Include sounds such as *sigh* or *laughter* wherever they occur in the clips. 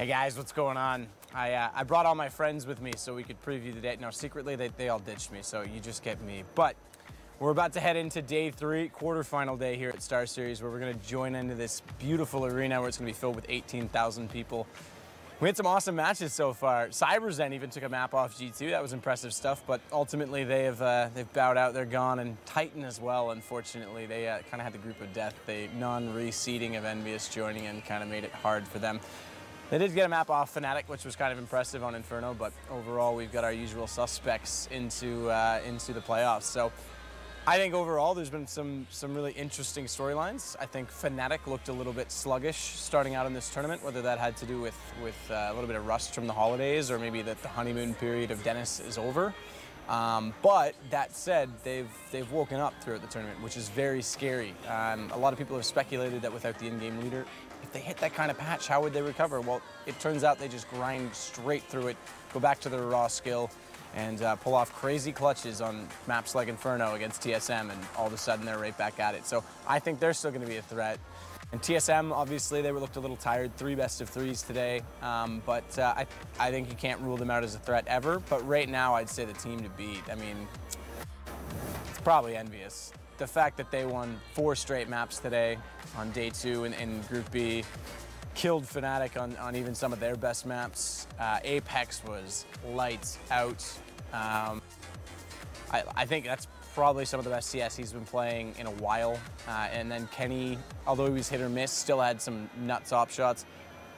Hey guys, what's going on? I, uh, I brought all my friends with me so we could preview the day. No, secretly they, they all ditched me, so you just get me. But we're about to head into day three, quarterfinal day here at StarSeries, where we're going to join into this beautiful arena where it's going to be filled with 18,000 people. We had some awesome matches so far. Cyberzen even took a map off G2. That was impressive stuff, but ultimately they have uh, they've bowed out. They're gone, and Titan as well. Unfortunately, they uh, kind of had the group of death. The non-reseeding of EnVyUs joining in kind of made it hard for them. They did get a map off Fnatic, which was kind of impressive on Inferno, but overall we've got our usual suspects into uh, into the playoffs. So I think overall there's been some some really interesting storylines. I think Fnatic looked a little bit sluggish starting out in this tournament, whether that had to do with with uh, a little bit of rust from the holidays or maybe that the honeymoon period of Dennis is over. Um, but that said, they've they've woken up throughout the tournament, which is very scary. Um, a lot of people have speculated that without the in-game leader, if they hit that kind of patch, how would they recover? Well, it turns out they just grind straight through it, go back to their raw skill, and uh, pull off crazy clutches on maps like Inferno against TSM, and all of a sudden they're right back at it. So I think they're still going to be a threat. And TSM, obviously, they looked a little tired. Three best of threes today, um, but uh, I, I think you can't rule them out as a threat ever. But right now, I'd say the team to beat. I mean, it's probably EnVyUs the fact that they won four straight maps today on day two in, in Group B, killed Fnatic on, on even some of their best maps. Uh, Apex was lights out. Um, I, I, think that's probably some of the best CS he's been playing in a while. Uh, and then Kenny, although he was hit or miss, still had some nuts op shots.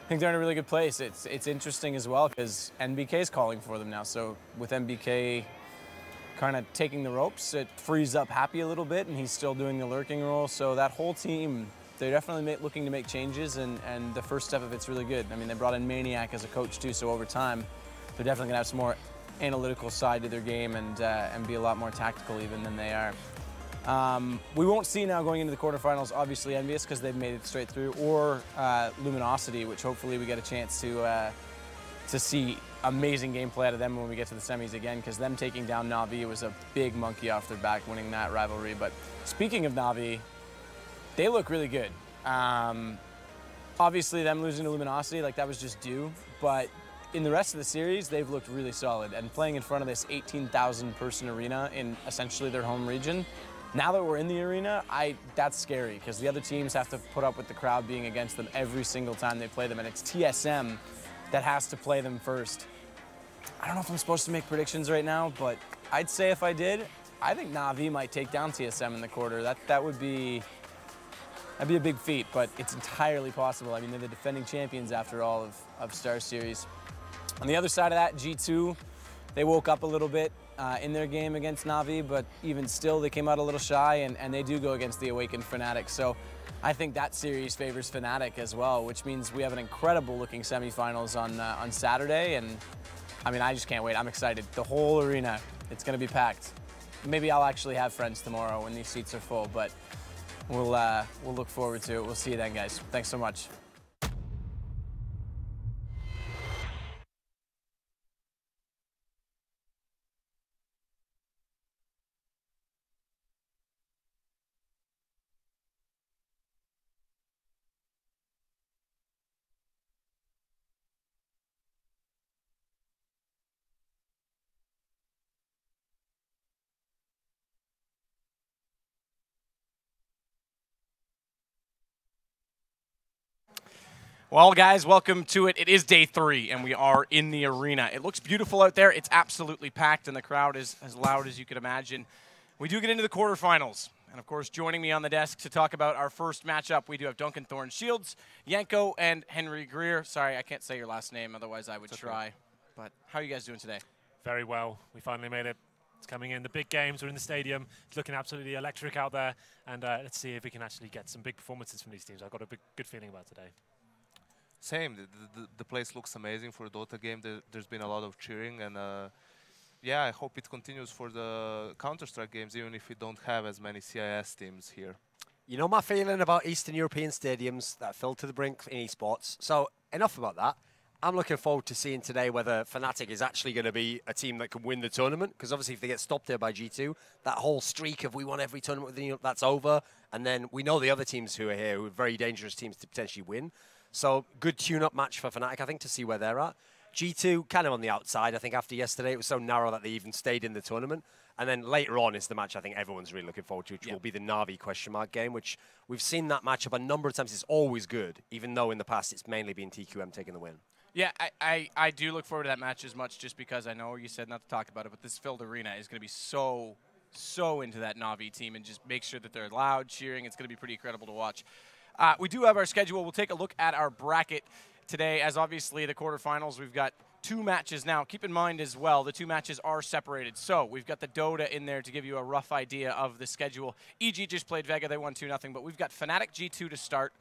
I think they're in a really good place. It's it's interesting as well because NBK is calling for them now. So with NBK kind of taking the ropes. It frees up Happy a little bit, and he's still doing the lurking role. So that whole team, they're definitely looking to make changes, and, and the first step of it's really good. I mean, they brought in Maniac as a coach too, so over time, they're definitely gonna have some more analytical side to their game and uh, and be a lot more tactical even than they are. Um, we won't see now going into the quarterfinals, obviously EnVyUs because they've made it straight through, or uh, Luminosity, which hopefully we get a chance to uh, to see amazing gameplay out of them when we get to the semis again because them taking down Na'Vi was a big monkey off their back winning that rivalry. But speaking of Na'Vi, they look really good. Um, obviously, them losing to Luminosity, like that was just due. But in the rest of the series, they've looked really solid. And playing in front of this 18,000 person arena in essentially their home region, now that we're in the arena, I that's scary because the other teams have to put up with the crowd being against them every single time they play them. And it's TSM that has to play them first. I don't know if I'm supposed to make predictions right now, but I'd say if I did, I think Na'Vi might take down TSM in the quarter. That that would be that'd be a big feat, but it's entirely possible. I mean, they're the defending champions after all of, of StarSeries. On the other side of that, G2, they woke up a little bit uh, in their game against Na'Vi, but even still, they came out a little shy, and, and they do go against the Awakened Fnatic. So I think that series favors Fnatic as well, which means we have an incredible looking semifinals on, uh, on Saturday. And I mean, I just can't wait. I'm excited. The whole arena, it's going to be packed. Maybe I'll actually have friends tomorrow when these seats are full, but we'll, uh, we'll look forward to it. We'll see you then, guys. Thanks so much. Well, guys, welcome to it. It is day three, and we are in the arena. It looks beautiful out there. It's absolutely packed, and the crowd is as loud as you could imagine. We do get into the quarterfinals. And of course, joining me on the desk to talk about our first matchup, we do have Duncan Thorin Shields, Janko, and Henry Greer. Sorry, I can't say your last name, otherwise I would okay. try. But how are you guys doing today? Very well. We finally made it. It's coming in. The big games. We're in the stadium. It's looking absolutely electric out there. And uh, let's see if we can actually get some big performances from these teams. I've got a big, good feeling about today. Same. The, the, the, place looks amazing for a Dota game. There, has been a lot of cheering, and uh, yeah, I hope it continues for the Counter-Strike games, even if we don't have as many CIS teams here. You know my feeling about Eastern European stadiums that fill to the brink in esports. So enough about that. I'm looking forward to seeing today whether Fnatic is actually going to be a team that can win the tournament. Because obviously, if they get stopped here by G2, that whole streak of we won every tournament, that's over. And then we know the other teams who are here, who are very dangerous teams to potentially win. So good tune-up match for Fnatic, I think, to see where they're at. G2 kind of on the outside. I think after yesterday, it was so narrow that they even stayed in the tournament. And then later on is the match I think everyone's really looking forward to, which will be the Navi question mark game, which we've seen that matchup a number of times. It's always good, even though in the past it's mainly been TQM taking the win. Yeah, I, I, I do look forward to that match as much just because I know you said not to talk about it, but this filled arena is going to be so, so into that Navi team and just make sure that they're loud, cheering. It's going to be pretty incredible to watch. Uh, we do have our schedule. We'll take a look at our bracket today, as obviously the quarterfinals, we've got two matches now. Keep in mind as well, the two matches are separated. So we've got the Dota in there to give you a rough idea of the schedule. EG just played Vega, they won 2 0, but we've got Fnatic G2 to start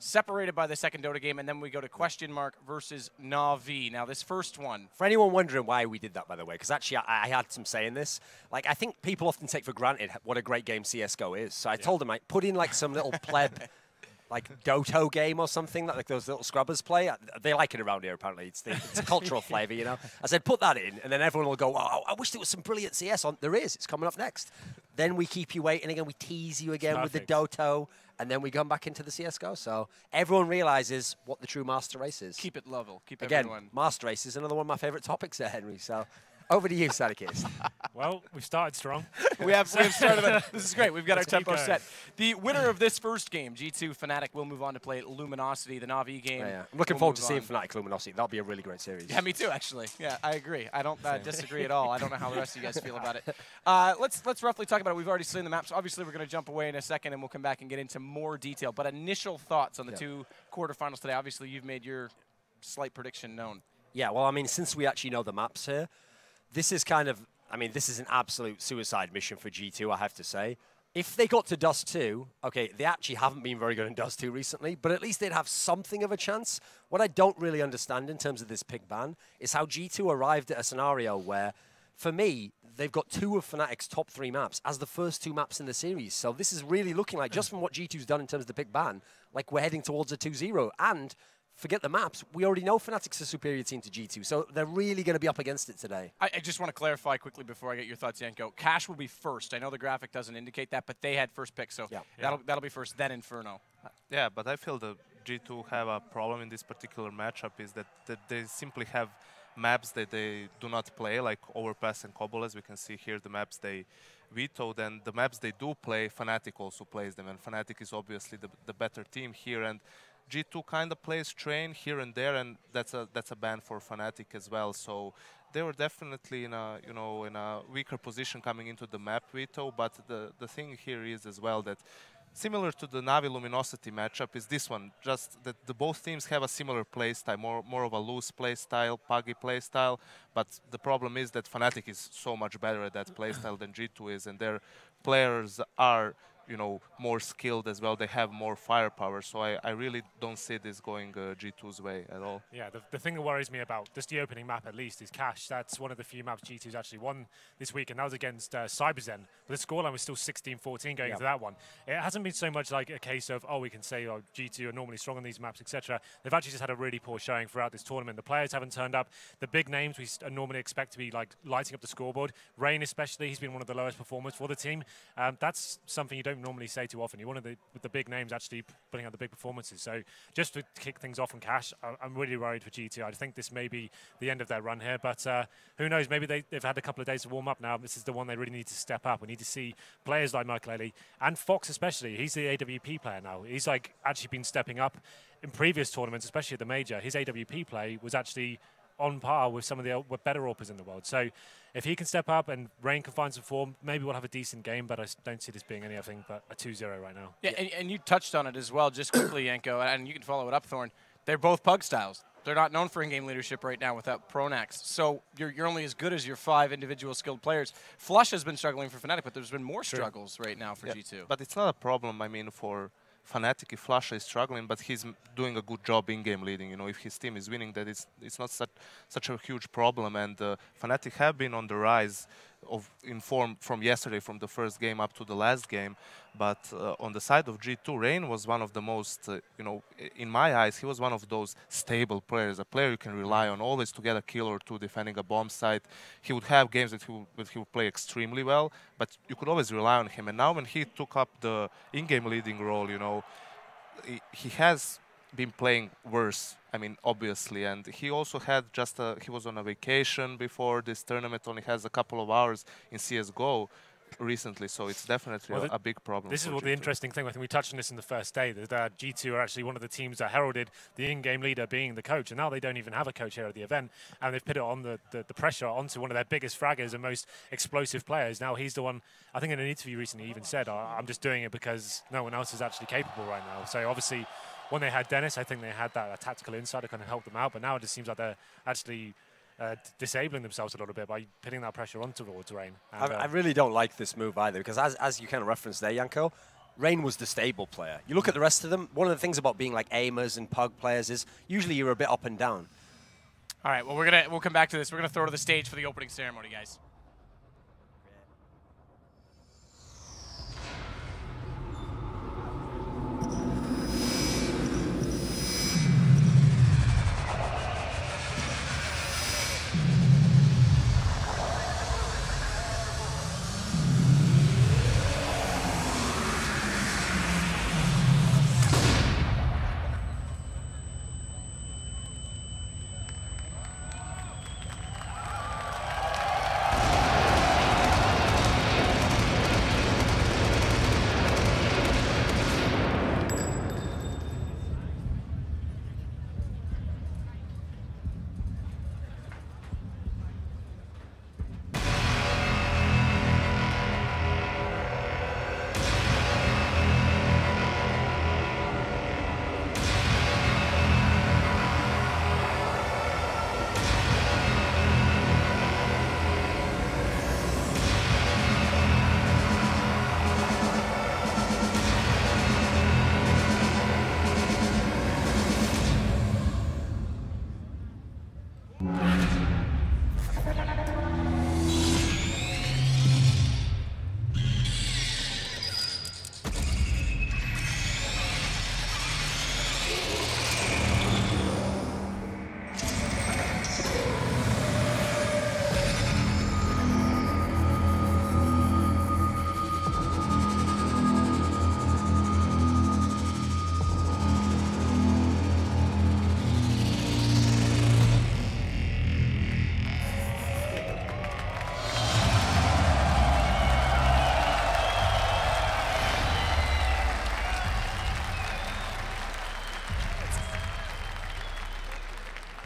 separated by the second Dota game, and then we go to question mark versus Navi. Now, this first one. For anyone wondering why we did that, by the way, because actually I, I, had some say in this. Like, I think people often take for granted what a great game CS:GO is. So I yeah. told them, like, put in like some little *laughs* pleb. Like Doto game or something that like those little scrubbers play. Uh, they like it around here apparently. It's, the, it's a cultural *laughs* flavour, you know. I said put that in, and then everyone will go, "Oh, oh I wish there was some brilliant CS on." There is. It's coming up next. Then we keep you waiting again. We tease you again with the Doto, and then we come back into the CS:GO. So everyone realizes what the true master race is. Keep it level. Keep again. Everyone. Master race is another one of my favourite topics there, Henry. So over to you, Sadikis. *laughs* well, we've started strong. *laughs* we have, we have started. this is great. We've got *laughs* Let's our tempo set. The winner of this first game, G2 Fnatic, will move on to play Luminosity, the Navi game. Yeah, yeah. I'm looking we'll forward to seeing Fnatic Luminosity. That'll be a really great series. Yeah, me too, actually. Yeah, I agree. I don't uh, disagree at all. I don't know how the rest of you guys feel about it. Uh, let's let's roughly talk about it. We've already seen the maps. Obviously, we're going to jump away in a second, and we'll come back and get into more detail. But initial thoughts on the yeah. two quarterfinals today. Obviously, you've made your slight prediction known. Yeah, well, I mean, since we actually know the maps here, this is kind of, I mean, this is an absolute suicide mission for G2, I have to say. If they got to Dust 2, okay, they actually haven't been very good in Dust 2 recently, but at least they'd have something of a chance. What I don't really understand in terms of this pick ban is how G2 arrived at a scenario where, for me, they've got two of Fnatic's top three maps as the first two maps in the series. So this is really looking like, just from what G2's done in terms of the pick ban, like we're heading towards a 2-0. And forget the maps. We already know Fnatic's a superior team to G2, so they're really going to be up against it today. I, I, just want to clarify quickly before I get your thoughts, Janko. Cache will be first. I know the graphic doesn't indicate that, but they had first pick, so yeah. that'll, yeah. that'll be first, then Inferno. Uh, yeah, but I feel the G2 have a problem in this particular matchup is that, that they simply have maps that they do not play, like Overpass and Cobble, as we can see here, the maps they vetoed, and the maps they do play, Fnatic also plays them, and Fnatic is obviously the, the better team here, and G2 kind of plays train here and there, and that's a that's a ban for Fnatic as well. So they were definitely in a you know in a weaker position coming into the map veto. But the the thing here is as well that similar to the Navi Luminosity matchup is this one. Just that the both teams have a similar playstyle, more more of a loose playstyle, puggy playstyle. But the problem is that Fnatic is so much better at that playstyle than G2 is, and their players are you know more skilled as well. They have more firepower, so I, I really don't see this going uh, G2's way at all. Yeah, the, the thing that worries me about just the opening map at least is Cache. That's one of the few maps G2's actually won this week, and that was against uh, Cyberzen. But the scoreline was still 16-14 going yep. into that one. It hasn't been so much like a case of oh we can say oh G2 are normally strong on these maps etc. They've actually just had a really poor showing throughout this tournament. The players haven't turned up. The big names we normally expect to be like lighting up the scoreboard. Rain especially, he's been one of the lowest performers for the team. Um, that's something you don't normally say too often. You're one of the the big names actually putting out the big performances. So just to kick things off on Cache, I'm really worried for G2. I think this may be the end of their run here, but uh, who knows? Maybe they, have had a couple of days to warm up now. This is the one they really need to step up. We need to see players like Maikelele and Fox especially. He's the AWP player now. He's like actually been stepping up in previous tournaments, especially at the major. His AWP play was actually on par with some of the better AWPers in the world. So if he can step up and Rain can find some form, maybe we'll have a decent game, but I don't see this being anything but a 2-0 right now. Yeah, and, and, you touched on it as well, just *coughs* quickly, Janko, and you can follow it up, Thorin. They're both pug styles. They're not known for in-game leadership right now without Pronax. So you're, you're only as good as your five individual skilled players. Flush has been struggling for Fnatic, but there's been more struggles right now for yeah, G2. But it's not a problem, I mean, for Fnatic if Flusha is struggling, but he's doing a good job in game leading. You know, if his team is winning, that it's it's not such such a huge problem. And uh, Fnatic have been on the rise of in form from yesterday, from the first game up to the last game. But uh, on the side of G2, Rain was one of the most, uh, you know, in my eyes, he was one of those stable players, a player you can rely on, always to get a kill or two defending a bomb site. He would have games that he would, he would play extremely well, but you could always rely on him. And now when he took up the in-game leading role, you know, he, he has been playing worse. I mean, obviously, and he also had just a, he was on a vacation before this tournament. Only has a couple of hours in CS:GO recently, so it's definitely Well, a, a big problem. This is what the G2. interesting thing. I think we touched on this in the first day. That uh, G2 are actually one of the teams that heralded the in-game leader being the coach, and now they don't even have a coach here at the event, and they've put it on the, the, the pressure onto one of their biggest fraggers and most explosive players. Now he's the one. I think in an interview recently, he even said, "I'm just doing it because no one else is actually capable right now." So obviously, when they had Dennis, I think they had that tactical insight to kind of help them out. But now it just seems like they're actually. Uh, d- disabling themselves a little bit by putting that pressure onto towards Rain. I, uh, I really don't like this move either because, as, as you kind of referenced there, Janko, Rain was the stable player. You look at the rest of them, one of the things about being like aimers and pug players is usually you're a bit up and down. All right, well, we're gonna we'll come back to this. We're gonna throw to the stage for the opening ceremony, guys.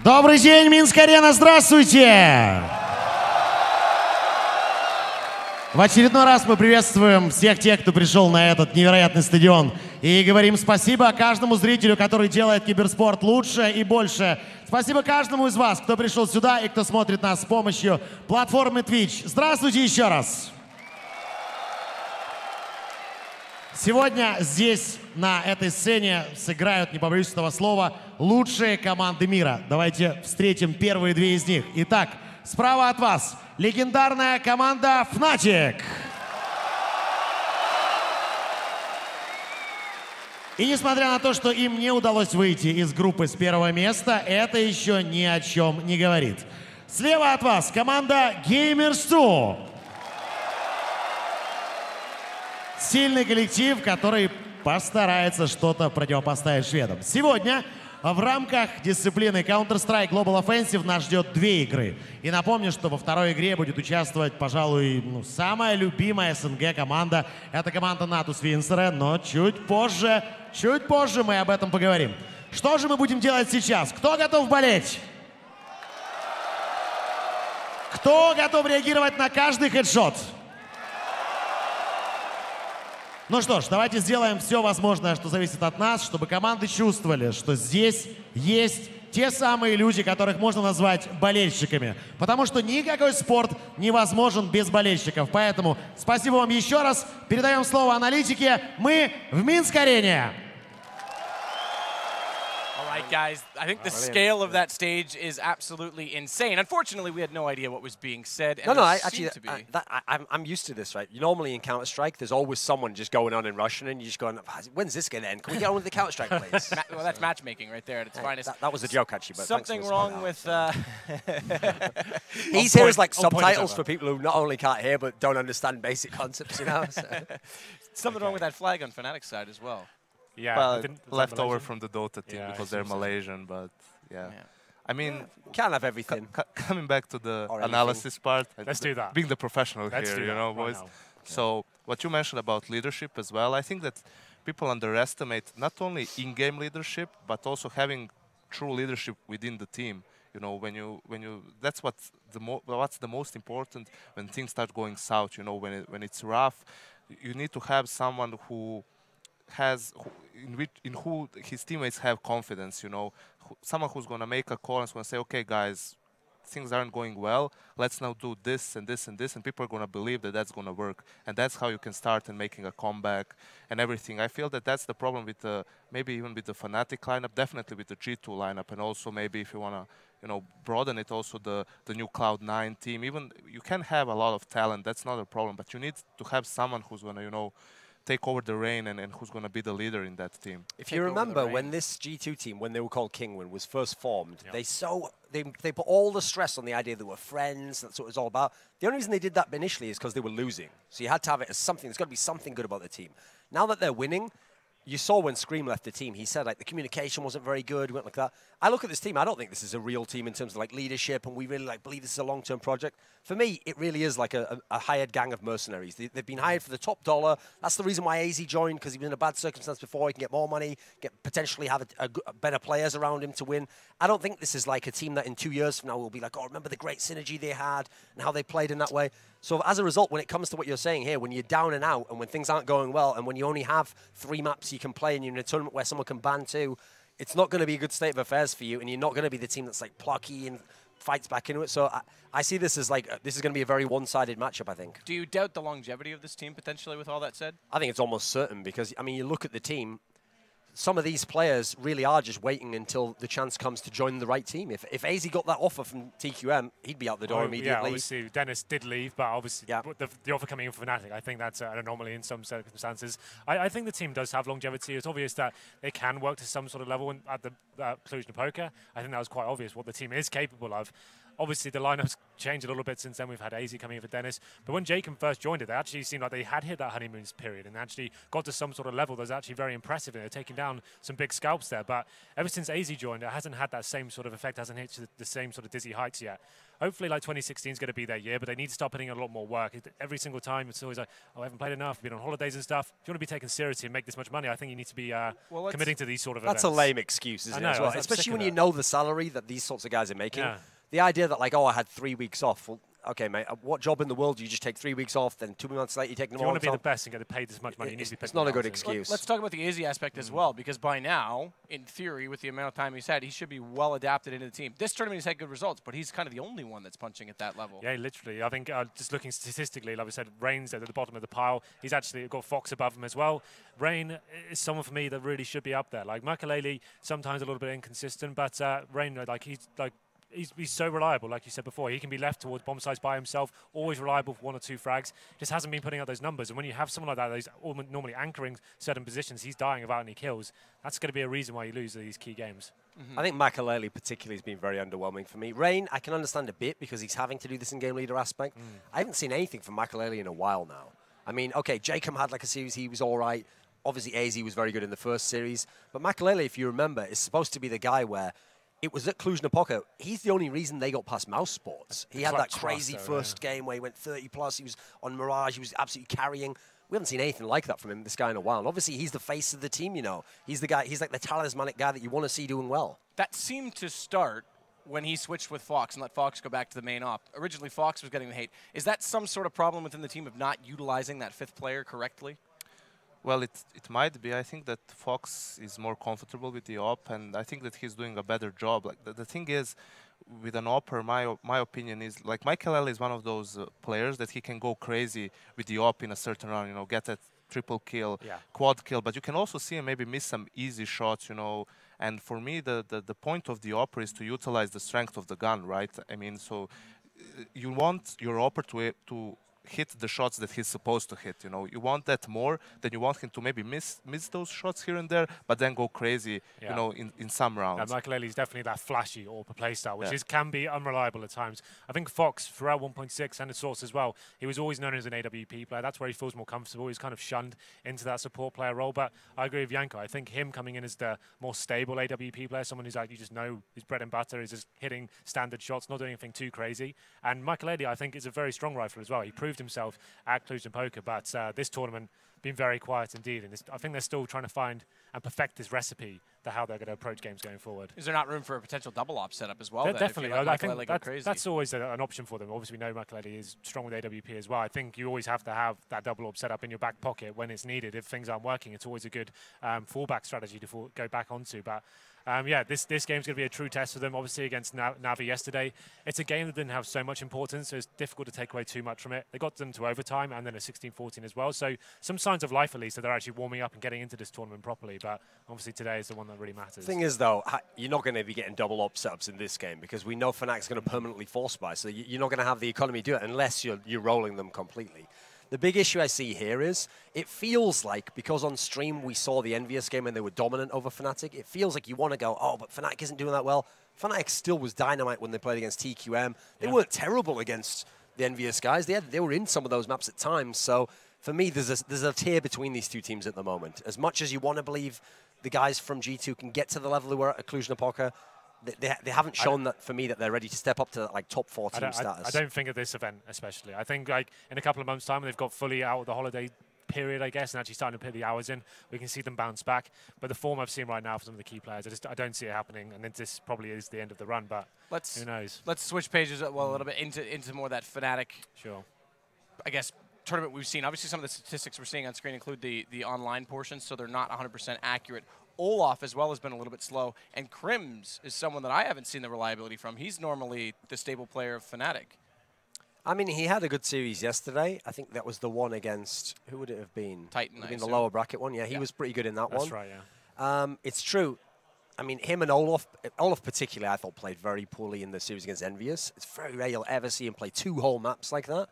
Добрый день, Минск-арена, здравствуйте! В очередной раз мы приветствуем всех тех, кто пришел на этот невероятный стадион. И говорим спасибо каждому зрителю, который делает киберспорт лучше и больше. Спасибо каждому из вас, кто пришел сюда и кто смотрит нас с помощью платформы Twitch. Здравствуйте еще раз! Сегодня здесь, на этой сцене, сыграют, не побоюсь этого слова, лучшие команды мира. Давайте встретим первые две из них. Итак, справа от вас легендарная команда Fnatic. И несмотря на то, что им не удалось выйти из группы с первого места, это еще ни о чем не говорит. Слева от вас команда Gamers 2. Сильный коллектив, который постарается что-то противопоставить шведам. Сегодня в рамках дисциплины Counter-Strike Global Offensive нас ждет две игры. И напомню, что во второй игре будет участвовать, пожалуй, ну, самая любимая СНГ команда. Это команда Натус Винсера, но чуть позже, чуть позже мы об этом поговорим. Что же мы будем делать сейчас? Кто готов болеть? Кто готов реагировать на каждый хедшот? Ну что ж, давайте сделаем все возможное, что зависит от нас, чтобы команды чувствовали, что здесь есть те самые люди, которых можно назвать болельщиками. Потому что никакой спорт невозможен без болельщиков. Поэтому спасибо вам еще раз. Передаем слово аналитике. Мы в Минск-арене. Guys. I think the scale of that stage is absolutely insane. Unfortunately, we had no idea what was being said. And No, no, I, actually, be. I, that, I, I'm, I'm used to this, right? Normally in Counter Strike, there's always someone just going on in Russian, and you're just going, "Ah, when's this going to end? Can we get on with the Counter Strike, *laughs* please? Ma- well, that's matchmaking right there at its Hey, finest. that, that was a joke, actually. But Something wrong with. Uh, *laughs* *laughs* These here point- like subtitles for people who not only can't hear but don't understand basic concepts, you know? So- something wrong with that flag on Fnatic's side as well. Yeah, well, I didn't- was that left over Malaysian? from the Dota team Yeah, because they're assume so. Malaysian, but yeah. Yeah. I mean, Can't have co- everything. co- *laughs* coming back to the Or anything. analysis part. Let's the- do that. Being the professional Let's here, you know, right boys. now. So what you mentioned about leadership as well, I think that people underestimate not only in-game leadership but also having true leadership within the team. You know, when you when you that's what's the mo- what's the most important when things start going south. You know, when it, when it's rough, you need to have someone who has in which in who his teammates have confidence. You know, who, someone who's gonna make a call and gonna say, okay, guys, things aren't going well. Let's now do this and this and this, and people are gonna believe that that's gonna work, and that's how you can start and making a comeback and everything. I feel that that's the problem with the maybe even with the Fnatic lineup, definitely with the G2 lineup, and also maybe if you wanna you know broaden it also the the new Cloud9 team. Even you can have a lot of talent, that's not a problem, but you need to have someone who's gonna you know take over the reign and, and who's gonna be the leader in that team. If Take you over remember when this G2 team, when they were called Kinguin, was first formed, Yep. they so they, they put all the stress on the idea they were friends. That's what it was all about. The only reason they did that initially is because they were losing. So you had to have it as something. There's got to be something good about the team. Now that they're winning, you saw when Scream left the team, he said like the communication wasn't very good, went like that. I look at this team, I don't think this is a real team in terms of like leadership, and we really like believe this is a long-term project. For me, it really is like a, a, hired gang of mercenaries. They, they've been hired for the top dollar. That's the reason why aizy joined because he was in a bad circumstance before. He can get more money, get potentially have a, a better players around him to win. I don't think this is like a team that in two years from now will be like, oh, remember the great synergy they had and how they played in that way. So as a result, when it comes to what you're saying here, when you're down and out and when things aren't going well, and when you only have three maps you can play and you're in a tournament where someone can ban two, it's not going to be a good state of affairs for you, and you're not going to be the team that's like plucky and fights back into it. So I, I see this as like uh, this is going to be a very one-sided matchup. I think. Do you doubt the longevity of this team potentially? With all that said, I think it's almost certain because I mean, you look at the team. Some of these players really are just waiting until the chance comes to join the right team. If if aizy got that offer from TQM, he'd be out the door Oh, Yeah, immediately. obviously Dennis did leave, but obviously Yeah. the, the offer coming in from Fnatic, I think that's an anomaly in some circumstances. I, I think the team does have longevity. It's obvious that they can work to some sort of level in, at the uh, of poker. I think that was quite obvious what the team is capable of. Obviously, the lineup's changed a little bit since then. We've had aizy coming in for Dennis. But when Jacob first joined it, they actually seemed like they had hit that honeymoon period and actually got to some sort of level that was actually very impressive. And they're taking down some big scalps there. But ever since aizy joined, it hasn't had that same sort of effect, hasn't hit the, the same sort of dizzy heights yet. Hopefully, like 2016 is going to be their year, but they need to start putting in a lot more work. It- Every single time, it's always like, oh, I haven't played enough, been on holidays and stuff. If you want to be taken seriously and make this much money, I think you need to be uh, Well, committing to these sort of That's a lame excuse, isn't I it? As well? Especially when you know the salary that these sorts of guys are making. Yeah. The idea that like, oh, I had three weeks off. Well, okay, mate. uh, What job in the world do you just take three weeks off, then two months later you take them If you want to be the best and get paid as much money, you need It's- to be it's not a good excuse. let's talk about the aizy aspect as well, because by now, in theory, with the amount of time he's had, he should be well adapted into the team. This tournament he's had good results, but he's kind of the only one that's punching at that level. Yeah, literally. I think uh, just looking statistically, like we said, Rain's at the bottom of the pile. He's actually got Fox above him as well. Rain is someone for me that really should be up there. Like Maikelele, sometimes a little bit inconsistent, but uh, Rain, like he's like. He's, he's so reliable, like you said before. He can be left towards bomb sites by himself, always reliable for one or two frags. Just hasn't been putting out those numbers. And when you have someone like that, who's normally anchoring certain positions, he's dying without any kills. That's going to be a reason why you lose these key games. Mm-hmm. I think Maikelele particularly has been very underwhelming for me. Rain, I can understand a bit because he's having to do this in-game leader aspect. Mm. I haven't seen anything from Maikelele in a while now. I mean, okay, Jacob had like a series, he was all right. Obviously, aizy was very good in the first series. But Maikelele, if you remember, is supposed to be the guy where it was at Cluj-Napoca. He's the only reason they got past mousesports. He had that crazy master, yeah. first game where he went 30 plus. He was on Mirage. He was absolutely carrying. We haven't seen anything like that from him, this guy, in a while. And obviously, he's the face of the team, you know. He's the guy, he's like the talismanic guy that you want to see doing well. That seemed to start when he switched with Fox and let Fox go back to the main op. Originally, Fox was getting the hate. Is that some sort of problem within the team of not utilizing that fifth player correctly? Well, it it might be. I think that Fox is more comfortable with the op, and I think that he's doing a better job. Like the, the thing is, with an opper, my my opinion is like Maikelele is one of those uh, players that he can go crazy with the op in a certain round. You know, get that triple kill, Yeah. quad kill, but you can also see him maybe miss some easy shots. You know, and for me, the the, the point of the opper is to utilize the strength of the gun, right? I mean, so uh, you want your opper to to hit the shots that he's supposed to hit. You know, you want that more than you want him to maybe miss miss those shots here and there, but then go crazy. Yeah. You know, in, in some rounds. And Michael is definitely that flashy AWP play style, which Yeah. is can be unreliable at times. I think Fox throughout 1.6 and the source as well, he was always known as an AWP player. That's where he feels more comfortable. He's kind of shunned into that support player role. But I agree with Janko. I think him coming in as the more stable AWP player, someone who's like you just know his bread and butter is just hitting standard shots, not doing anything too crazy. And Maikelele, I think, is a very strong rifle as well. He proved himself at Cluj-Napoca, but uh, this tournament been very quiet indeed. And I think they're still trying to find and perfect this recipe to how they're going to approach games going forward. Is there not room for a potential double op setup as well? Then, definitely. let I- think that's, crazy? that's always a, an option for them. Obviously, we know Michael is strong with AWP as well. I think you always have to have that double up set up in your back pocket when it's needed. If things aren't working, it's always a good um, fallback strategy to fall, go back onto. But um, yeah, this this game's going to be a true test for them. Obviously, against Na- Navi yesterday, it's a game that didn't have so much importance, so it's difficult to take away too much from it. They got them to overtime and then a 16-14 as well. So some signs of life at least that they're actually warming up and getting into this tournament properly. But obviously today is the one that really matters. Thing is, though, you're not going to be getting double up setups in this game because we know Fnatic's going to permanently force buy, so you're not going to have the economy do it unless you're, you're rolling them completely. The big issue I see here is it feels like because on stream we saw the EnVyUs game and they were dominant over Fnatic, it feels like you want to go, oh, but Fnatic isn't doing that well. Fnatic still was dynamite when they played against TQM. They Yeah. weren't terrible against the EnVyUs guys. They, had, they were in some of those maps at times. So for me, there's a, there's a tier between these two teams at the moment. As much as you want to believe the guys from G2 can get to the level they were at Cluj-Napoca, they, they, they haven't shown that for me that they're ready to step up to that like top four team I, status. I don't think at this event, especially. I think like in a couple of months' time, when they've got fully out of the holiday period, I guess, and actually starting to put the hours in, we can see them bounce back. But the form I've seen right now for some of the key players, I just I don't see it happening. And this probably is the end of the run. But let's who knows? let's switch pages uh, well a little bit into into more of that Fnatic Sure. I guess tournament we've seen. Obviously, some of the statistics we're seeing on screen include the the online portions, so they're not 100% accurate. Olof as well has been a little bit slow, and KRIMZ is someone that I haven't seen the reliability from. He's normally the stable player of Fnatic. I mean, he had a good series yesterday. I think that was the one against who would it have been? Titan, Would have I been the lower bracket one. Yeah, he Yeah. was pretty good in that That's one. That's right. Yeah. Um, it's true. I mean, him and Olof, Olof particularly, I thought played very poorly in the series against EnVyUs. It's very rare you'll ever see him play two whole maps like that.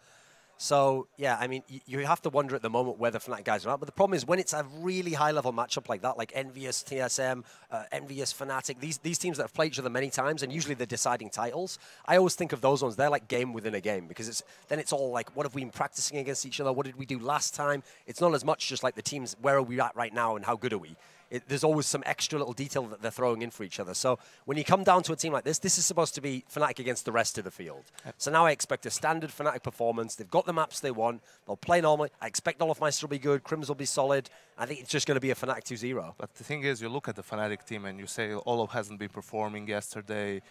So, yeah, I mean, you have to wonder at the moment whether Fnatic guys are out. But the problem is when it's a really high-level matchup like that, like EnVyUs, TSM, uh, EnVyUs, Fnatic, these, these teams that have played each other many times, and usually they're deciding titles, I always think of those ones, they're like game within a game, because it's then it's all like, what have we been practicing against each other? What did we do last time? It's not as much just like the teams, where are we at right now, and how good are we? It, there's always some extra little detail that they're throwing in for each other. So when you come down to a team like this, this is supposed to be Fnatic against the rest of the field. So now I expect a standard Fnatic performance. They've got the maps they want. They'll play normally. I expect Olofmeister will be good. KRIMZ will be solid. I think it's just going to be a Fnatic 2-0. But the thing is, you look at the Fnatic team and you say Olof hasn't been performing yesterday,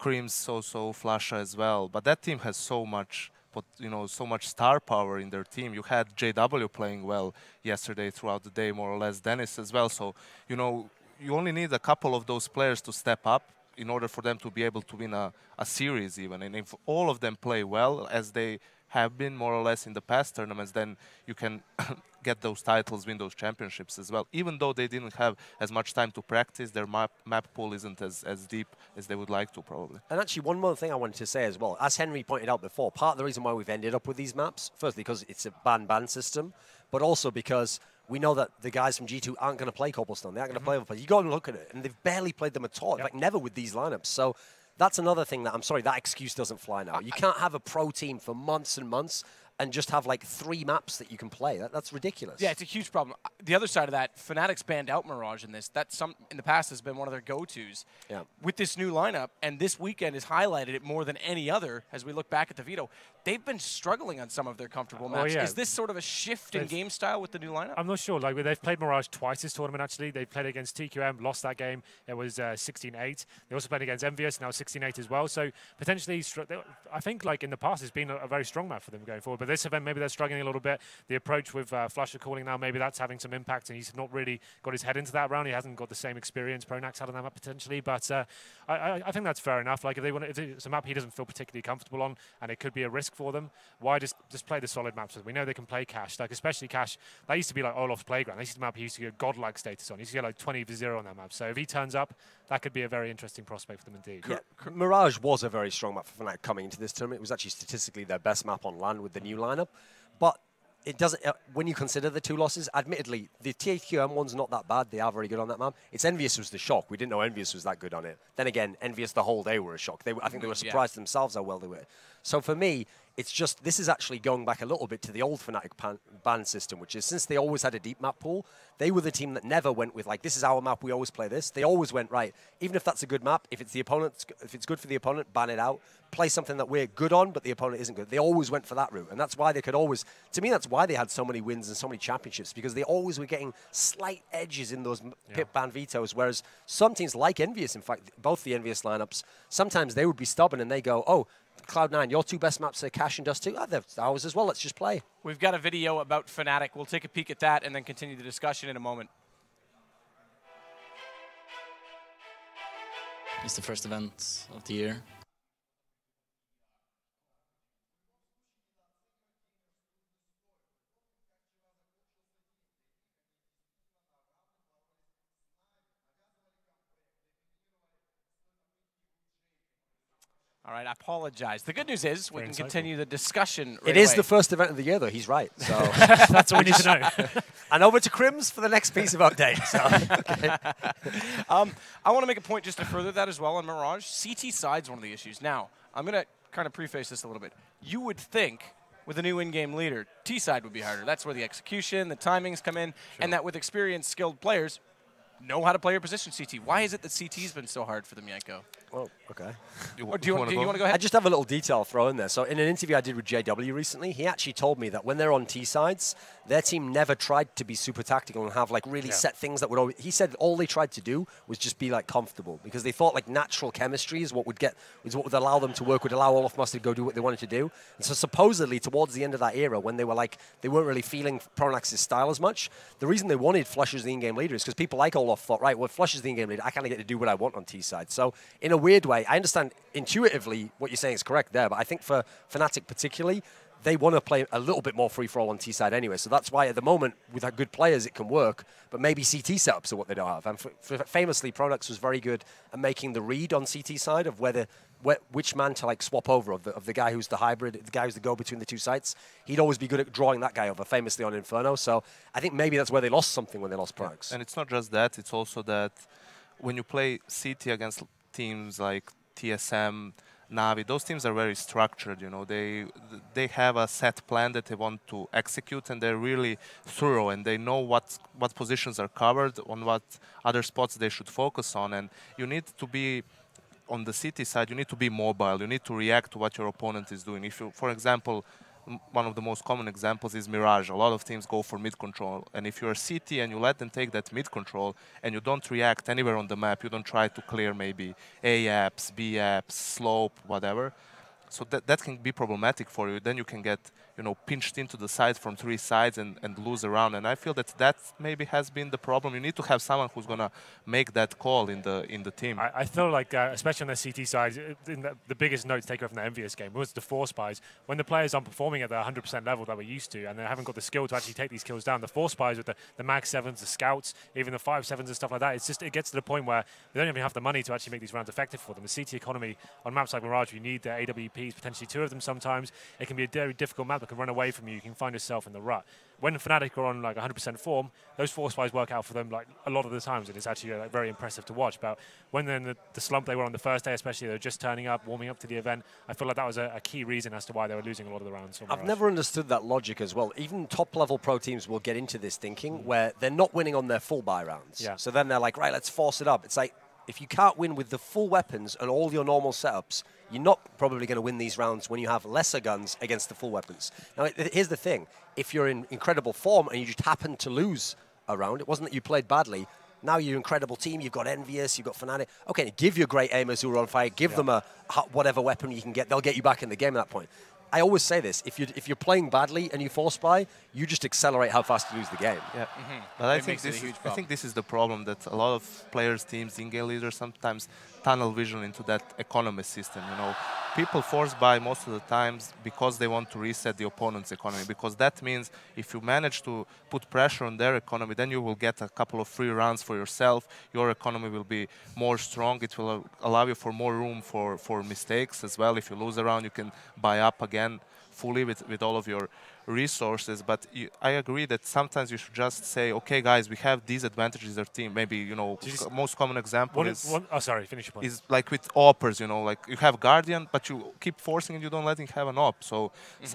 KRIMZ so-so, Flusha as well. But that team has so much, you know, so much star power in their team. You had JW playing well yesterday throughout the day, more or less. Dennis as well. So you know, you only need a couple of those players to step up in order for them to be able to win a, a series even. And if all of them play well, as they have been more or less in the past tournaments, then you can *coughs* get those titles, win those championships as well. Even though they didn't have as much time to practice, their map, map pool isn't as, as deep as they would like to probably. And actually, one more thing I wanted to say as well. As Henry pointed out before, part of the reason why we've ended up with these maps, firstly because it's a ban-ban system, but also because we know that the guys from G2 aren't going to play Cobblestone. They aren't going to mm-hmm. play other players. You go and look at it, and they've barely played them at all. Like never with these lineups. So that's another thing that I'm sorry that excuse doesn't fly now. You can't have a pro team for months and months and just have like three maps that you can play. That, that's ridiculous. Yeah, it's a huge problem. Uh, The other side of that, Fnatic's banned out Mirage in this. That some in the past has been one of their go-tos. Yeah. With this new lineup, and this weekend has highlighted it more than any other. As we look back at the veto, they've been struggling on some of their comfortable maps. yeah. Is this sort of a shift in They've- game style with the new lineup? I'm not sure. Like they've played Mirage twice this tournament. Actually, they played against TQM, lost that game. It was uh, 16-8. They also played against EnVyUs, now 16-8 as well. So potentially, I think like in the past, it's been a, a very strong map for them going forward. But this event, maybe they're struggling a little bit. The approach with uh, Flusha calling now, maybe that's having some impact, and he's not really got his head into that round. He hasn't got the same experience Pronax had on that map potentially. But uh, I, I, I think that's fair enough. Like if they want, if it's a map he doesn't feel particularly comfortable on, and it could be a risk for them, why just just play the solid maps? with them? We know they can play Cache, like especially Cache. That used to be like Olof's playground. This is the map he used to get godlike status on. He used to get like 20 to zero on that map. So if he turns up, that could be a very interesting prospect for them indeed. Yeah, Mirage was a very strong map for Fnatic coming into this tournament. It was actually statistically their best map on LAN with the new lineup. But it doesn't. Uh, when you consider the two losses, admittedly, the THQM one's not that bad. They are very good on that map. It's EnVyUs was the shock. We didn't know EnVyUs was that good on it. Then again, EnVyUs the whole day were a shock. They, I think they were Yeah. surprised themselves how well they were. So for me, it's just this is actually going back a little bit to the old Fnatic pan, ban system, which is since they always had a deep map pool, they were the team that never went with like this is our map. We always play this. They always went right. Even if that's a good map, if it's the opponent, if it's good for the opponent, ban it out. Play something that we're good on, but the opponent isn't good. They always went for that route, and that's why they could always. To me, that's why they had so many wins and so many championships because they always were getting slight edges in those m pit ban vetoes. Whereas some teams like EnVyUs, in fact, both the EnVyUs lineups, sometimes they would be stubborn and they go, "Oh, Cloud9, your two best maps are Cache and Dust 2. Oh, they're ours as well. Let's just play." We've got a video about Fnatic. We'll take a peek at that and then continue the discussion in a moment. It's the first event of the year. All right, I apologize. The good news is we can insightful. continue the discussion. Right It is away. the first event of the year, though. He's right. So, *laughs* That's all we need to know. *laughs* and over to KRIMZ for the next piece of update. So, *laughs* Um, I want to make a point just to further that as well on Mirage. CT side's one of the issues. Now, I'm going to kind of preface this a little bit. You would think with a new in-game leader, T side would be harder. That's where the execution, the timings come in, and that with experienced, skilled players know how to play your position CT. Why is it that CT's been so hard for them, Janko? Well, okay. Or do you, want, wanna do you go? want to go I just have a little detail I'll throw in there. So, in an interview I did with JW recently, he actually told me that when they're on T sides, their team never tried to be super tactical and have like really Yeah. set things that would. Always, he said all they tried to do was just be like comfortable because they thought like natural chemistry is what would get is what would allow them to work, would allow Olof Must to go do what they wanted to do. And so, supposedly, towards the end of that era, when they were like they weren't really feeling Pronax's style as much, the reason they wanted Flush as the in-game leader is because people like Olof thought, right, well, Flush is the in-game leader, I kind of get to do what I want on T side. So, in a weird way, I understand intuitively what you're saying is correct there, but I think for Fnatic particularly, they want to play a little bit more free for all on T side anyway. So that's why at the moment, with our good players, it can work. But maybe CT setups are what they don't have. And f- f- famously, Pronax was very good at making the read on CT side of whether wh- which man to like swap over of the, of the guy who's the hybrid, the guy who's the go between the two sites. He'd always be good at drawing that guy over, famously on Inferno. So I think maybe that's where they lost something when they lost Pronax. And it's not just that, it's also that when you play CT against teams like TSM, Navi, those teams are very structured, you know. They they have a set plan that they want to execute and they're really thorough and they know what what positions are covered, on what other spots they should focus on and you need to be on the CT side, you need to be mobile. You need to react to what your opponent is doing. If you, for example, one of the most common examples is Mirage. A lot of teams go for mid control, and if you're a CT and you let them take that mid control, and you don't react anywhere on the map, you don't try to clear maybe A apps, B apps, slope, whatever. So that that can be problematic for you. Then you can get you know pinched into the side from three sides and, and lose around. And I feel that that maybe has been the problem. You need to have someone who's gonna make that call in the in the team. I, I feel like, uh, especially on the CT side, the, the biggest note to take away from the EnVyUs game was the force buys. When the players aren't performing at the 100% level that we're used to, and they haven't got the skill to actually take these kills down, the force buys with the, the mag sevens, the scouts, even the five sevens and stuff like that, it's just it gets to the point where they don't even have the money to actually make these rounds effective for them. The CT economy on maps like Mirage, you need the AWPs, potentially two of them sometimes. It can be a very difficult map can run away from you. You can find yourself in the rut. When Fnatic are on like 100% form, those force buys work out for them like a lot of the times, and it's actually like, very impressive to watch. But when they're in the, the slump they were on the first day, especially they're just turning up, warming up to the event, I feel like that was a, a key reason as to why they were losing a lot of the rounds. I've never understood that logic as well. Even top level pro teams will get into this thinking mm. where they're not winning on their full buy rounds. Yeah. So then they're like, right, let's force it up. It's like if you can't win with the full weapons and all your normal setups, you're not probably going to win these rounds when you have lesser guns against the full weapons. Now, here's the thing: if you're in incredible form and you just happen to lose a round, it wasn't that you played badly. Now you're an incredible team. You've got EnVyUs, you've got Fnatic. Okay, give your great aimers who are on fire. Give them a whatever weapon you can get. They'll get you back in the game at that point. I always say this: if you if you're playing badly and you force buy, you just accelerate how fast you lose the game. Yeah, mm-hmm. but I think makes it a this is, I think this is the problem that a lot of players, teams, in-game leaders sometimes tunnel vision into that economy system. You know, people force buy most of the times because they want to reset the opponent's economy. Because that means if you manage to put pressure on their economy, then you will get a couple of free runs for yourself. Your economy will be more strong. It will allow you for more room for for mistakes as well. If you lose a round, you can buy up again fully with, with all of your resources. But you, I agree that sometimes you should just say, okay, guys, we have these advantages. Our team, maybe you know, Just- most common example One, is one, oh, sorry, finish your point. is like with oppers, you know, like you have guardian, but you keep forcing and you don't let him have an op. So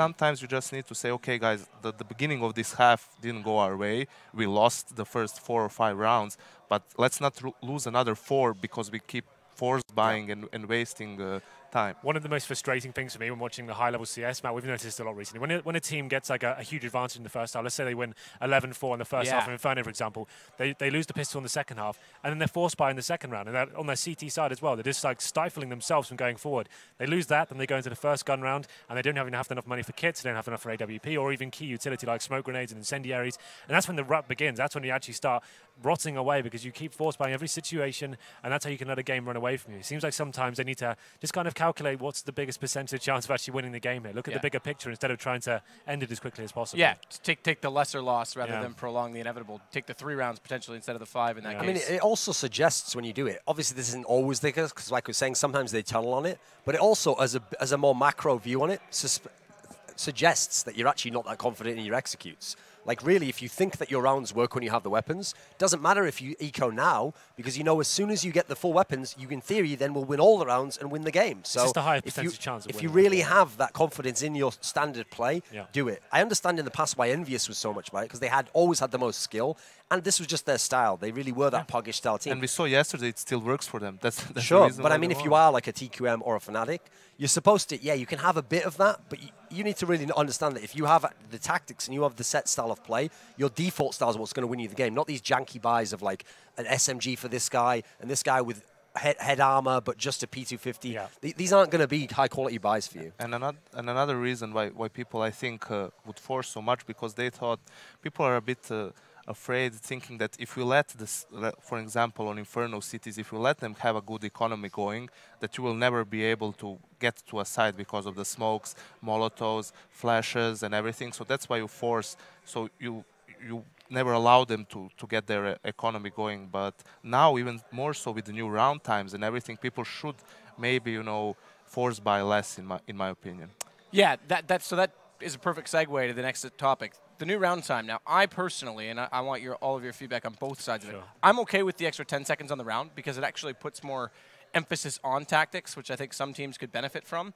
sometimes you just need to say, okay, guys, the, the beginning of this half didn't go our way. We lost the first four or five rounds, but let's not lose another four because we keep force buying and, and wasting uh, time. One of the most frustrating things for me when watching the high-level CS, Matt, we've noticed a lot recently. When, it, when a team gets like a, a huge advantage in the first half, let's say they win 11-4 in the first Yeah. half of Inferno, for example, they, they lose the pistol in the second half, and then they're forced by in the second round. And that, on their CT side as well, they're just like stifling themselves from going forward. They lose that, then they go into the first gun round, and they don't even have enough money for kits, they don't have enough for AWP, or even key utility like smoke grenades and incendiaries. And that's when the rut begins. That's when you actually start rotting away because you keep force buying every situation, and that's how you can let a game run away from you. It seems like sometimes they need to just kind of calculate what's the biggest percentage *laughs* chance of actually winning the game here. Look at Yeah. the bigger picture instead of trying to end it as quickly as possible. Yeah, take take the lesser loss rather Yeah. than prolong the inevitable. Take the three rounds potentially instead of the five in that Yeah. I mean, it, it also suggests when you do it. Obviously, this isn't always the case because, like I was saying, sometimes they tunnel on it. But it also, as a as a more macro view on it, susp- suggests that you're actually not that confident in your executes. Like really, if you think that your rounds work when you have the weapons, doesn't matter if you eco now because you know as soon as you get the full weapons, you in theory then will win all the rounds and win the game. So higher if you, chance of if you really have that confidence in your standard play, Yeah. do it. I understand in the past why EnVyUs was so much better because they had always had the most skill, and this was just their style. They really were that puggish style team. And we saw yesterday it still works for them. *laughs* That's, that's Sure, but I mean, if you are like a TQM or a Fnatic, you're supposed to, yeah, you can have a bit of that, but you, you need to really understand that if you have the tactics and you have the set style of play, your default style is what's going to win you the game, not these janky buys of like an SMG for this guy and this guy with head, head armor but just a P250. Yeah. Th- these aren't going to be high quality buys for you. And another, and another reason why, why people, I think, uh, would force so much because they thought people are a bit uh, afraid, thinking that if we let this, for example, on Inferno CTs, if we let them have a good economy going, that you will never be able to get to a site because of the smokes, molotovs, flashes, and everything. So that's why you force. So you you never allow them to, to get their uh, economy going. But now, even more so with the new round times and everything, people should maybe you know force buy less, in my in my opinion. Yeah, that, that so that is a perfect segue to the next topic. The new round time. Now, I personally, and I, I want your all of your feedback on both sides of it. I'm okay with the extra 10 seconds on the round because it actually puts more emphasis on tactics, which I think some teams could benefit from.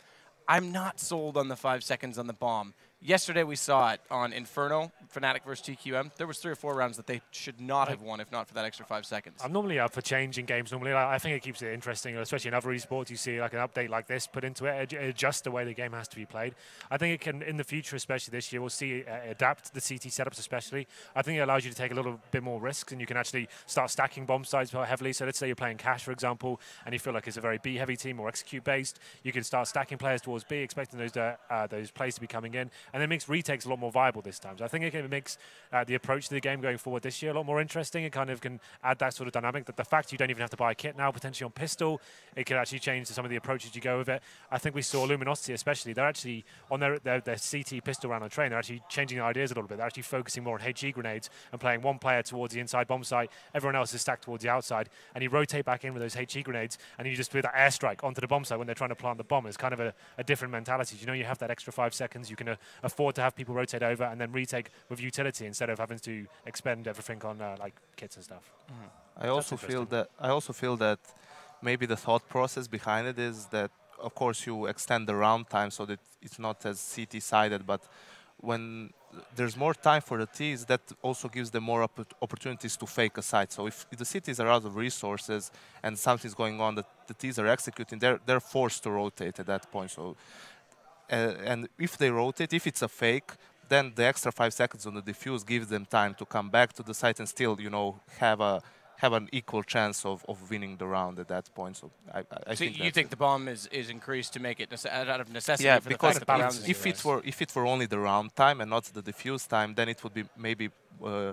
I'm not sold on the five seconds on the bomb. Yesterday we saw it on Inferno, Fnatic versus TQM. There was three or four rounds that they should not have won if not for that extra five seconds. I'm normally up for changing games. Normally, like, I think it keeps it interesting, especially in other esports. You see like an update like this put into it, ad- adjust the way the game has to be played. I think it can, in the future, especially this year, we'll see uh, adapt the CT setups, especially. I think it allows you to take a little bit more risks, and you can actually start stacking bomb sites more heavily. So let's say you're playing Cache, for example, and you feel like it's a very B-heavy team or execute based. You can start stacking players towards B, expecting those uh, uh, those plays to be coming in, and it makes retakes a lot more viable this time. So I think it, makes uh, the approach to the game going forward this year a lot more interesting. It kind of can add that sort of dynamic. That the fact you don't even have to buy a kit now, potentially on pistol, it could actually change some of the approaches you go with it. I think we saw Luminosity, especially. They're actually on their their, their CT pistol round on train. They're actually changing their ideas a little bit. They're actually focusing more on HE grenades and playing one player towards the inside bomb site. Everyone else is stacked towards the outside, and you rotate back in with those HE grenades, and you just do that airstrike onto the bomb site when they're trying to plant the bomb. It's kind of a, a different mentality. You know, you have that extra five seconds. You can uh, afford to have people rotate over and then retake with utility instead of having to expend everything on uh, like kits and stuff. I also feel that I also feel that maybe the thought process behind it is that of course you extend the round time so that it's not as CT sided, but when there's more time for the T's, that also gives them more oppor- opportunities to fake a site. So if the CTs are out of resources and something's going on that the T's are executing, they're they're forced to rotate at that point. So and if they rotate, if it's a fake, then the extra five seconds on the defuse gives them time to come back to the site and still, you know, have a have an equal chance of, of winning the round at that point. So I, I, I so think you think it. the bomb is, is increased to make it out of necessity yeah, for the because fact that the rounds balance is if, if it were if it were only the round time and not the defuse time, then it would be maybe uh,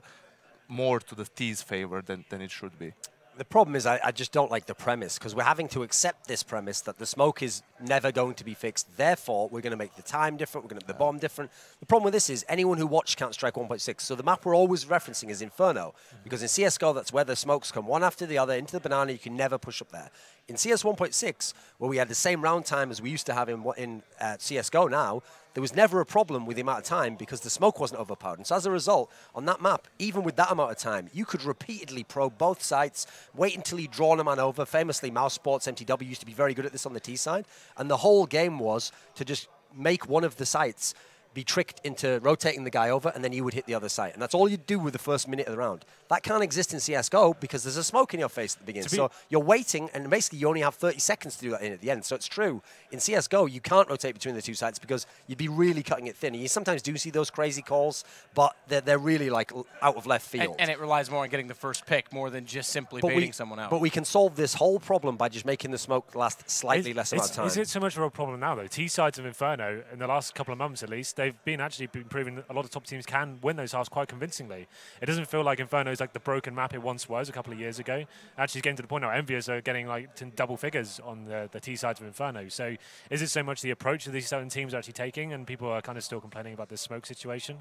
more to the T's favor than, than it should be. The problem is, I, I just don't like the premise because we're having to accept this premise that the smoke is never going to be fixed. Therefore, we're going to make the time different. We're going to make the bomb different. The problem with this is anyone who watched Counter Strike 1.6. So the map we're always referencing is Inferno because in CS:GO that's where the smokes come one after the other into the banana. You can never push up there. In CS 1.6, where we had the same round time as we used to have in in uh, CS:GO now, there was never a problem with the amount of time because the smoke wasn't overpowered. And so as a result, on that map, even with that amount of time, you could repeatedly probe both sites, wait until he'd drawn a man over. Famously, mousesports MTW used to be very good at this on the T side. And the whole game was to just make one of the sites be tricked into rotating the guy over, and then you would hit the other side. And that's all you'd do with the first minute of the round. That can't exist in CSGO because there's a smoke in your face at the beginning. So you're waiting, and basically you only have 30 seconds to do that in at the end. So it's true. In CSGO, you can't rotate between the two sides because you'd be really cutting it thin. And you sometimes do see those crazy calls, but they're, they're really like out of left field. And, and, it relies more on getting the first pick more than just simply but baiting we, someone out. But we can solve this whole problem by just making the smoke last slightly is, less amount of time. Is it so much of a problem now, though? T sides of Inferno, in the last couple of months at least, they've been actually been proving a lot of top teams can win those halves quite convincingly. It doesn't feel like Inferno is like the broken map it once was a couple of years ago. Actually, it's getting to the point now EnVyUs are getting like double figures on the, the T sides of Inferno. So is it so much the approach that these certain teams are actually taking and people are kind of still complaining about this smoke situation?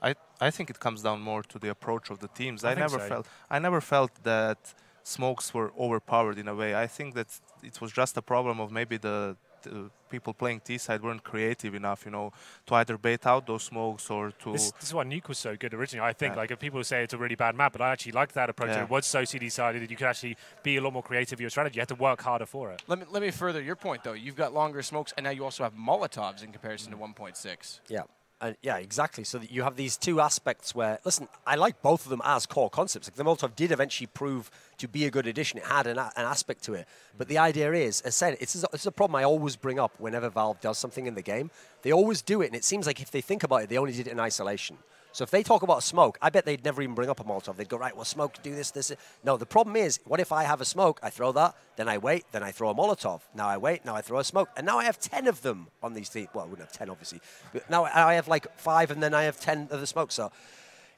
I, I think it comes down more to the approach of the teams. I, I never so. felt I never felt that smokes were overpowered in a way. I think that it was just a problem of maybe the uh, people playing T side weren't creative enough, you know, to either bait out those smokes or to. This, this is why Nuke was so good originally. I think, yeah. like, if people say it's a really bad map, but I actually liked that approach. Yeah. It was so CT sided that you could actually be a lot more creative with your strategy. You had to work harder for it. Let me let me further your point though. You've got longer smokes, and now you also have Molotovs in comparison to 1.6. Yeah. Uh, yeah, exactly. So you have these two aspects where, listen, I like both of them as core concepts. Like the Molotov did eventually prove to be a good addition. It had an, an aspect to it. But the idea is, as I said, it's, it's a problem I always bring up whenever Valve does something in the game. They always do it, and it seems like if they think about it, they only did it in isolation. So if they talk about smoke, I bet they'd never even bring up a Molotov. They'd go, right, well, smoke, do this, this. No, the problem is, what if I have a smoke, I throw that, then I wait, then I throw a Molotov. Now I wait, now I throw a smoke. And now I have 10 of them on these things. Well, I wouldn't have 10, obviously. But now I have like five, and then I have 10 of the smoke. So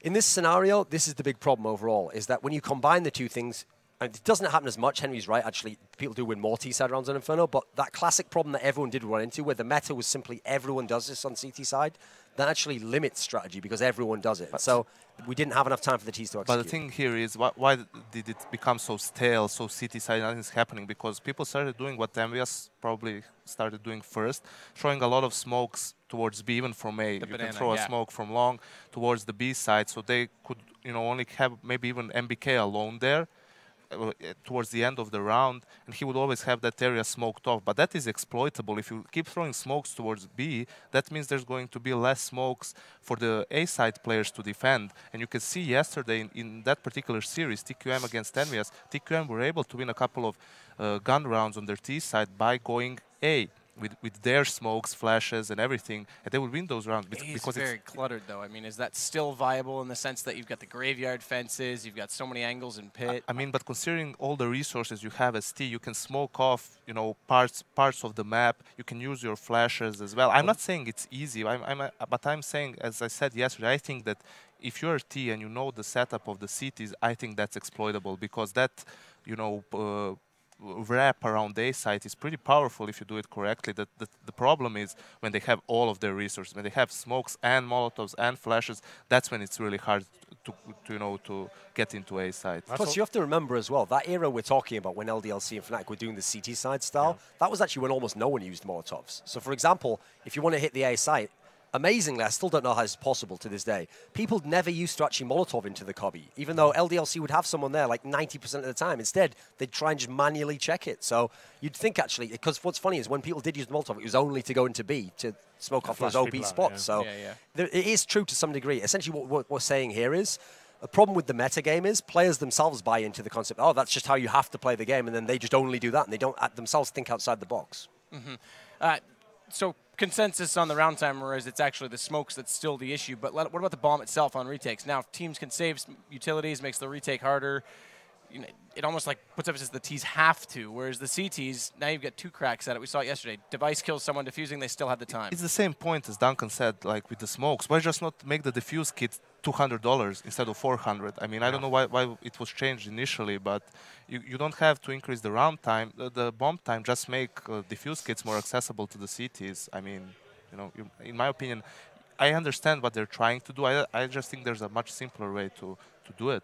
in this scenario, this is the big problem overall, is that when you combine the two things, and it doesn't happen as much. Henry's right, actually. People do win more T-side rounds on Inferno, but that classic problem that everyone did run into, where the meta was simply everyone does this on CT side, that actually limits strategy because everyone does it. But so we didn't have enough time for the T's to execute. But the thing here is, why, why did it become so stale, so CT-side, nothing's happening? Because people started doing what EnVyUs probably started doing first, throwing a lot of smokes towards B, even from A. The you banana, can throw yeah. a smoke from long towards the B side, so they could, you know, only have maybe even NBK alone there towards the end of the round, and he would always have that area smoked off. But that is exploitable. If you keep throwing smokes towards B, that means there's going to be less smokes for the A side players to defend. And you can see yesterday in, in that particular series, TQM against EnVyUs, TQM were able to win a couple of uh, gun rounds on their T side by going A with, with their smokes, flashes, and everything, and they would win those rounds. It's because very cluttered, though. I mean, is that still viable in the sense that you've got the graveyard fences, you've got so many angles in pit? I, I mean, but considering all the resources you have as T, you can smoke off, you know, parts parts of the map. You can use your flashes as well. I'm not saying it's easy, I'm, I'm a, but I'm saying, as I said yesterday, I think that if you're a T and you know the setup of the CTs, I think that's exploitable because that, you know, uh, wrap around A site is pretty powerful if you do it correctly. The, the, the, problem is when they have all of their resources, when they have smokes and molotovs and flashes, that's when it's really hard to, to you know to get into A site. Plus, you have to remember as well that era we're talking about when LDLC and Fnatic were doing the CT side style. Yeah. That was actually when almost no one used molotovs. So, for example, if you want to hit the A site, amazingly, I still don't know how it's possible to this day. People never used to actually Molotov into the copy, even though LDLC would have someone there like 90% of the time. Instead, they'd try and just manually check it. So you'd think actually, because what's funny is when people did use Molotov, it was only to go into B to smoke off those OP spots. yeah. So yeah, yeah. There, it is true to some degree. Essentially, what, what we're saying here is the problem with the meta game is players themselves buy into the concept, oh, that's just how you have to play the game, and then they just only do that, and they don't themselves think outside the box. Mm-hmm. Uh, so consensus on the round timer is it's actually the smokes that's still the issue. But let, what about the bomb itself on retakes? Now, teams can save utilities, makes the retake harder. You know, it almost like puts emphasis the T's have to, whereas the CTs, now you've got two cracks at it. We saw it yesterday. Device kills someone defusing, they still had the time. It's the same point as Duncan said, like with the smokes. Why just not make the defuse kit $200 instead of 400 I mean, I don't know why, why it was changed initially, but you, you don't have to increase the round time, the, the bomb time, just make uh, defuse kits more accessible to the CTs. I mean, you know, you, in my opinion, I understand what they're trying to do. I, I just think there's a much simpler way to, to do it.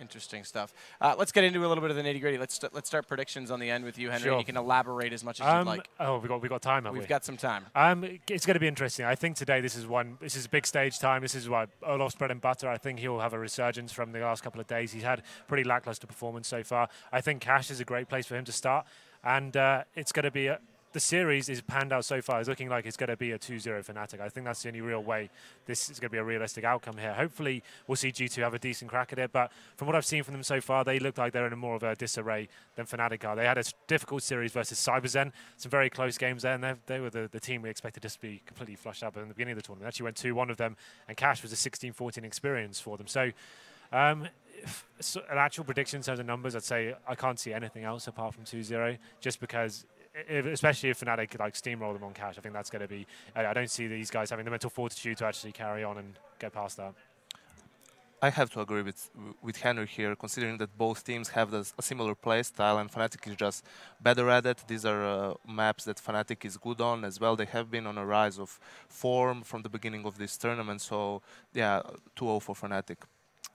Interesting stuff. Uh, let's get into a little bit of the nitty gritty. Let's st- let's start predictions on the end with you, Henry. Sure. You can elaborate as much as Um, you'd like. Oh, we got we got time. We've we? got some time. Um, it's going to be interesting. I think today this is one. This is a big stage time. This is what Olof's bread and butter. I think he'll have a resurgence from the last couple of days. He's had pretty lackluster performance so far. I think Cache is a great place for him to start, and uh, it's going to be a, the series is panned out so far. It's looking like it's going to be a 2-0 Fnatic. I think that's the only real way this is going to be a realistic outcome here. Hopefully, we'll see G2 have a decent crack at it. But from what I've seen from them so far, they look like they're in more of a disarray than Fnatic are. They had a difficult series versus CyberZen, some very close games there, and they- were the, the team we expected just to be completely flushed out in the beginning of the tournament. Actually went 2-1 of them, and Cache was a 16-14 experience for them. So um, so an actual prediction in terms of numbers, I'd say I can't see anything else apart from 2-0, just because, if, especially if Fnatic like steamroll them on Cache, I think that's going to be. I, I don't see these guys having the mental fortitude to actually carry on and get past that. I have to agree with with Henry here, considering that both teams have this, a similar play style, and Fnatic is just better at it. These are uh, maps that Fnatic is good on as well. They have been on a rise of form from the beginning of this tournament. So yeah, 2-0 for Fnatic.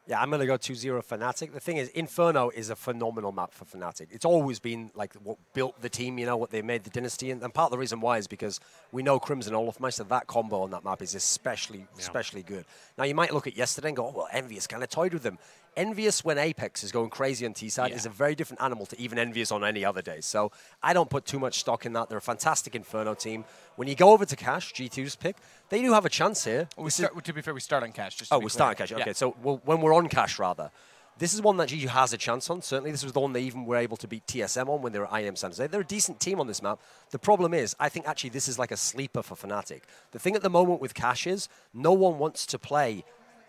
Yeah, I'm going to go 2-0 Fnatic. The thing is, Inferno is a phenomenal map for Fnatic. It's always been like what built the team, you know, what they made the dynasty. And, and part of the reason why is because we know Crimson olofmeister, that combo on that map is especially, especially good. Now, you might look at yesterday and go, oh, well, EnVyUs kind of toyed with them. EnVyUs when Apex is going crazy on T-side is a very different animal to even EnVyUs on any other day. So I don't put too much stock in that. They're a fantastic Inferno team. When you go over to Cache, G2's pick, they do have a chance here. We This is- start, to be fair, we start on Cache. Oh, we're clear. starting Cache. Yeah. Okay, so we'll, when we're on Cache, rather, this is one that GG has a chance on. Certainly, this was the one they even were able to beat TSM on when they were IEM San Jose. They're a decent team on this map. The problem is, I think actually this is like a sleeper for Fnatic. The thing at the moment with Cache is, no one wants to play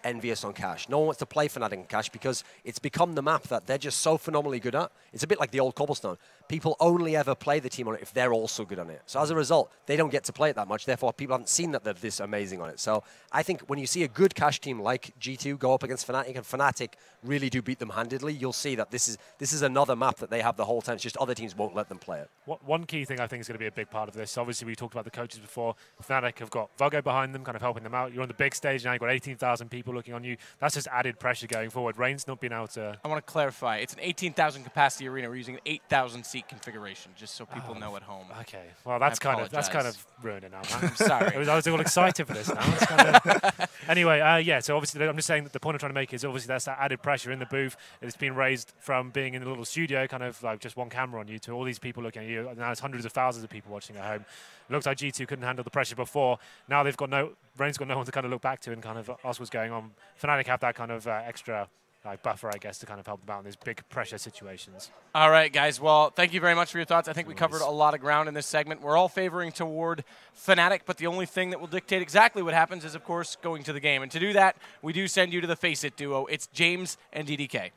EnVyUs on Cache. No one wants to play Fnatic on Cache because it's become the map that they're just so phenomenally good at. It's a bit like the old cobblestone. People only ever play the team on it if they're also good on it. So as a result, they don't get to play it that much. Therefore, people haven't seen that they're this amazing on it. So I think when you see a good Cache team like G2 go up against Fnatic and Fnatic really do beat them handedly, you'll see that this is this is another map that they have the whole time. It's just other teams won't let them play it. What, one key thing I think is going to be a big part of this. Obviously, we talked about the coaches before. Fnatic have got vuggo behind them, kind of helping them out. You're on the big stage now. You've got 18,000 people looking on you. That's just added pressure going forward. Rain's not been able to. I want to clarify. It's an 18,000 capacity arena. We're using an 8,000 seat configuration, just so people Oh, know at home. Okay, well that's kind of that's kind of ruined it now. I'm sorry. I was, I was all excited for this now. Kind of *laughs* anyway, uh, yeah. So obviously, I'm just saying that the point I'm trying to make is obviously that's that added pressure in the booth. It's been raised from being in a little studio, kind of like just one camera on you, to all these people looking at you. Now there's hundreds of thousands of people watching at home. It looks like G2 couldn't handle the pressure before. Now they've got no, Rain's got no one to kind of look back to and kind of ask what's going on. Fnatic have that kind of uh, extra. Like buffer, I guess, to kind of help them out in these big pressure situations. All right, guys. Well, thank you very much for your thoughts. I think we covered a lot of ground in this segment. We're all favoring toward Fnatic, but the only thing that will dictate exactly what happens is, of course, going to the game. And to do that, we do send you to the FACEIT duo. It's James and DDK.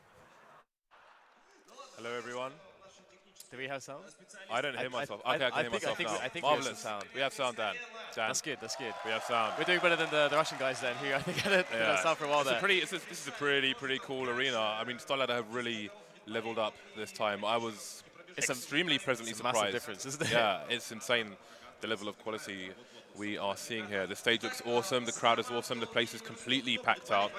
Hello, everyone. Do we have sound? I don't hear I- myself. I- okay, I can I hear think- myself think- now. I think we have Marvelous. sound. We have sound, Dan. Dan. That's good. That's good. We have sound. We're doing better than the, the Russian guys then, who I think had had sound for a while it's there. A pretty, it's a, this is a pretty, pretty cool arena. I mean, StarLadder have really leveled up this time. I was It's a- extremely pleasantly it's a massive surprised. difference, isn't it? Yeah, it's insane the level of quality we are seeing here. The stage looks awesome. The crowd is awesome. The place is completely packed out.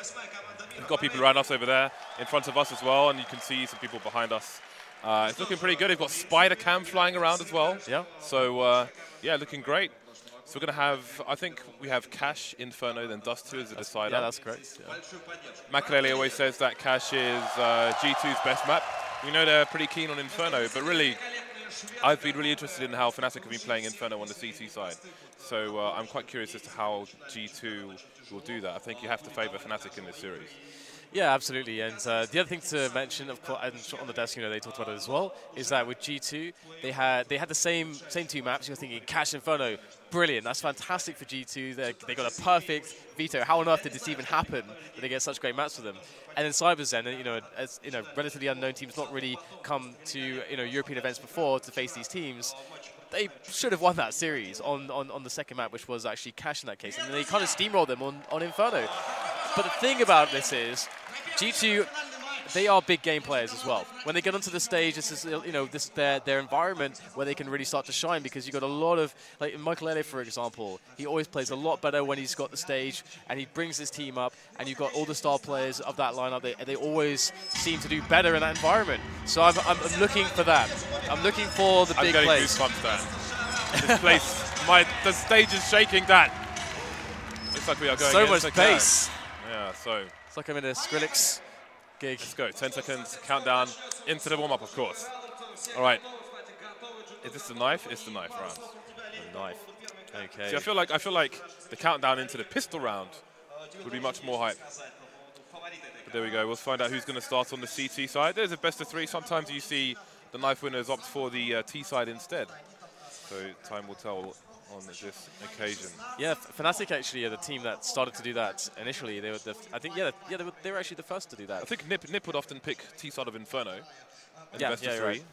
We've got people around us over there, in front of us as well, and you can see some people behind us. Uh, it's looking pretty good. They've got spider cam flying around as well. Yeah. So uh, yeah, looking great. So we're gonna have, I think we have Cache, Inferno, then Dust 2 as a decider. yeah, that's correct. Yeah. Maikelele always says that Cache is uh, G2's best map. We know they're pretty keen on Inferno, but really, I've been really interested in how Fnatic have been playing Inferno on the CT side. So uh, I'm quite curious as to how G2 will do that. I think you have to favour Fnatic in this series. Yeah, absolutely. And uh, the other thing to mention, of course, and on the desk, you know, they talked about it as well, is that with G2, they had they had the same same two maps. You're thinking Cache Inferno, brilliant. That's fantastic for G2. They're, they got a perfect veto. How on earth did this even happen? That they get such great maps for them. And then CyberZen, you know, as you know, relatively unknown teams, not really come to you know European events before to face these teams. They should have won that series on, on, on the second map, which was actually Cache in that case. And they kind of steamrolled them on, on Inferno. But the thing about this is, G2 they are big game players as well. When they get onto the stage, this is you know this is their their environment where they can really start to shine because you've got a lot of like Michael for example, he always plays a lot better when he's got the stage and he brings his team up and you've got all the star players of that lineup. They, they always seem to do better in that environment. So I'm, I'm, I'm looking for that. I'm looking for the I'm big getting plays. goosebumps, Dan. This place, *laughs* my the stage is shaking, Dan. Looks like we are going So much bass. Yeah, so It's like I'm in a Skrillex gig. let's go. 10 seconds, countdown into the warm-up, of course. All right. Is this the knife? It's the knife round. The knife. Okay. See, I feel like I feel like the countdown into the pistol round would be much more hype. But there we go. We'll find out who's going to start on the CT side. There's a best of three. Sometimes you see the knife winners opt for the uh, T side instead. So time will tell on this occasion. Yeah, Fnatic actually are the team that started to do that initially. They were the, I think, yeah, yeah, they were, they were actually the first to do that. I think Nip, Nip would often pick T side of Inferno. in Yeah, best yeah, of three. right.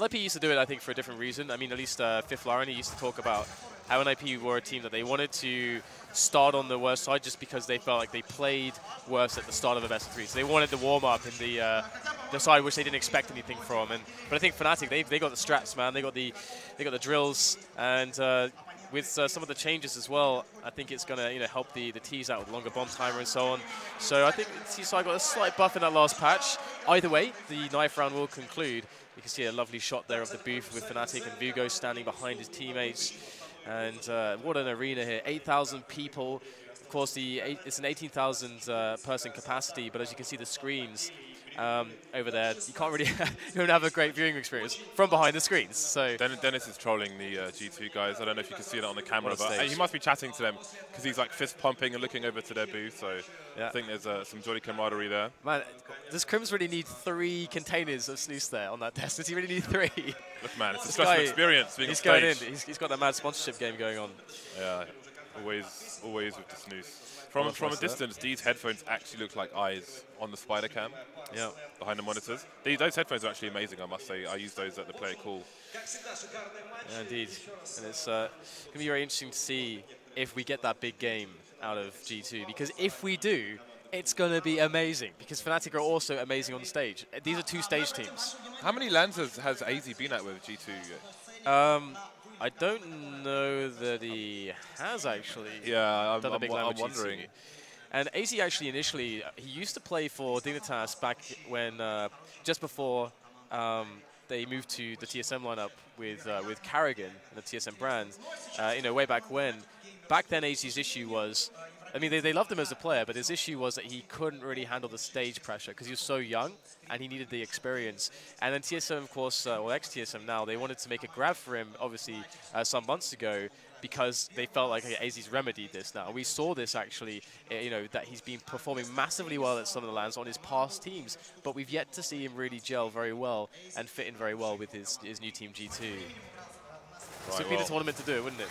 NIP used to do it, I think, for a different reason. I mean, at least uh, Fifflaren used to talk about how NIP were a team that they wanted to start on the worst side just because they felt like they played worse at the start of the best of three. So they wanted the warm up in the uh, the side which they didn't expect anything from. And but I think Fnatic they they got the strats, man. They got the they got the drills and. Uh, with uh, some of the changes as well, I think it's going to you know help the, the T's out with longer bomb timer and so on. So I think T-Side got a slight buff in that last patch. Either way, the knife round will conclude. You can see a lovely shot there of the booth with Fnatic and vuggo standing behind his teammates. And uh, what an arena here, 8,000 people. Of course, the eight, it's an 18,000 uh, person capacity, but as you can see the screens um, over there, you can't really *laughs* you don't have a great viewing experience from behind the screens. So Den- Dennis is trolling the uh, G2 guys. I don't know if you can see that on the camera, but uh, he must be chatting to them because he's like fist pumping and looking over to their booth. So Yeah. I think there's uh, some jolly camaraderie there. Man, does KRIMZ really need three containers of snus there on that desk? Does he really need three? Look, man, it's a stressful experience being He's on going in. He's, he's got that mad sponsorship game going on. Yeah, always, always with the snus. From from a like that. distance, these headphones actually look like eyes on the spider cam. Yeah. Behind the monitors. These, those headphones are actually amazing, I must say. I use those at the Play call. Yeah, indeed. And it's uh, going to be very interesting to see if we get that big game out of G2. Because if we do, it's going to be amazing. Because Fnatic are also amazing on stage. These are two stage teams. How many LANs has, has aizy been at with G2? Um, I don't know that he has actually Yeah, I'm- done a I'm big wa- land I'm G2. wondering. And aizy actually initially, he used to play for Dignitas back when, uh, just before um, they moved to the TSM lineup with uh, with Karrigan, the TSM brand, uh, you know, way back when. Back then, aizy's issue was, I mean, they, they loved him as a player, but his issue was that he couldn't really handle the stage pressure because he was so young and he needed the experience. And then TSM, of course, uh, or ex-TSM now, they wanted to make a grab for him, obviously, uh, some months ago because they felt like okay, aizy's remedied this now. We saw this actually, uh, you know, that he's been performing massively well at some of the LANs on his past teams, but we've yet to see him really gel very well and fit in very well with his, his new team G2. so it'd be well. the tournament to do it, wouldn't it?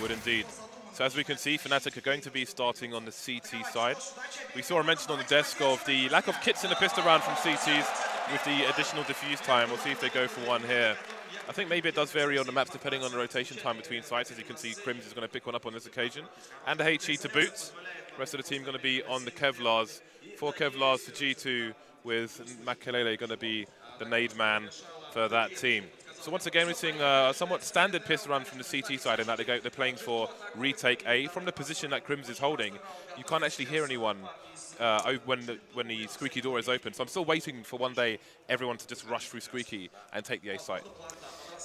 Would indeed. So as we can see, Fnatic are going to be starting on the CT side. We saw a mention on the desk of the lack of kits in the pistol round from CTs with the additional defuse time. We'll see if they go for one here. I think maybe it does vary on the maps depending on the rotation time between sites. As you can see, KRIMZ is going to pick one up on this occasion. And the HE to boot. rest of the team going to be on the Kevlars. Four Kevlars for G2 with Maikelele going to be the nade man for that team. So once again, we're seeing a somewhat standard piss run from the CT side in that they go, they're playing for retake A. From the position that KRIMZ is holding, you can't actually hear anyone uh, when, the, when the squeaky door is open. So I'm still waiting for one day everyone to just rush through squeaky and take the A site.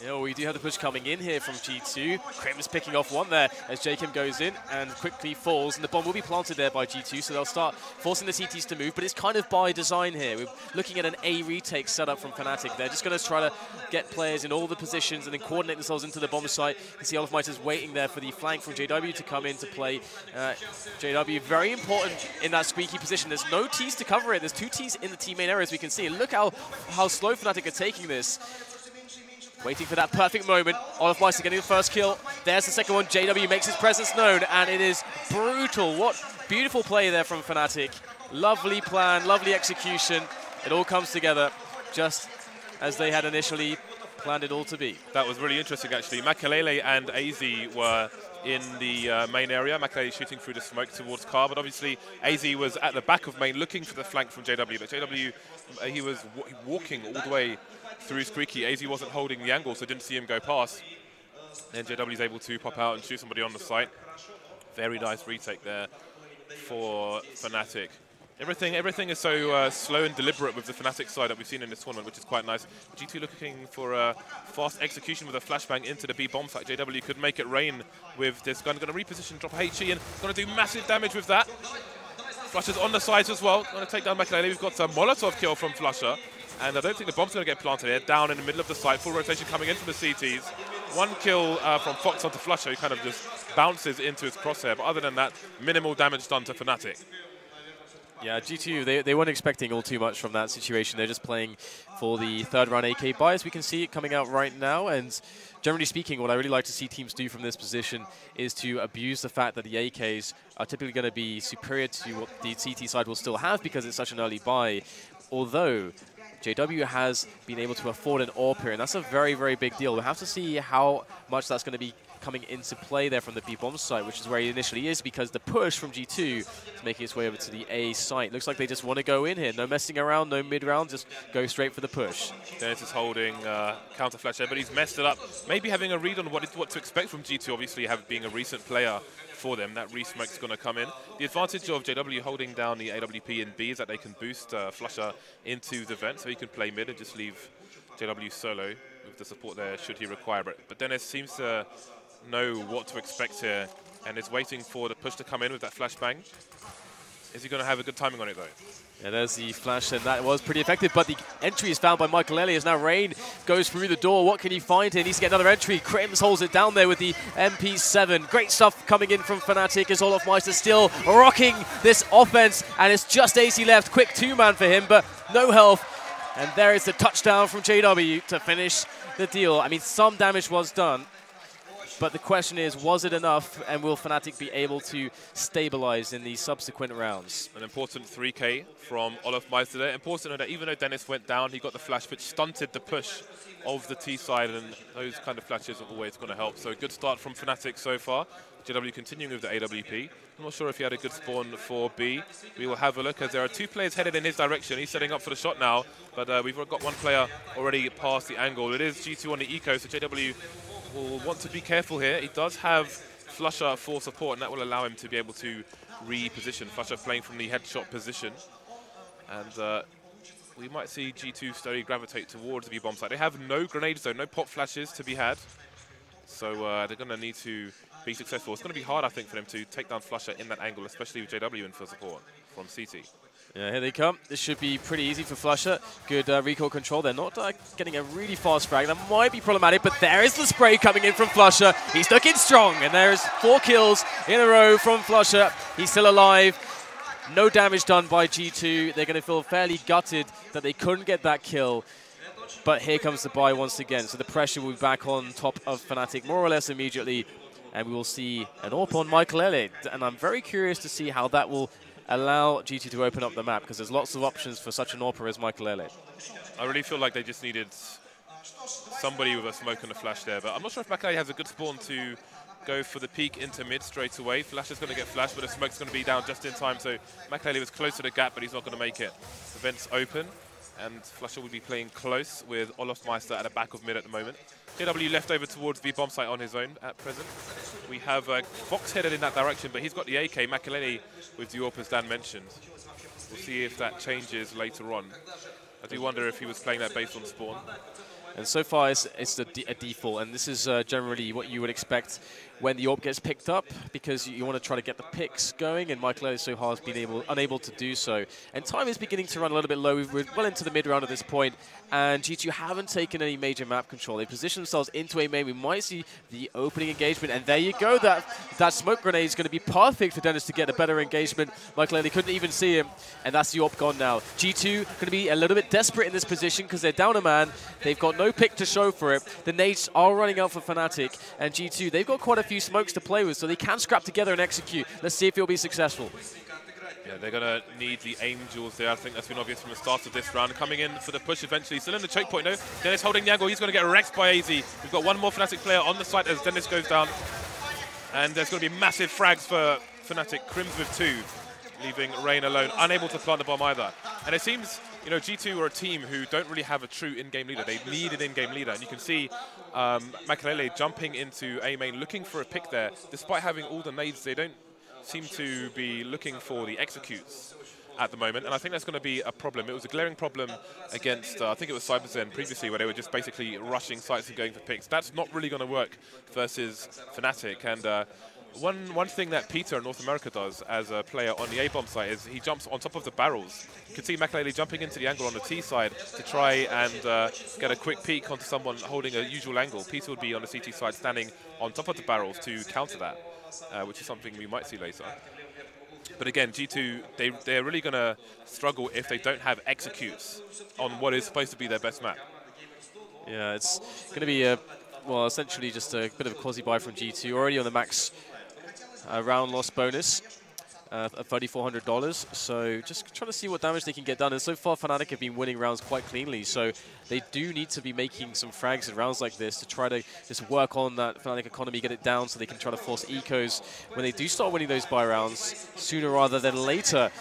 Yeah, well, we do have the push coming in here from G2. Krim's picking off one there as Jacob goes in and quickly falls, and the bomb will be planted there by G2, so they'll start forcing the CTs to move, but it's kind of by design here. We're looking at an A retake setup from Fnatic. They're just going to try to get players in all the positions and then coordinate themselves into the bomb site. You can see Olof is waiting there for the flank from JW to come in to play. Uh, JW, very important in that squeaky position. There's no T's to cover it. There's two T's in the team main area, as we can see. Look how, how slow Fnatic are taking this. Waiting for that perfect moment. olofmeister getting the first kill. There's the second one. JW makes his presence known, and it is brutal. What beautiful play there from Fnatic. Lovely plan, lovely execution. It all comes together just as they had initially planned it all to be. That was really interesting, actually. Maikelele and aizy were in the uh, main area. Maikelele shooting through the smoke towards Car, but obviously aizy was at the back of main looking for the flank from JW. But JW, uh, he was walking all the way through Squeaky. aizy wasn't holding the angle, so didn't see him go past. Then JW is able to pop out and shoot somebody on the site. Very nice retake there for Fnatic. Everything, everything is so uh, slow and deliberate with the Fnatic side that we've seen in this tournament, which is quite nice. G2 looking for a fast execution with a flashbang into the B bomb site. JW could make it rain with this gun. Going to reposition, drop HE, and going to do massive damage with that. Flusha's on the sides as well. Going to take down Maikelele. We've got a Molotov kill from Flusha. And I don't think the bomb's going to get planted here. Down in the middle of the site. Full rotation coming in from the CTs. One kill uh, from Fox onto Flusha. He kind of just bounces into his crosshair. But other than that, minimal damage done to Fnatic. Yeah, G2, they, they weren't expecting all too much from that situation. They're just playing for the third round AK bias. We can see it coming out right now. And generally speaking, what I really like to see teams do from this position is to abuse the fact that the AKs are typically going to be superior to what the CT side will still have because it's such an early buy. Although JW has been able to afford an AWP here, and that's a very, very big deal. We'll have to see how much that's going to be coming into play there from the B bomb site, which is where he initially is, because the push from G2 is making its way over to the A site. Looks like they just want to go in here. No messing around, no mid-round, just go straight for the push. Dennis is holding uh, counter flash there, but he's messed it up. Maybe having a read on what, it, what to expect from G2, obviously have, being a recent player for them. That re-smoke's going to come in. The advantage of JW holding down the AWP in B is that they can boost uh, Flusha into the vent, so he can play mid and just leave JW solo with the support there should he require it. But Dennis seems to know what to expect here and is waiting for the push to come in with that flashbang. Is he going to have a good timing on it, though? Yeah, there's the flash, and that was pretty effective, but the entry is found by Maikelele. Now Rain goes through the door. What can he find here? He needs to get another entry. KRIMZ holds it down there with the MP7. Great stuff coming in from Fnatic as olofmeister still rocking this offense, and it's just AC left. Quick two-man for him, but no health. And there is the touchdown from JW to finish the deal. I mean, some damage was done, but the question is, was it enough, and will Fnatic be able to stabilize in the subsequent rounds? An important 3K from olofmeister there. Important that even though Dennis went down, he got the flash, which stunted the push of the T side, and those kind of flashes are always going to help. So good start from Fnatic so far. JW continuing with the AWP. I'm not sure if he had a good spawn for B. We will have a look as there are two players headed in his direction. He's setting up for the shot now, but uh, we've got one player already past the angle. It is G2 on the eco, so JW will want to be careful here. He does have Flusha for support, and that will allow him to be able to reposition. Flusha playing from the headshot position. And uh, we might see G2 slowly gravitate towards the B-bomb site. They have no grenades, though, no pop flashes to be had. So uh, they're going to need to be successful. It's going to be hard, I think, for them to take down Flusher in that angle, especially with JW in for support from CT. Yeah, here they come. This should be pretty easy for Flusha. Good uh, recoil control. They're not uh, getting a really fast frag. That might be problematic, but there is the spray coming in from Flusha. He's looking strong, and there's four kills in a row from Flusha. He's still alive. No damage done by G2. They're going to feel fairly gutted that they couldn't get that kill. But here comes the buy once again. So the pressure will be back on top of Fnatic more or less immediately. And we will see an AWP on Maikelele. And I'm very curious to see how that will allow G2 to open up the map because there's lots of options for such an AWPer as Maikelele. I really feel like they just needed somebody with a smoke and a flash there, but I'm not sure if Makai has a good spawn to go for the peak into mid straight away. Flash is going to get flashed, but the smoke's going to be down just in time, so Maikelele was close to the gap, but he's not going to make it. The vent's open, and Flusha will be playing close with olofmeister at the back of mid at the moment. JW left over towards the bomb site on his own at present. We have uh, Fox headed in that direction, but he's got the AK. Maikelele with the AWP, as Dan mentioned. We'll see if that changes later on. I do wonder if he was playing that based on spawn. And so far, it's, it's a, default, and this is uh, generally what you would expect when the AWP gets picked up because you, want to try to get the picks going, and Michael so far has been able, unable to do so. And time is beginning to run a little bit low. We're well into the mid-round at this point, and G2 haven't taken any major map control. They position themselves into a main. We might see the opening engagement, and there you go. That that smoke grenade is going to be perfect for Dennis to get a better engagement. Michael They couldn't even see him, and that's the AWP gone now. G2 going to be a little bit desperate in this position because they're down a man. They've got no pick to show for it. The nades are running out for Fnatic, and G2, they've got quite a few smokes to play with, so they can scrap together and execute. Let's see if he'll be successful. Yeah, they're going to need the Angels there. I think that's been obvious from the start of this round. Coming in for the push eventually. Still in the choke point, though. Dennis holding the angle. He's going to get wrecked by aizy. We've got one more Fnatic player on the site as Dennis goes down. And there's going to be massive frags for Fnatic. KRIMZ with two, leaving Rain alone. Unable to plant the bomb either. And it seems, you know, G2 are a team who don't really have a true in-game leader. They need an in-game leader. And you can see um, Maikelele jumping into A main, looking for a pick there. Despite having all the nades, they don't seem to be looking for the executes at the moment, and I think that's going to be a problem. It was a glaring problem against, uh, I think it was CyberZen previously, where they were just basically rushing sites and going for picks. That's not really going to work versus Fnatic, and uh, one, one thing that Peter in North America does as a player on the A-bomb side is he jumps on top of the barrels. You can see Maikelele jumping into the angle on the T side to try and uh, get a quick peek onto someone holding a usual angle. Peter would be on the CT side standing on top of the barrels to counter that uh, which is something we might see later. But again, G2, they, they're really going to struggle if they don't have executes on what is supposed to be their best map. Yeah, it's going to be, a, well, essentially just a bit of a quasi-buy from G2. Already on the max uh, round loss bonus uh, of $3,400. So just trying to see what damage they can get done. And so far, Fnatic have been winning rounds quite cleanly. So they do need to be making some frags in rounds like this to try to just work on that Fnatic economy, get it down so they can try to force ecos when they do start winning those buy rounds sooner rather than later.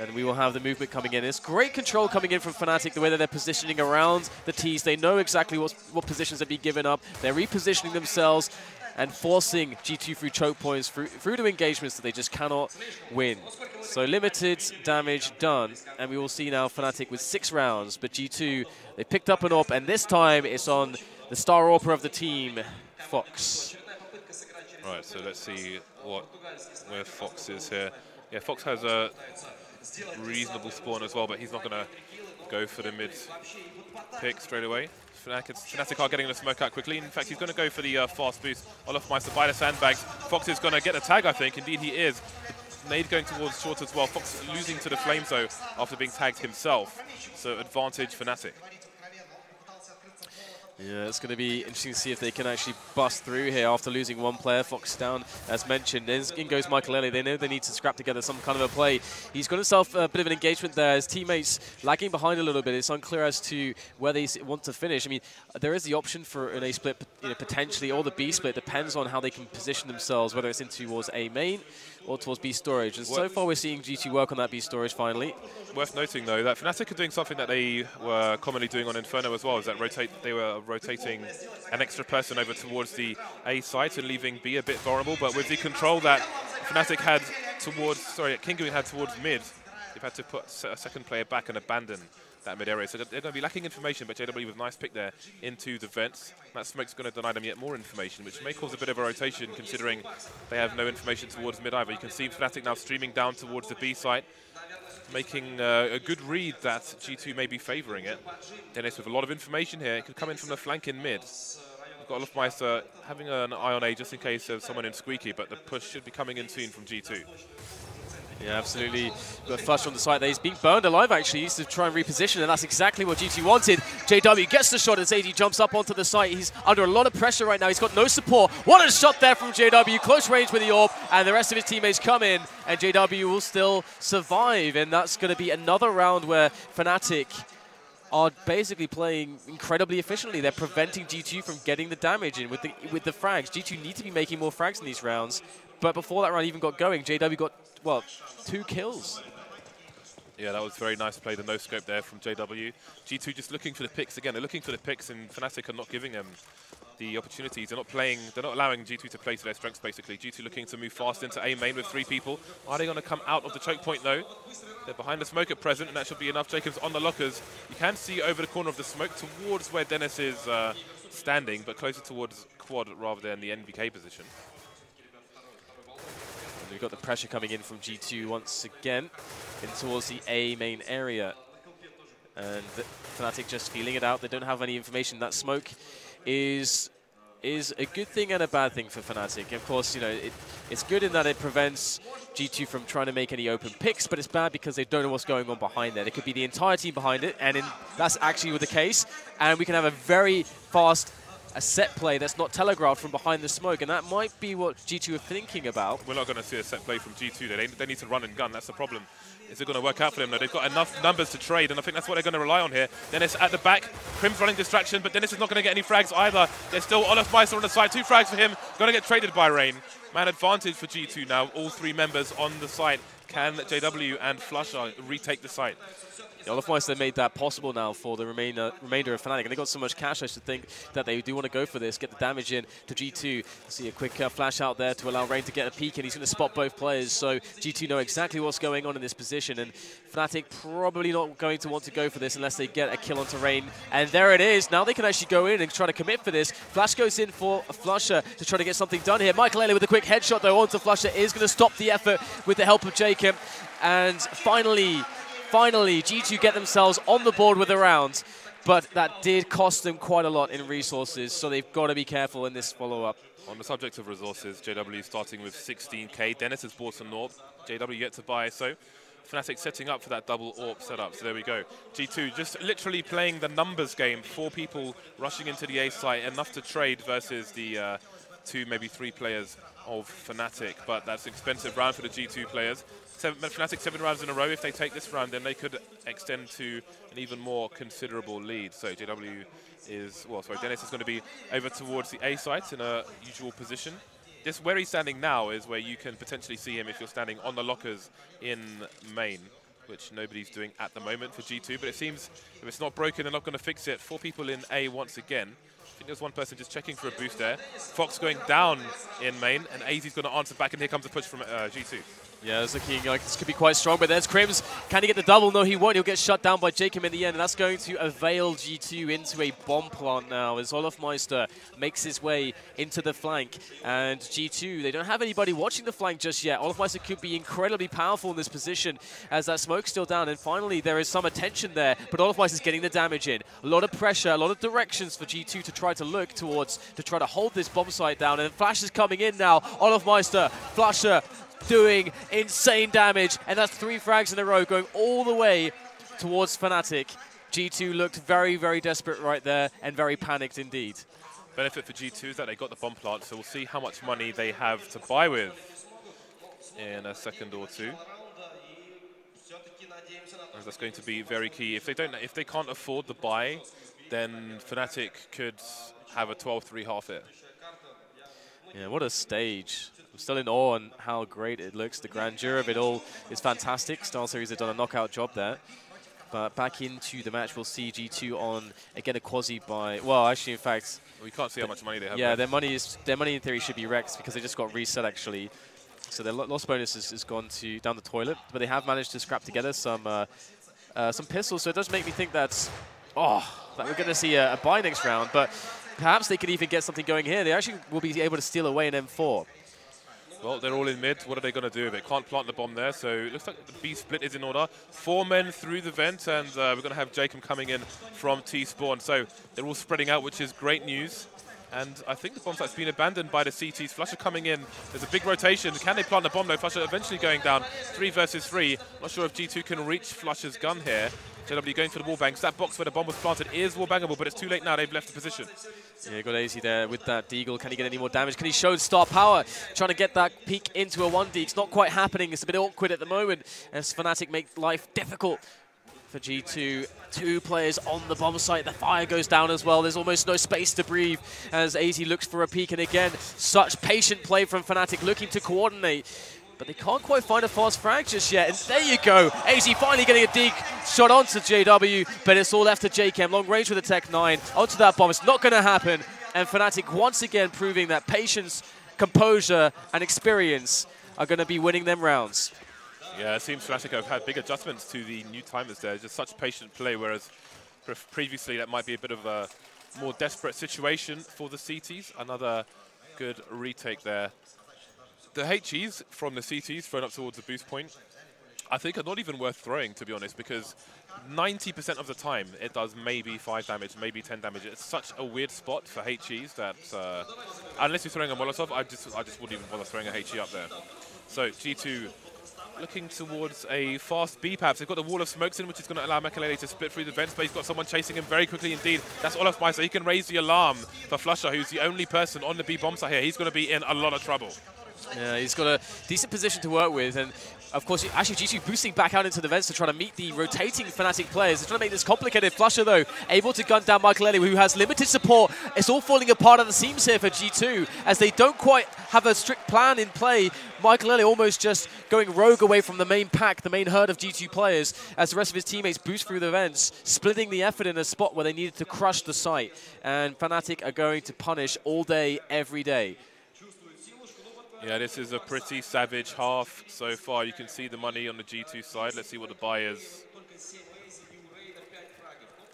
And we will have the movement coming in. It's great control coming in from Fnatic, the way that they're positioning around the tees. They know exactly what, what positions have been given up. They're repositioning themselves and forcing G2 through choke points, through, through to engagements that they just cannot win. So limited damage done, and we will see now Fnatic with six rounds, but G2, they picked up an AWP, and this time it's on the star AWPer of the team, Fox. Right, so let's see what where Fox is here. Yeah, Fox has a reasonable spawn as well, but he's not going to go for the mid pick straight away. Fnatic are getting the smoke out quickly. In fact, he's going to go for the uh, fast boost. Olofmeister by the sandbags. Fox is going to get a tag, I think. Indeed, he is. Nade going towards short as well. Fox losing to the Flame though, after being tagged himself. So advantage Fnatic. Yeah, it's going to be interesting to see if they can actually bust through here after losing one player. Fox down, as mentioned. In goes Maikelele. They know they need to scrap together some kind of a play. He's got himself a bit of an engagement there. His teammates lagging behind a little bit. It's unclear as to where they want to finish. I mean, there is the option for an A split you know, potentially, or the B split. Depends on how they can position themselves, whether it's into towards A main or towards B storage. And so far, we're seeing G2 work on that B storage finally. Worth noting, though, that Fnatic are doing something that they were commonly doing on Inferno as well, is that rotate they were rotating an extra person over towards the A site and leaving B a bit vulnerable. But with the control that Fnatic had towards, sorry, Kinguin had towards mid, they've had to put a second player back and abandon that mid area. So they're going to be lacking information, but JW with a nice pick there into the vents. That smoke's going to deny them yet more information, which may cause a bit of a rotation considering they have no information towards mid either. You can see Fnatic now streaming down towards the B site, making uh, a good read that G2 may be favouring it. Dennis with a lot of information here. It could come in from the flank in mid. We've got Olofmeister having an eye on A just in case there's someone in Squeaky, but the push should be coming in soon from G2. Yeah, absolutely. Got Flush on the side there. He's being burned alive, actually. He used to try and reposition, and that's exactly what G2 wanted. JW gets the shot as AD jumps up onto the site. He's under a lot of pressure right now. He's got no support. What a shot there from JW. Close range with the AWP, and the rest of his teammates come in, and JW will still survive. And that's going to be another round where Fnatic are basically playing incredibly efficiently. They're preventing G2 from getting the damage in with the with the frags. G2 need to be making more frags in these rounds. But before that round even got going, JW got well, two kills. Yeah, that was very nice play, the no-scope there from JW. G2 just looking for the picks again. They're looking for the picks, and Fnatic are not giving them the opportunities. They're not playing, they're not allowing G2 to play to their strengths, basically. G2 looking to move fast into A main with three people. Are they going to come out of the choke point, though? They're behind the smoke at present, and that should be enough. Jacobs on the lockers. You can see over the corner of the smoke towards where Dennis is uh, standing, but closer towards quad rather than the NVK position. We've got the pressure coming in from G2 once again in towards the A main area. And Fnatic just feeling it out. They don't have any information. That smoke is is a good thing and a bad thing for Fnatic. Of course, you know, it, it's good in that it prevents G2 from trying to make any open picks, but it's bad because they don't know what's going on behind there. It could be the entire team behind it, and in, that's actually the case. And we can have a very fast a set play that's not telegraphed from behind the smoke, and that might be what G2 are thinking about. We're not going to see a set play from G2. They, they need to run and gun. That's the problem. Is it going to work out for them? No, they've got enough numbers to trade, and I think that's what they're going to rely on here. Dennis at the back. Prim's running distraction, but Dennis is not going to get any frags either. There's still olofmeister on the side. Two frags for him. Going to get traded by Rain. Man advantage for G2 now. All three members on the site. Can JW and Flusha retake the site? Yeah, olofmeister made that possible now for the remainder, remainder of Fnatic, and they got so much cash, I should think, that they do want to go for this, get the damage in to G2. See a quick uh, flash out there to allow Rain to get a peek, and he's going to spot both players, so G2 know exactly what's going on in this position, and Fnatic probably not going to want to go for this unless they get a kill onto Rain. And there it is. Now they can actually go in and try to commit for this. Flash goes in for a Flusha to try to get something done here. Maikelele with a quick headshot, though, onto Flusha is going to stop the effort with the help of Jacob. And finally, finally, G2 get themselves on the board with a round, but that did cost them quite a lot in resources, so they've got to be careful in this follow-up. On the subject of resources, JW starting with 16k. Dennis has bought some North. JW yet to buy, so Fnatic setting up for that double AWP setup. So there we go. G2 just literally playing the numbers game. Four people rushing into the A site, enough to trade versus the uh, two, maybe three players of Fnatic. But that's expensive round for the G2 players seven, Fnatic seven rounds in a row. If they take this round, then they could extend to an even more considerable lead. So JW is, well, sorry, Dennis is going to be over towards the A site in a usual position. Just where he's standing now is where you can potentially see him if you're standing on the lockers in main, which nobody's doing at the moment for G2. But it seems if it's not broken, they're not going to fix it. Four people in A once again. I think there's one person just checking for a boost there. Fox going down in main, and aizy's going to answer back, and here comes a push from uh, G2. Yeah, it's looking like this could be quite strong, but there's KRIMZ. Can he get the double? No, he won't. He'll get shut down by Jacob in the end, and that's going to avail G2 into a bomb plant now as olofmeister makes his way into the flank. And G2, they don't have anybody watching the flank just yet. olofmeister could be incredibly powerful in this position as that smoke's still down. And finally, there is some attention there, but olofmeister's getting the damage in. A lot of pressure, a lot of directions for G2 to try to look towards, to try to hold this bomb site down. And Flash is coming in now. olofmeister, Flusha, doing insane damage. And that's three frags in a row going all the way towards Fnatic. G2 looked very, very desperate right there and very panicked indeed. Benefit for G2 is that they got the bomb plant, so we'll see how much money they have to buy with in a second or two. As that's going to be very key. If they don't, if they can't afford the buy, then Fnatic could have a 12-3 half it. Yeah, what a stage. I'm still in awe on how great it looks. The grandeur of it all is fantastic. StarSeries have done a knockout job there. But back into the match, we'll see G2 on, again, a quasi by... Well, actually, in fact... We can't see how much money they have. Yeah, left. their money is their money in theory should be wrecked because they just got reset, actually. So their loss bonus has, has gone to down the toilet. But they have managed to scrap together some uh, uh, some pistols. So it does make me think that, oh, that we're going to see a, a buy next round. But perhaps they could even get something going here. They actually will be able to steal away an M4. Well, they're all in mid. What are they going to do? They can't plant the bomb there, so it looks like the B split is in order. Four men through the vent, and uh, we're going to have Jacob coming in from T-Spawn. So they're all spreading out, which is great news. And I think the bomb site's been abandoned by the CTs. Flusha coming in. There's a big rotation. Can they plant the bomb? No, Flusha eventually going down. Three versus three. Not sure if G2 can reach Flusha's gun here. JW going for the wall bangs. That box where the bomb was planted is wall bangable, but it's too late now. They've left the position. Yeah, got aizy there with that Deagle. Can he get any more damage? Can he show star power? Trying to get that peek into a 1D. It's not quite happening. It's a bit awkward at the moment as Fnatic make life difficult for G2. Two players on the bomb site. The fire goes down as well. There's almost no space to breathe as aizy looks for a peek. And again, such patient play from Fnatic looking to coordinate but they can't quite find a fast frag just yet. And there you go. aizy finally getting a dig shot onto JW, but it's all left to jkaem. Long range with a Tec-9 onto that bomb. It's not going to happen. And Fnatic once again proving that patience, composure, and experience are going to be winning them rounds. Yeah, it seems Fnatic have had big adjustments to the new timers there. Just such patient play, whereas previously that might be a bit of a more desperate situation for the CTs. Another good retake there the HEs from the CTs thrown up towards the boost point, I think are not even worth throwing, to be honest, because 90% of the time it does maybe 5 damage, maybe 10 damage. It's such a weird spot for HEs that uh, unless you're throwing a Molotov, I just, I just wouldn't even bother throwing a HE up there. So G2 looking towards a fast B perhaps. They've got the wall of smokes in, which is going to allow Maikelele to split through the vents, but he's got someone chasing him very quickly indeed. That's olofmeister. He can raise the alarm for Flusha, who's the only person on the B bomb here. He's going to be in a lot of trouble. Yeah, he's got a decent position to work with, and of course, actually G2 boosting back out into the vents to try to meet the rotating Fnatic players. They're trying to make this complicated. Flusha, though, able to gun down Michael who has limited support. It's all falling apart at the seams here for G2, as they don't quite have a strict plan in play. Michael almost just going rogue away from the main pack, the main herd of G2 players, as the rest of his teammates boost through the vents, splitting the effort in a spot where they needed to crush the site. And Fnatic are going to punish all day, every day. Yeah, this is a pretty savage half so far. You can see the money on the G2 side. Let's see what the buy is.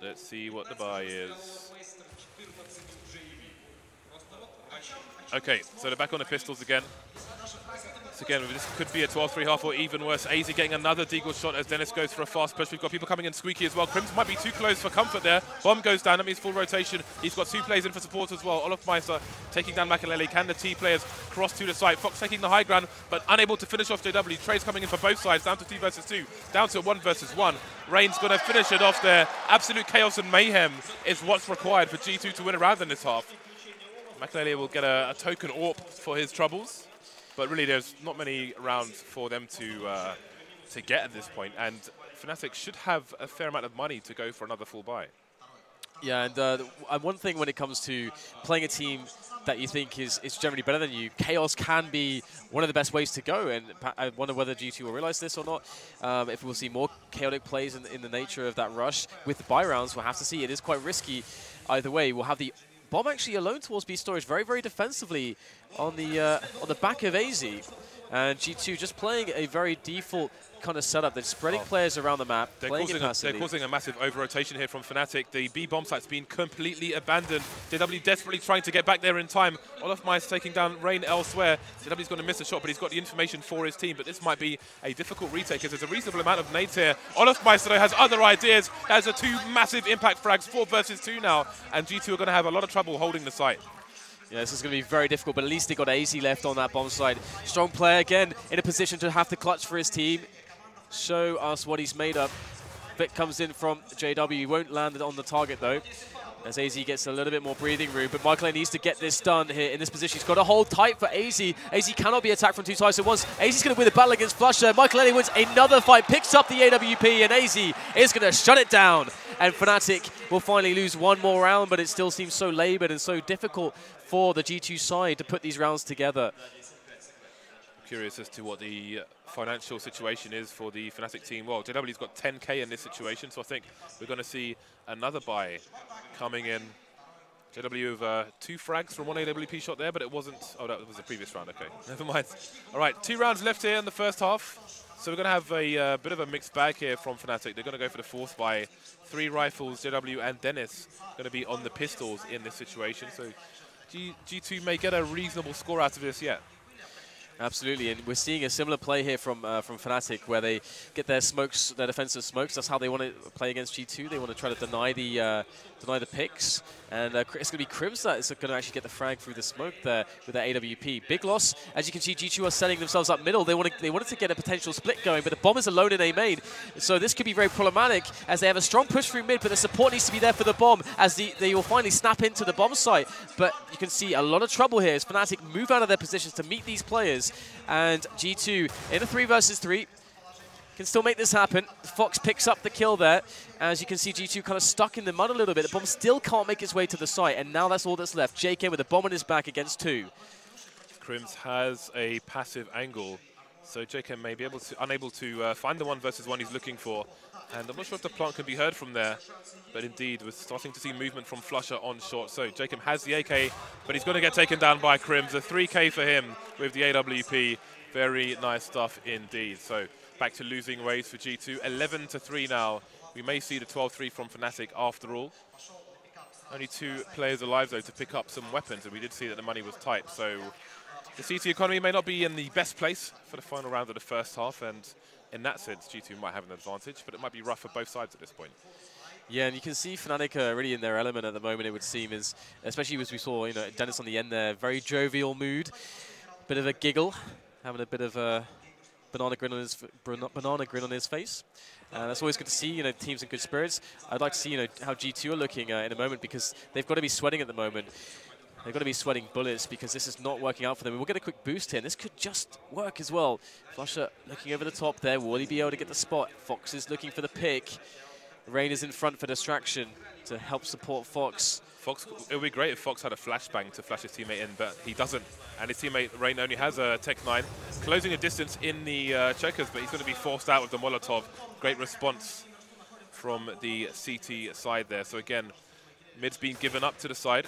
Let's see what the buy is. Okay, so they're back on the pistols again. So again, this could be a 12-3 half or even worse. aizy getting another deagle shot as Dennis goes for a fast push. We've got people coming in squeaky as well. KRIMZ might be too close for comfort there. Bomb goes down. That means full rotation. He's got two players in for support as well. olofmeister taking down Maikelele. Can the T players cross to the side? Fox taking the high ground, but unable to finish off JW. Trades coming in for both sides. Down to two versus two. Down to one versus one. Rain's going to finish it off there. Absolute chaos and mayhem is what's required for G2 to win a round in this half. Maikelele will get a, a token AWP for his troubles. But really, there's not many rounds for them to uh, to get at this point, and Fnatic should have a fair amount of money to go for another full buy. Yeah, and uh, one thing when it comes to playing a team that you think is, is generally better than you, Chaos can be one of the best ways to go. And I wonder whether G2 will realize this or not. Um, if we'll see more chaotic plays in, in the nature of that rush with the buy rounds, we'll have to see. It is quite risky either way. We'll have the Bomb actually alone towards B storage, very, very defensively on the uh, on the back of aizy. And G2 just playing a very default kind of setup. They're spreading oh. players around the map, they're causing, a, they're causing a massive over-rotation here from Fnatic. The B bomb site's been completely abandoned. JW desperately trying to get back there in time. olofmeister taking down Rain elsewhere. JW's going to miss a shot, but he's got the information for his team. But this might be a difficult retake because there's a reasonable amount of nades here. olofmeister has other ideas. Has a two massive impact frags, four versus two now. And G2 are going to have a lot of trouble holding the site. Yeah, this is going to be very difficult, but at least he got aizy left on that bomb side. Strong player again in a position to have to clutch for his team show us what he's made of. Bit comes in from JW. He won't land it on the target, though, as aizy gets a little bit more breathing room. But Michael needs to get this done here in this position. He's got to hold tight for aizy. aizy cannot be attacked from two sides at once. aizy's going to win the battle against flusha. Maikelele wins another fight, picks up the AWP, and aizy is going to shut it down. And Fnatic will finally lose one more round, but it still seems so labored and so difficult for the G2 side to put these rounds together. Curious as to what the financial situation is for the Fnatic team. Well, JW's got 10k in this situation, so I think we're going to see another buy coming in. JW with uh, two frags from one AWP shot there, but it wasn't... Oh, that was the previous round. Okay, *laughs* never mind. All right, two rounds left here in the first half. So we're going to have a uh, bit of a mixed bag here from Fnatic. They're going to go for the fourth buy. Three rifles, JW and Dennis going to be on the pistols in this situation. So G G2 may get a reasonable score out of this yet. Absolutely, and we're seeing a similar play here from uh, from Fnatic, where they get their smokes, their defensive smokes. That's how they want to play against G2. They want to try to deny the uh, deny the picks, and uh, it's going to be KRIMZ that is going to actually get the frag through the smoke there with their AWP. Big loss, as you can see, G2 are setting themselves up middle. They wanted they wanted to get a potential split going, but the bomb is alone in A main, so this could be very problematic as they have a strong push through mid, but the support needs to be there for the bomb as the, they will finally snap into the bomb site. But you can see a lot of trouble here as Fnatic move out of their positions to meet these players and G2 in a three versus three can still make this happen. Fox picks up the kill there. As you can see, G2 kind of stuck in the mud a little bit. The bomb still can't make its way to the site, and now that's all that's left. JK with a bomb on his back against two. KRIMZ has a passive angle, so JK may be able to unable to uh, find the one versus one he's looking for. And I'm not sure if the plant can be heard from there, but indeed, we're starting to see movement from Flusha on short. So Jacob has the AK, but he's going to get taken down by KRIMZ. A 3K for him with the AWP. Very nice stuff indeed. So back to losing ways for G2. 11 to 3 now. We may see the 12-3 from Fnatic after all. Only two players alive, though, to pick up some weapons, and we did see that the money was tight. So the CT economy may not be in the best place for the final round of the first half, and in that sense, G2 might have an advantage, but it might be rough for both sides at this point. Yeah, and you can see Fnatic are really in their element at the moment, it would seem, is especially as we saw, you know, Dennis on the end there, very jovial mood, bit of a giggle, having a bit of a banana grin on his banana grin on his face. Uh, that's always good to see. You know, teams in good spirits. I'd like to see you know how G2 are looking uh, in a moment because they've got to be sweating at the moment. They've got to be sweating bullets because this is not working out for them. We'll get a quick boost here. And this could just work as well. flusha looking over the top there. Will he be able to get the spot? Fox is looking for the pick. Rain is in front for distraction to help support Fox. Fox, it would be great if Fox had a flashbang to flash his teammate in, but he doesn't. And his teammate Rain only has a Tec-9, closing a distance in the uh, checkers, but he's going to be forced out with the Molotov. Great response from the CT side there. So again, mid's been given up to the side,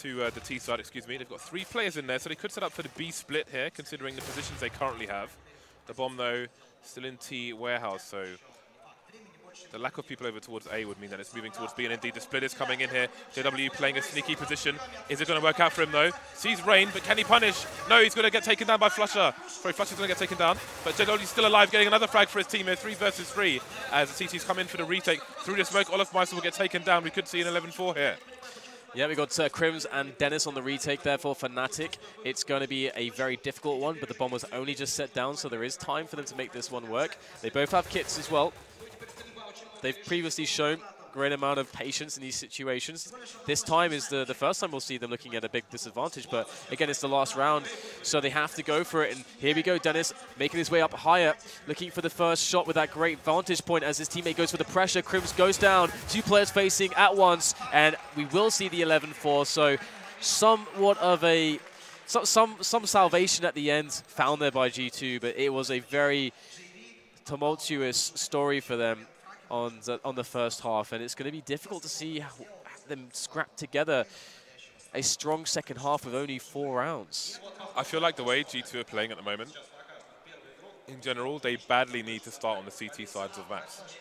to uh, the T side, excuse me. They've got three players in there, so they could set up for the B split here, considering the positions they currently have. The bomb, though, still in T warehouse, so the lack of people over towards A would mean that it's moving towards B, and indeed the split is coming in here. JW playing a sneaky position. Is it going to work out for him, though? Sees Rain, but can he punish? No, he's going to get taken down by Flusha. Sorry, Flusha's going to get taken down, but JW still alive, getting another frag for his team here, three versus three, as the CTs come in for the retake. Through the smoke, olofmeister will get taken down. We could see an 11-4 here. Yeah, we got uh, KRIMZ and Dennis on the retake there for Fnatic. It's going to be a very difficult one, but the bomb was only just set down, so there is time for them to make this one work. They both have kits as well. They've previously shown great amount of patience in these situations. This time is the, the first time we'll see them looking at a big disadvantage, but again, it's the last round, so they have to go for it. And here we go, Dennis making his way up higher, looking for the first shot with that great vantage point as his teammate goes for the pressure. KRIMZ goes down, two players facing at once, and we will see the 11-4, so somewhat of a some, some, some salvation at the end found there by G2, but it was a very tumultuous story for them on the, on the first half, and it's going to be difficult to see them scrap together a strong second half with only four rounds. I feel like the way G2 are playing at the moment, in general, they badly need to start on the CT sides of maps.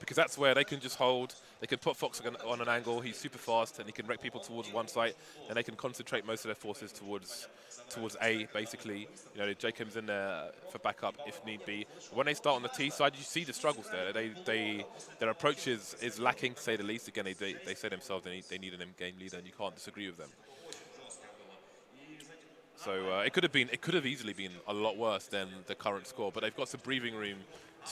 Because that's where they can just hold, they can put Fox on an angle, he's super fast, and he can wreck people towards one site, and they can concentrate most of their forces towards towards A, basically. You know, Jacob's in there for backup if need be. When they start on the T side, you see the struggles there. They, they, their approach is, is lacking, to say the least. Again, they, they, say themselves they need, they need an in-game leader, and you can't disagree with them. So uh, it could have been, it could have easily been a lot worse than the current score, but they've got some breathing room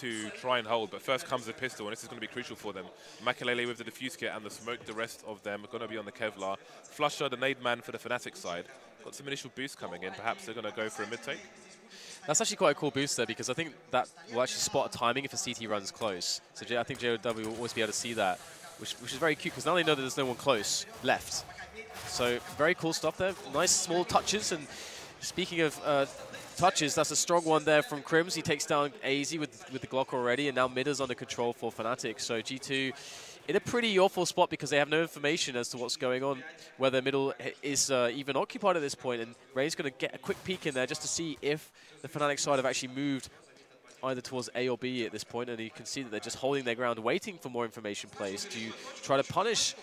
to try and hold. But first comes the pistol, and this is going to be crucial for them. Maikelele with the defuse kit and the smoke, the rest of them are going to be on the Kevlar. Flusha, the nade man for the Fnatic side. Got some initial boost coming in. Perhaps they're going to go for a mid-take. That's actually quite a cool boost there because I think that will actually spot a timing if a CT runs close. So I think JW will always be able to see that, which, which is very cute because now they know that there's no one close left. So very cool stuff there. Nice small touches. And speaking of uh, touches, that's a strong one there from KRIMZ. He takes down aizy with, with the Glock already, and now mid is under control for Fnatic. So G2 in a pretty awful spot because they have no information as to what's going on, whether middle is uh, even occupied at this point. And Ray's going to get a quick peek in there just to see if the Fnatic side have actually moved either towards A or B at this point. and you can see that they're just holding their ground, waiting for more information placed to try to punish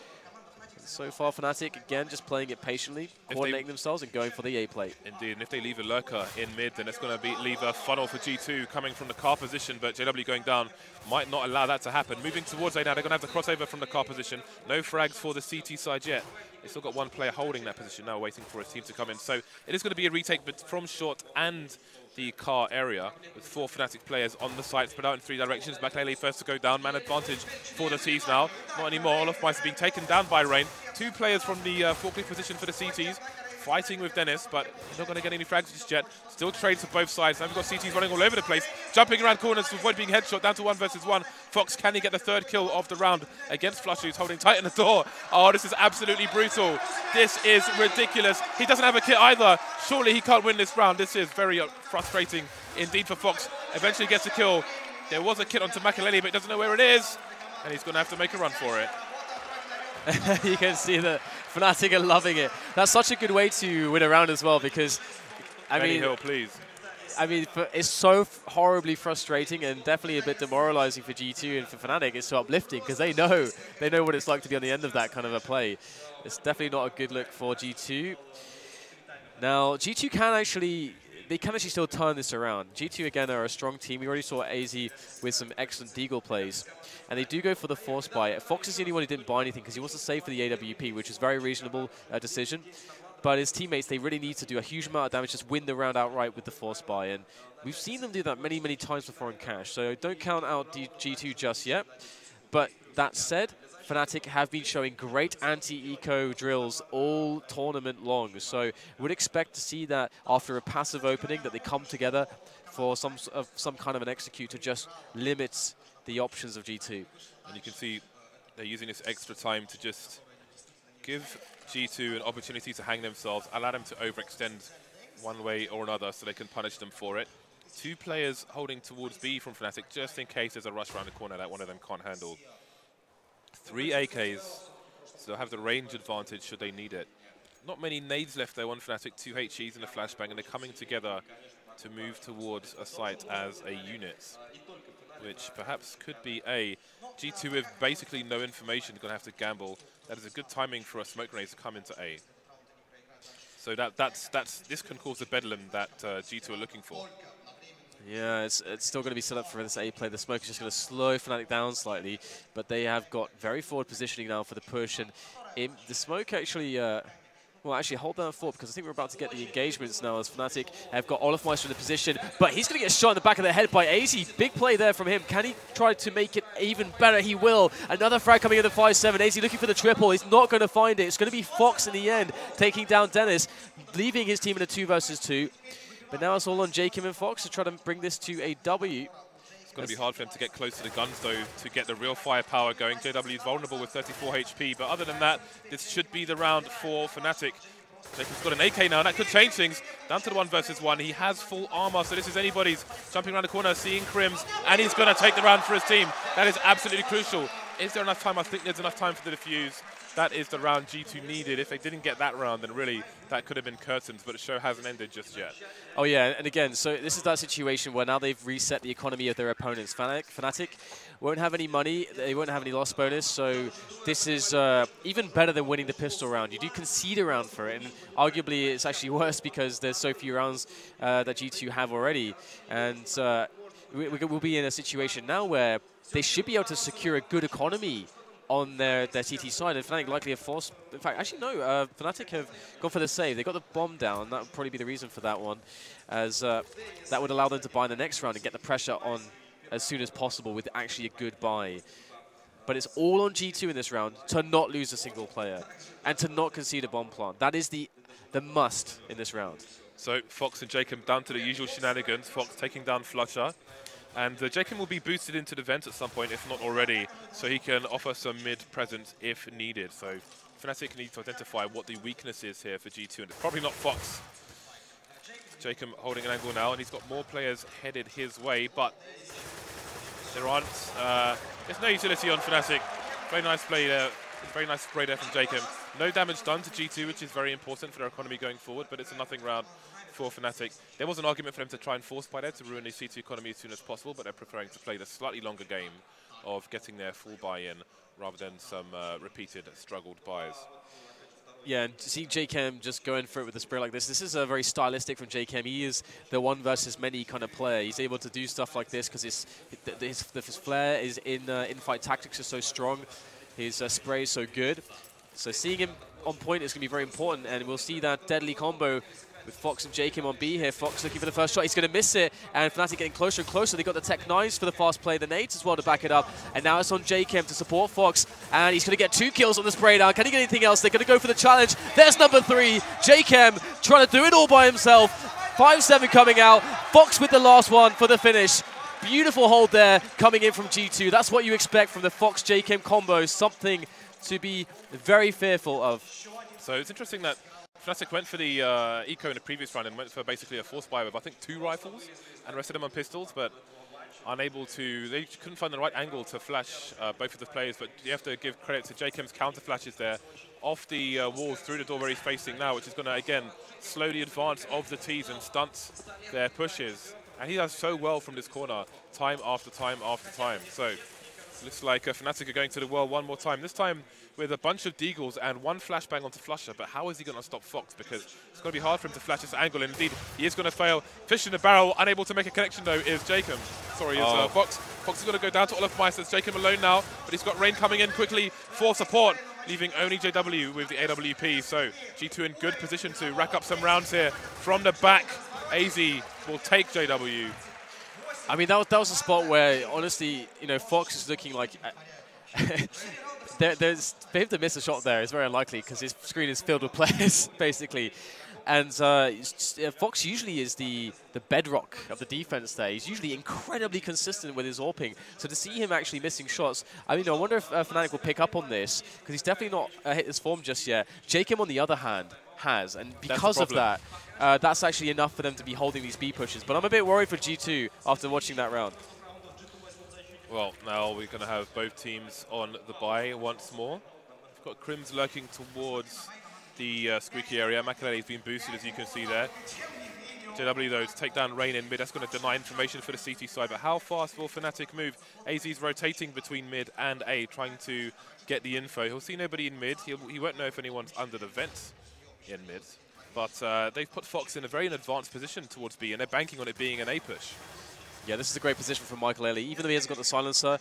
so far, Fnatic, again, just playing it patiently, coordinating themselves and going for the A plate. Indeed, and if they leave a lurker in mid, then it's going to be leave a funnel for G2 coming from the car position, but JW going down might not allow that to happen. Moving towards A now, they're going to have the crossover from the car position. No frags for the CT side yet. They've still got one player holding that position now, waiting for his team to come in. So it is going to be a retake, but from short and the car area with four Fnatic players on the site, spread out in three directions. Maikelele first to go down, man advantage for the T's now. Not anymore, olofmeister being taken down by Rain. Two players from the uh, forklift position for the CTs fighting with Dennis, but not going to get any frags just yet. Still trades for both sides. Now we've got CTs running all over the place, jumping around corners to avoid being headshot down to one versus one. Fox, can he get the third kill of the round against flusha, who's holding tight in the door? Oh, this is absolutely brutal. This is ridiculous. He doesn't have a kit either. Surely he can't win this round. This is very uh, frustrating indeed for Fox. Eventually gets a kill. There was a kit onto Maikelele, but he doesn't know where it is. And he's going to have to make a run for it. *laughs* you can see that Fnatic are loving it. That's such a good way to win a round as well because, I Benny mean, Hill, please. I mean, it's so horribly frustrating and definitely a bit demoralizing for G2 and for Fnatic. It's so uplifting because they know they know what it's like to be on the end of that kind of a play. It's definitely not a good look for G2. Now, G2 can actually they can actually still turn this around. G2 again are a strong team. We already saw aizy with some excellent Deagle plays. And they do go for the force buy. Fox is the only one who didn't buy anything because he wants to save for the AWP, which is a very reasonable uh, decision. but his teammates, they really need to do a huge amount of damage, just win the round outright with the force buy. And we've seen them do that many, many times before in Cache. So don't count out D G2 just yet. But that said, Fnatic have been showing great anti-eco drills all tournament long. So would expect to see that after a passive opening that they come together for some of some kind of an execute to just limit the options of G2. And you can see they're using this extra time to just give G2 an opportunity to hang themselves, allow them to overextend one way or another so they can punish them for it. Two players holding towards B from Fnatic just in case there's a rush around the corner that one of them can't handle. Three AKs, so have the range advantage should they need it. Not many nades left though on Fnatic, two HEs and a flashbang, and they're coming together to move towards a site as a unit, which perhaps could be A. G2 with basically no information, going to have to gamble. That is a good timing for a smoke grenade to come into A. So that that's that's this can cause the bedlam that uh, G2 are looking for. Yeah, it's, it's still going to be set up for this A play. The smoke is just going to slow Fnatic down slightly, but they have got very forward positioning now for the push. And in, the smoke actually, uh, well, actually hold down four because I think we're about to get the engagements now as Fnatic have got Olofmeister in the position, but he's going to get shot in the back of the head by aizy. Big play there from him. Can he try to make it even better? He will. Another frag coming in the 5-7. aizy looking for the triple. He's not going to find it. It's going to be Fox in the end taking down Dennis, leaving his team in a 2 versus 2. But now it's all on Jacob and Fox to try to bring this to a W. It's going to be hard for him to get close to the guns, though, to get the real firepower going. JW is vulnerable with 34 HP, but other than that, this should be the round for Fnatic. Jacob's got an AK now, and that could change things. Down to the one versus one. He has full armor, so this is anybody's. Jumping around the corner, seeing KRIMZ, and he's going to take the round for his team. That is absolutely crucial. Is there enough time? I think there's enough time for the defuse that is the round G2 needed. If they didn't get that round, then really that could have been curtains, but the show hasn't ended just yet. Oh yeah, and again, so this is that situation where now they've reset the economy of their opponents. Fnatic, Fnatic won't have any money, they won't have any loss bonus, so this is uh, even better than winning the pistol round. You do concede a round for it, and arguably it's actually *laughs* worse because there's so few rounds uh, that G2 have already. And uh, we, we'll be in a situation now where they should be able to secure a good economy on their, their CT side, and Fnatic likely have forced... In fact, actually, no, uh, Fnatic have gone for the save. They got the bomb down. That would probably be the reason for that one, as uh, that would allow them to buy in the next round and get the pressure on as soon as possible with actually a good buy. But it's all on G2 in this round to not lose a single player and to not concede a bomb plant. That is the, the must in this round. So Fox and Jacob down to the usual shenanigans. Fox taking down Flusha. And uh, Jacob will be boosted into the vent at some point, if not already, so he can offer some mid presence if needed. So Fnatic need to identify what the weakness is here for G2, and it's probably not Fox. Jacob holding an angle now, and he's got more players headed his way, but there aren't, uh, there's no utility on Fnatic. Very nice play there, very nice spray there from Jacob. No damage done to G2, which is very important for their economy going forward, but it's a nothing round for Fnatic. There was an argument for them to try and force by there to ruin the G2 economy as soon as possible, but they're preferring to play the slightly longer game of getting their full buy-in rather than some uh, repeated struggled buys. Yeah, and to see jkaem just going for it with a spray like this, this is a very stylistic from jkaem. He is the one versus many kind of player. He's able to do stuff like this because his, his, his, flair is in uh, in-fight tactics is so strong. His uh, spray is so good. So seeing him on point is going to be very important, and we'll see that deadly combo with Fox and Jacob on B here. Fox looking for the first shot. He's going to miss it. And Fnatic getting closer and closer. They got the tech knives for the fast play, the nades as well to back it up. And now it's on Jacob to support Fox. And he's going to get two kills on the spray down. Can he get anything else? They're going to go for the challenge. There's number three. Jacob trying to do it all by himself. 5-7 coming out. Fox with the last one for the finish. Beautiful hold there coming in from G2. That's what you expect from the Fox Jacob combo. Something to be very fearful of. So it's interesting that Fnatic went for the uh, eco in the previous round and went for basically a force buy with, I think, two rifles and rested them on pistols, but unable to, they couldn't find the right angle to flash uh, both of the players, but you have to give credit to Jacob's counter flashes there off the uh, walls through the door where he's facing now, which is going to, again, slow the advance of the T's and stunts their pushes. And he does so well from this corner, time after time after time. So looks like uh, Fnatic are going to the world one more time. This time with a bunch of deagles and one flashbang onto Flusha, but how is he going to stop Fox? Because it's going to be hard for him to flash this angle, and indeed, he is going to fail. Fish in the barrel, unable to make a connection, though, is Jacob. Sorry, is uh, oh. Fox. Fox is going to go down to Olofmeister. It's Jacob alone now, but he's got Rain coming in quickly for support. leaving only JW with the AWP. So G2 in good position to rack up some rounds here. From the back, aizy will take JW. I mean, that was, that was a spot where, honestly, you know, Fox is looking like... *laughs* *laughs* There, there's, for him to miss a shot there is very unlikely because his screen is filled with *laughs* players, basically. And uh, Fox usually is the, the bedrock of the defense there. He's usually incredibly consistent with his AWPing. So to see him actually missing shots, I mean, I wonder if uh, Fnatic will pick up on this because he's definitely not uh, hit his form just yet. Jacob, on the other hand, has. And because of that, uh, that's actually enough for them to be holding these B pushes. But I'm a bit worried for G2 after watching that round. Well, now we're going to have both teams on the buy once more. We've got KRIMZ lurking towards the uh, squeaky area. Maikelele's been boosted, as you can see there. JW, though, to take down Rain in mid. That's going to deny information for the CT side. But how fast will Fnatic move? aizy's rotating between mid and A, trying to get the info. He'll see nobody in mid. He'll, he won't know if anyone's under the vent in mid. But uh, they've put Fox in a very advanced position towards B, and they're banking on it being an A push. Yeah, this is a great position for Maikelele. Even though he hasn't got the silencer,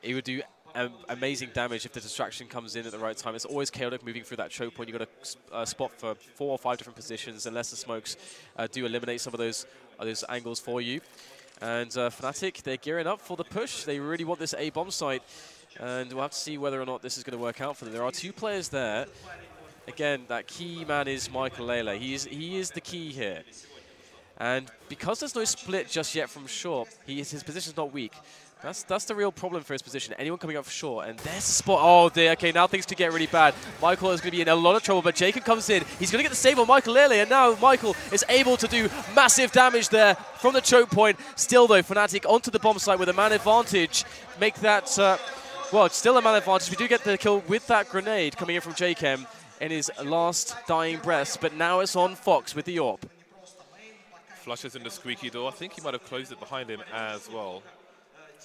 he would do um, amazing damage if the distraction comes in at the right time. It's always chaotic moving through that choke point. You've got a uh, spot for four or five different positions, unless the smokes uh, do eliminate some of those, uh, those angles for you. And uh, Fnatic, they're gearing up for the push. They really want this A bomb site. And we'll have to see whether or not this is going to work out for them. There are two players there. Again, that key man is Maikelele. He is, he is the key here. And because there's no split just yet from short, he is, his position's not weak. That's that's the real problem for his position. Anyone coming up for short, and there's the spot. Oh dear, okay, now things could get really bad. Michael is going to be in a lot of trouble, but Jacob comes in. He's going to get the save on Maikelele, and now Michael is able to do massive damage there from the choke point. Still though, Fnatic onto the bomb site with a man advantage. Make that, uh, well, it's still a man advantage. We do get the kill with that grenade coming in from jkaem in his last dying breaths, but now it's on Fox with the AWP. Flusha's in the squeaky door. I think he might have closed it behind him as well.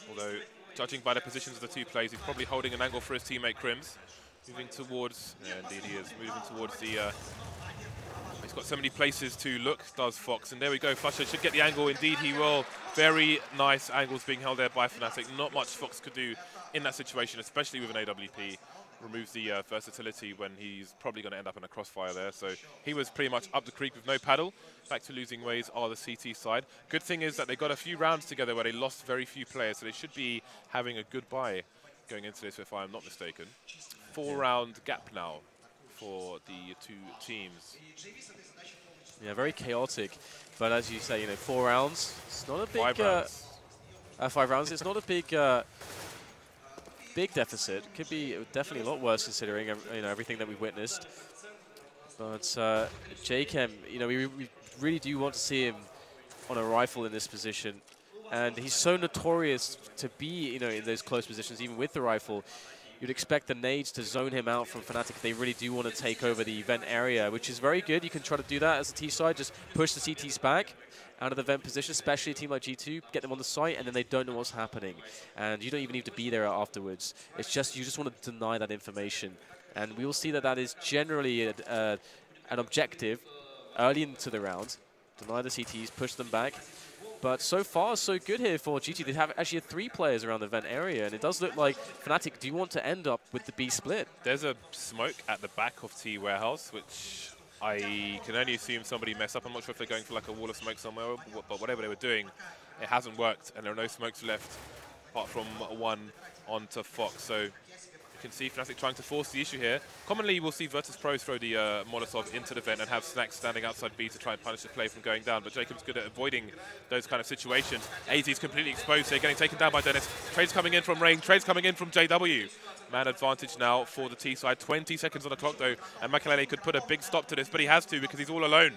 Although, judging by the positions of the two players, he's probably holding an angle for his teammate KRIMZ. Moving towards, yeah, indeed he is, moving towards the, uh, he's got so many places to look, does Fox. And there we go, Flusha should get the angle. Indeed he will. Very nice angles being held there by Fnatic. Not much Fox could do in that situation, especially with an AWP removes the uh, versatility when he's probably going to end up in a crossfire there. So he was pretty much up the creek with no paddle. Back to losing ways are the CT side. Good thing is that they got a few rounds together where they lost very few players, so they should be having a good buy going into this, if I'm not mistaken. Four-round gap now for the two teams. Yeah, very chaotic. But as you say, you know, four rounds. It's not a big. Five uh, rounds. Uh, five rounds. It's not a big. Big deficit. Could be definitely a lot worse considering you know everything that we've witnessed. But uh, jkaem, you know, we, we really do want to see him on a rifle in this position. And he's so notorious to be, you know, in those close positions, even with the rifle. You'd expect the nades to zone him out from Fnatic they really do want to take over the event area, which is very good. You can try to do that as a T side, just push the CTs back out of the vent position, especially a team like G2, get them on the site, and then they don't know what's happening. And you don't even need to be there afterwards. It's just, you just want to deny that information. And we will see that that is generally a, an objective early into the round. Deny the CTs, push them back. But so far, so good here for G2. They have actually three players around the vent area, and it does look like Fnatic do you want to end up with the B split. There's a smoke at the back of T Warehouse, which I can only assume somebody messed up. I'm not sure if they're going for like a wall of smoke somewhere, but whatever they were doing, it hasn't worked, and there are no smokes left apart from one onto Fox. So you can see Fnatic trying to force the issue here. Commonly, will see Virtus Pros throw the uh, Molotov into the vent and have Snax standing outside B to try and punish the play from going down, but Jacob's good at avoiding those kind of situations. aizy is completely exposed here, getting taken down by Dennis. Trades coming in from Rain, trades coming in from JW. Man advantage now for the T side. 20 seconds on the clock, though, and Maikelele could put a big stop to this, but he has to because he's all alone.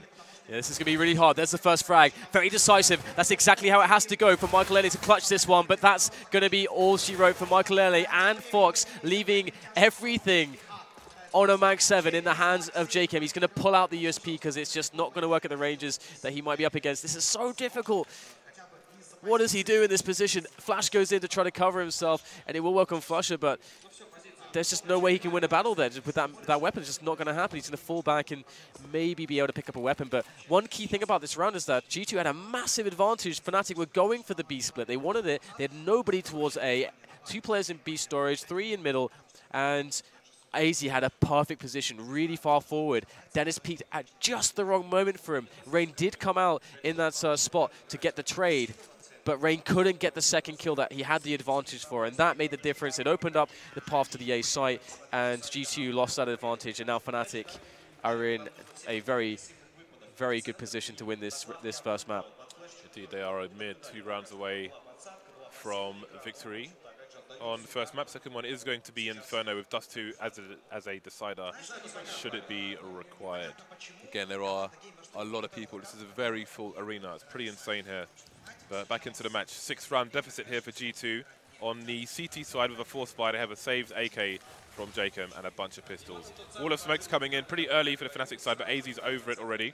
Yeah, this is going to be really hard. There's the first frag. Very decisive. That's exactly how it has to go for Maikelele to clutch this one, but that's going to be all she wrote for Maikelele and Fox, leaving everything on a Mag 7 in the hands of jkaem. He's going to pull out the USP because it's just not going to work at the ranges that he might be up against. This is so difficult. What does he do in this position? Flash goes in to try to cover himself, and it will work on Flusha, but there's just no way he can win a battle there. Just with that, that weapon, it's just not going to happen. He's going to fall back and maybe be able to pick up a weapon. But one key thing about this round is that G2 had a massive advantage. Fnatic were going for the B split. They wanted it. They had nobody towards A. Two players in B storage, three in middle. And aizy had a perfect position, really far forward. Dennis peaked at just the wrong moment for him. Rain did come out in that uh, spot to get the trade, but Rain couldn't get the second kill that he had the advantage for, and that made the difference. It opened up the path to the A site, and G2 lost that advantage, and now Fnatic are in a very, very good position to win this this first map. Indeed, they are a mid two rounds away from victory on the first map. Second one is going to be Inferno with Dust 2 as a, as a decider, should it be required. Again, there are a lot of people. This is a very full arena. It's pretty insane here. But back into the match. Sixth round deficit here for G2. On the CT side with a force they have a saved AK from Jacob and a bunch of pistols. Wall of smoke's coming in pretty early for the Fnatic side, but aizy's over it already.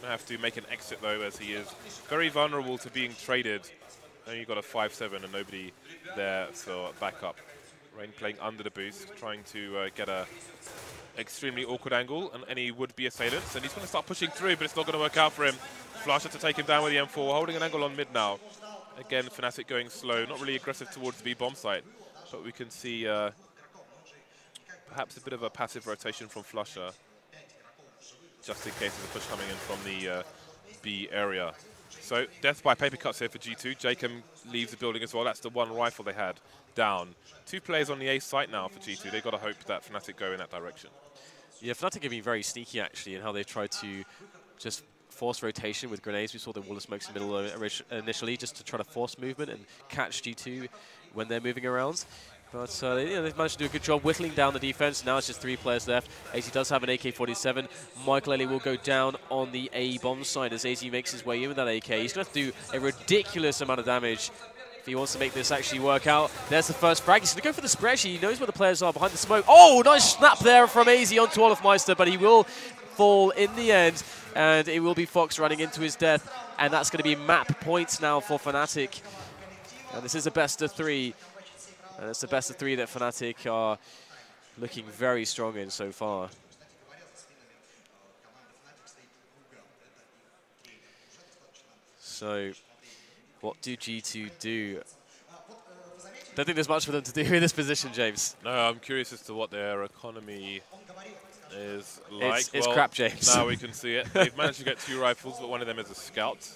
To have to make an exit, though, as he is very vulnerable to being traded only got a 5-7 and nobody there for backup. Rain playing under the boost, trying to uh, get a extremely awkward angle and any would-be assailants. And he's going to start pushing through, but it's not going to work out for him. Flusha to take him down with the M4, holding an angle on mid now. Again, Fnatic going slow, not really aggressive towards the B-bomb site. But we can see uh, perhaps a bit of a passive rotation from Flusha, just in case there's a push coming in from the uh, B area. So death by paper cuts here for G2. Jacob leaves the building as well. That's the one rifle they had down. Two players on the A site now for G2. They've got to hope that Fnatic go in that direction. Yeah, Fnatic have been very sneaky actually in how they've tried to just force rotation with grenades. We saw the wall of smokes in the middle initially just to try to force movement and catch G2 when they're moving around. But uh, you know, they've managed to do a good job whittling down the defense. Now it's just three players left. aizy does have an AK-47. Maikelele will go down on the A-bomb side as aizy makes his way in with that AK. He's going to have to do a ridiculous amount of damage if he wants to make this actually work out. There's the first frag. He's going to go for the spread. He knows where the players are behind the smoke. Oh, nice snap there from aizy onto olofmeister, but he will fall in the end, and it will be Fox running into his death, and that's going to be map points now for Fnatic. And this is a best of three. And it's the best of three that Fnatic are looking very strong in so far. So, what do G2 do? Don't think there's much for them to do in this position, James. No, I'm curious as to what their economy is like. It's, it's well, crap, James. Now we can see it. They've managed to get two rifles, but one of them is a scout.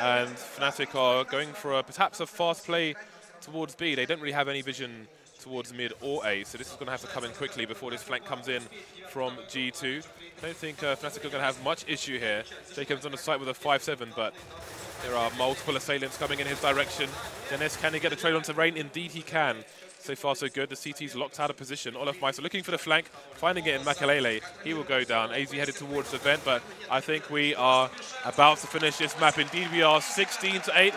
And Fnatic are going for a, perhaps a fast play towards B. They don't really have any vision towards mid or A, so this is going to have to come in quickly before this flank comes in from G2. I don't think uh, Fnatic are going to have much issue here. Jacob's on the site with a 5-7, but there are multiple assailants coming in his direction. Dennis, can he get a trade onto Rain? Indeed he can. So far, so good. The CT's locked out of position. Olofmeister looking for the flank, finding it in Maikelele. He will go down. aizy headed towards the vent, but I think we are about to finish this map. Indeed, we are 16 to 8.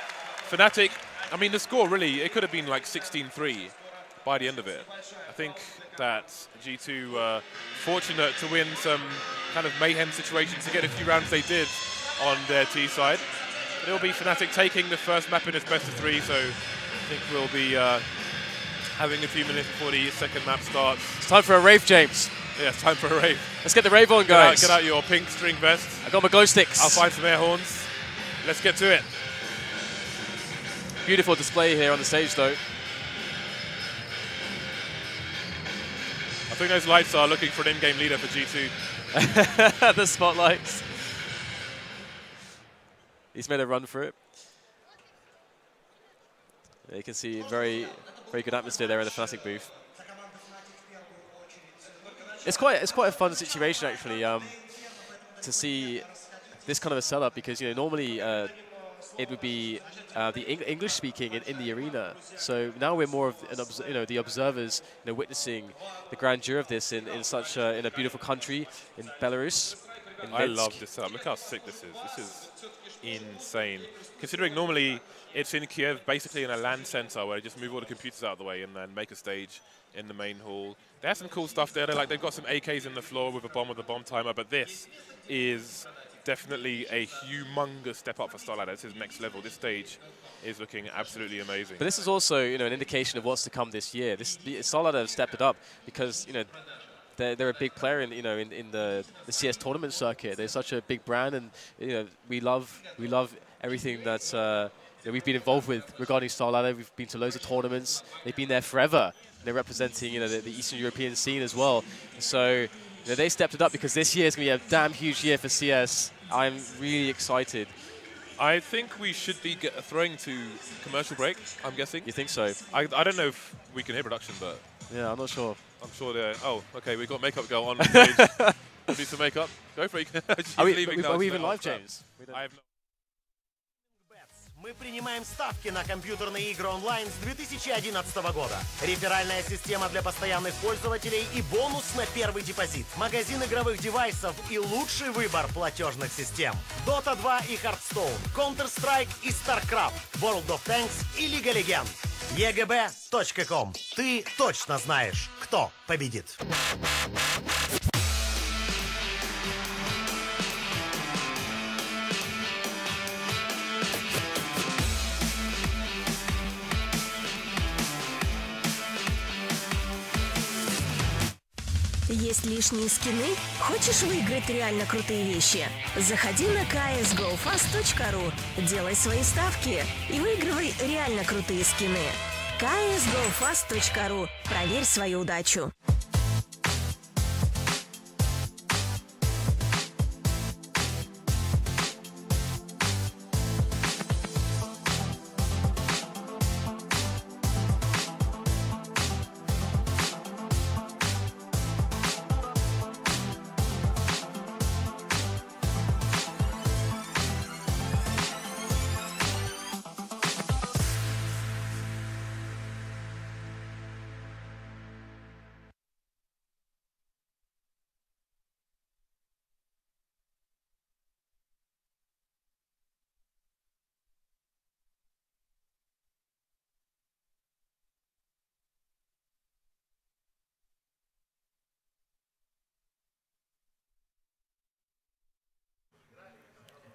Fnatic, I mean, the score really, it could have been like 16-3 by the end of it. I think that G2 uh, fortunate to win some kind of mayhem situations to get a few rounds they did on their T side. It'll be Fnatic taking the first map in its best of three, so I think we'll be uh, having a few minutes before the second map starts. It's time for a rave, James. Yeah, it's time for a rave. Let's get the rave on, guys. Get out, get out your pink string vest. I got my glow sticks. I'll find some air horns. Let's get to it. Beautiful display here on the stage, though. I think those lights are looking for an in-game leader for G2. *laughs* the spotlights. He's made a run for it. You can see very very good atmosphere there in the Fnatic booth. It's quite it's quite a fun situation actually um, to see this kind of a setup because you know normally uh, it would be uh, the Eng English speaking in, in, the arena. So now we're more of an you know the observers you know witnessing the grandeur of this in, in such a, in a beautiful country in Belarus. In I love this setup. Look how sick this is. This is insane. Considering normally it's in Kiev, basically in a LAN center where they just move all the computers out of the way and then make a stage in the main hall. They have some cool stuff there. They're like they've got some AKs in the floor with a bomb with a bomb timer, but this is definitely a humongous step up for StarLadder. This is next level. This stage is looking absolutely amazing. But this is also, you know, an indication of what's to come this year. This StarLadder have stepped it up because, you know, they're, they're a big player in you know in, in the, the CS tournament circuit. They're such a big brand, and you know we love we love everything that's uh, know, we've been involved with regarding StarLadder. We've been to loads of tournaments. They've been there forever. They're representing you know the, the Eastern European scene as well. So you know, they stepped it up because this year is going to be a damn huge year for CS. I'm really excited. I think we should be throwing to commercial break. I'm guessing. You think so? I, I don't know if we can hear production, but Yeah, I'm not sure. I'm sure they're. Oh, okay. We've got makeup girl on. *laughs* Need some makeup. Go for it. *laughs* Are we, are we even live. James? I have no Мы принимаем ставки на компьютерные игры онлайн с 2011 года. Реферальная система для постоянных пользователей и бонус на первый депозит. Магазин игровых девайсов и лучший выбор платежных систем. Dota 2 и Hearthstone, Counter-Strike и StarCraft, World of Tanks и Лига Легенд. egb.com. Ты точно знаешь, кто победит. Есть лишние скины? Хочешь выиграть реально крутые вещи? Заходи на csgofast.ru, делай свои ставки и выигрывай реально крутые скины. csgofast.ru. Проверь свою удачу.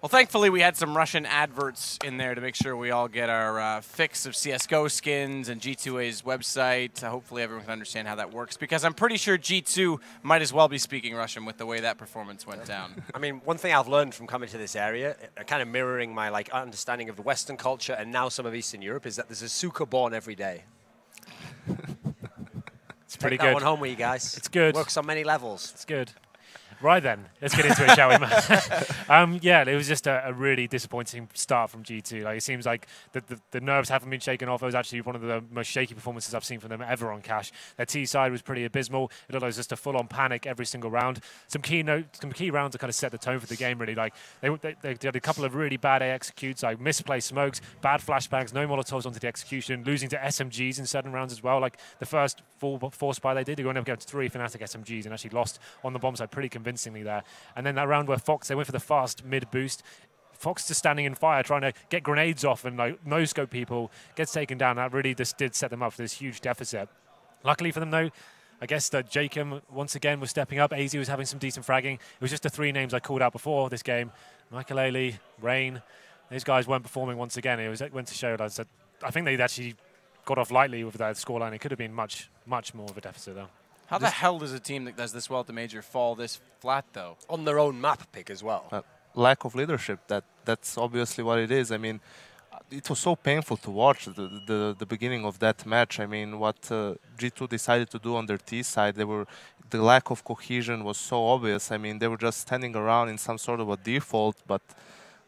Well, thankfully, we had some Russian adverts in there to make sure we all get our uh, fix of CSGO skins and G2A's website. Uh, hopefully, everyone can understand how that works because I'm pretty sure G2 might as well be speaking Russian with the way that performance went down. I mean, one thing I've learned from coming to this area, uh, kind of mirroring my like understanding of the Western culture and now some of Eastern Europe, is that there's a suka born every day. *laughs* It's pretty Take that good. one home with you guys. It's good. Works on many levels. It's good. Right then, let's get into it, shall we? Matt? *laughs* um, yeah, it was just a, a really disappointing start from G2. Like it seems like the, the, the nerves haven't been shaken off. It was actually one of the most shaky performances I've seen from them ever on Cache. Their T side was pretty abysmal. It looked like it was just a full-on panic every single round. Some key note, some key rounds to kind of set the tone for the game. Really, like they, they, they did a couple of really bad A executes, like misplaced smokes, bad flashbangs, no molotovs onto the execution, losing to SMGs in certain rounds as well. Like the first four, four spy they did, they went up against three Fnatic SMGs and actually lost on the bomb side pretty convincingly there. And then that round where Fox, they went for the fast mid boost. Fox just standing in fire, trying to get grenades off and like no scope people, gets taken down. That really just did set them up for this huge deficit. Luckily for them though, I guess that jkaem once again was stepping up. aizy was having some decent fragging. It was just the three names I called out before this game: Maikelele, Rain. These guys weren't performing once again. It was it went to show that I think they actually got off lightly with that scoreline. It could have been much much more of a deficit though. How the hell does a team that does this well at the major fall this flat, though? On their own map pick as well. Uh, lack of leadership. That that's obviously what it is. I mean, uh, it was so painful to watch the the, the beginning of that match. I mean, what uh, G2 decided to do on their T side, they were the lack of cohesion was so obvious. I mean, they were just standing around in some sort of a default, but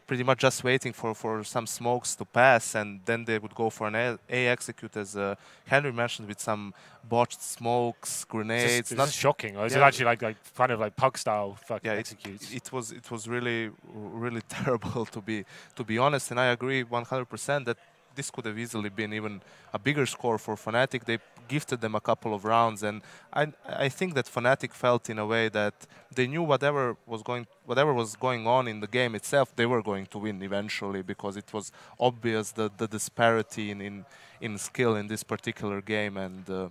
pretty much just waiting for, for some smokes to pass, and then they would go for an A, a execute, as uh, Henry mentioned, with some botched smokes, It's grenades. just, it's shocking. It was Yeah. actually like like kind of like pug style fucking yeah, it, it was it was really really *laughs* terrible to be to be honest, and I agree 100% that this could have easily been even a bigger score for Fnatic. They gifted them a couple of rounds, and I I think that Fnatic felt in a way that they knew whatever was going whatever was going on in the game itself, they were going to win eventually because it was obvious the the disparity in in, in skill in this particular game, and uh,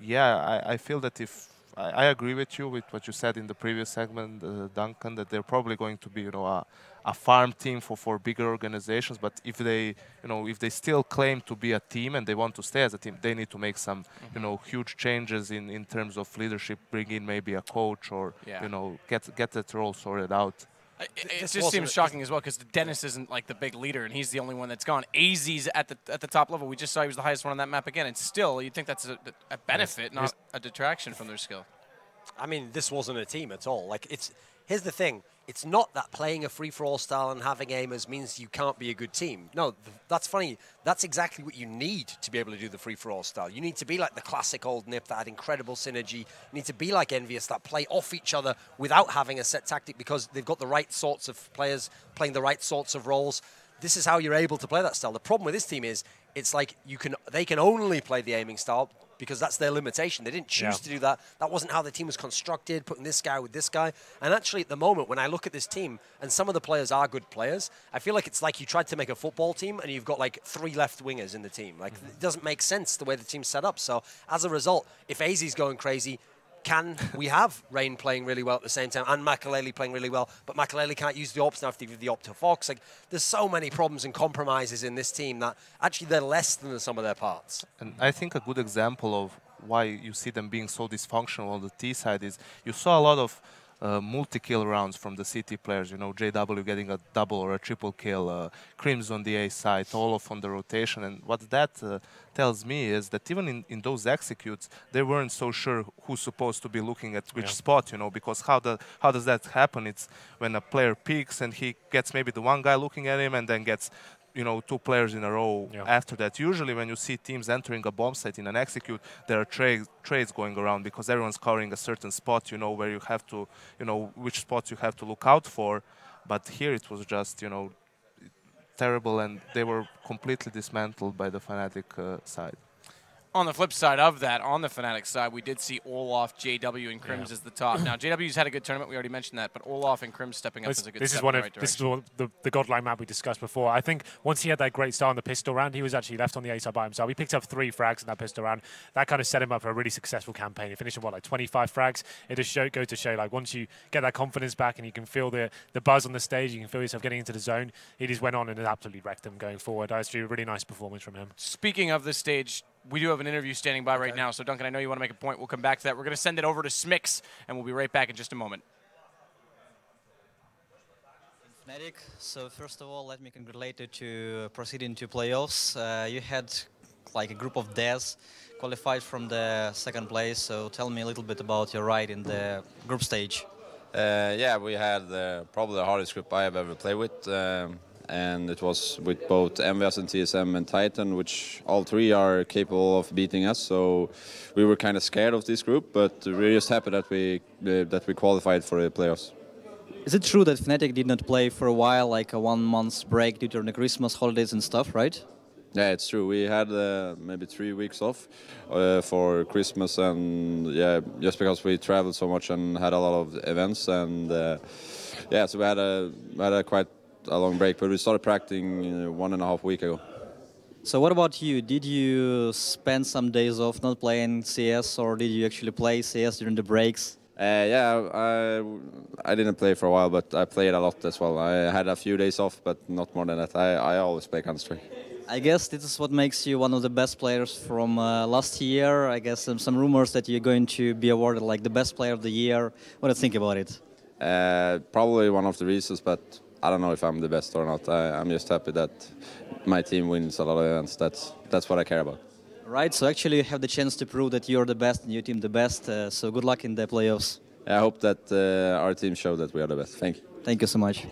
yeah, I, I feel that if I, I agree with you with what you said in the previous segment, uh, Duncan, that they're probably going to be, you know, a, a farm team for, for bigger organizations. But if they, you know, if they still claim to be a team and they want to stay as a team, they need to make some, you know, huge changes in, in terms of leadership. Bring in maybe a coach or, Yeah. you know, get get that role sorted out. It, it just wasn't seems shocking as well because Dennis isn't like the big leader, and he's the only one that's gone. aizy's at the at the top level. We just saw he was the highest one on that map again, and still, you'd think that's a, a benefit, not a detraction from their skill. I mean, this wasn't a team at all. Like, it's here's the thing: it's not that playing a free-for-all style and having aimers means you can't be a good team. No, th- that's funny. That's exactly what you need to be able to do the free-for-all style. You need to be like the classic old NiP that had incredible synergy. You need to be like EnVyUs that play off each other without having a set tactic because they've got the right sorts of players playing the right sorts of roles. This is how you're able to play that style. The problem with this team is it's like you can they can only play the aiming style because that's their limitation. They didn't choose Yeah. to do that. That wasn't how the team was constructed, putting this guy with this guy. And actually, at the moment, when I look at this team, and some of the players are good players, I feel like it's like you tried to make a football team and you've got like three left wingers in the team. Like, mm-hmm. it doesn't make sense the way the team's set up. So, as a result, if aizy's going crazy, can we have Rain playing really well at the same time and Maikelele playing really well, but Maikelele can't use the ops now if the op to Fox? Like, there's so many problems and compromises in this team that actually they're less than the sum of their parts. And I think a good example of why you see them being so dysfunctional on the T side is you saw a lot of uh, multi-kill rounds from the CT players. You know, JW getting a double or a triple kill, uh, KRIMZ on the A side, Olof on the rotation. And what that uh, tells me is that even in, in those executes, they weren't so sure who's supposed to be looking at which Yeah. spot. You know, because how the how does that happen? It's when a player peaks and he gets maybe the one guy looking at him and then gets you know two players in a row Yeah. after that. Usually when you see teams entering a bomb site in an execute there are tra- trades going around because everyone's covering a certain spot you know where you have to you know which spots you have to look out for. But here it was just you know terrible and they were completely dismantled by the Fnatic uh, side On the flip side of that, on the Fnatic side, we did see Olof, JW, and KRIMZ as the top. Now, JW's had a good tournament. We already mentioned that, but Olof and KRIMZ stepping up This, is a good this is one in of right this is direction. of the, the godlike map we discussed before. I think once he had that great start on the pistol round, he was actually left on the A side by himself. He picked up three frags in that pistol round. That kind of set him up for a really successful campaign. He finished with what like 25 frags. It just show, go to show like once you get that confidence back and you can feel the the buzz on the stage, you can feel yourself getting into the zone. He just went on and absolutely wrecked them going forward. I actually a really nice performance from him. Speaking of the stage, we do have an interview standing by right now. So, Duncan, I know you want to make a point. We'll come back to that. We're going to send it over to Smix, and we'll be right back in just a moment. Fnatic, so first of all, let me congratulate you to proceeding to playoffs. Uh, you had like a group of devs qualified from the second place, so tell me a little bit about your ride in the group stage. Uh, yeah, we had uh, probably the hardest group I have ever played with, um, and it was with both MVS and TSM and Titan, which all three are capable of beating us. So we were kind of scared of this group, but we're just happy that we uh, that we qualified for the playoffs. Is it true that Fnatic did not play for a while, like a one month break due to the Christmas holidays and stuff, right? Yeah, it's true. We had uh, maybe three weeks off uh, for Christmas, and yeah, just because we traveled so much and had a lot of events, and uh, yeah, so we had a we had a quite a long break. But we started practicing uh, one and a half week ago. So what about you? Did you spend some days off not playing CS, or did you actually play CS during the breaks? Uh, yeah, I, I didn't play for a while, but I played a lot as well. I had a few days off, but not more than that. I, I always play Counter Strike. I guess this is what makes you one of the best players from uh, last year. I guess some, some rumors that you're going to be awarded like the best player of the year. What do you think about it? Uh, probably one of the reasons, but I don't know if I'm the best or not. I, I'm just happy that my team wins a lot of events. That's that's what I care about. Right, so actually you have the chance to prove that you're the best and your team the best. Uh, so good luck in the playoffs. I hope that uh, our team showed that we are the best. Thank you. Thank you so much.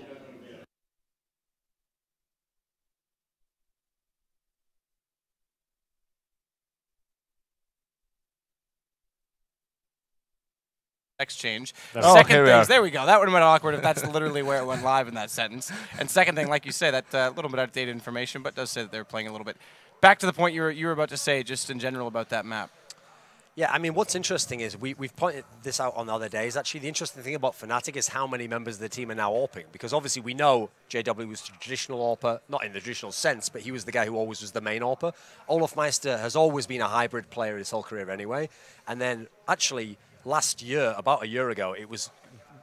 Exchange. Oh, second here we things, there we go. That would have been awkward if that's literally where it went live in that sentence. And second thing, like you say, that a uh, little bit outdated information, but does say that they're playing a little bit. Back to the point you were, you were about to say, just in general about that map. Yeah, I mean, what's interesting is we, we've pointed this out on other days. Actually, the interesting thing about Fnatic is how many members of the team are now AWPing. Because obviously we know JW was the traditional AWPer, not in the traditional sense, but he was the guy who always was the main AWPer. olofmeister has always been a hybrid player his whole career anyway. And then actually, last year, about a year ago, it was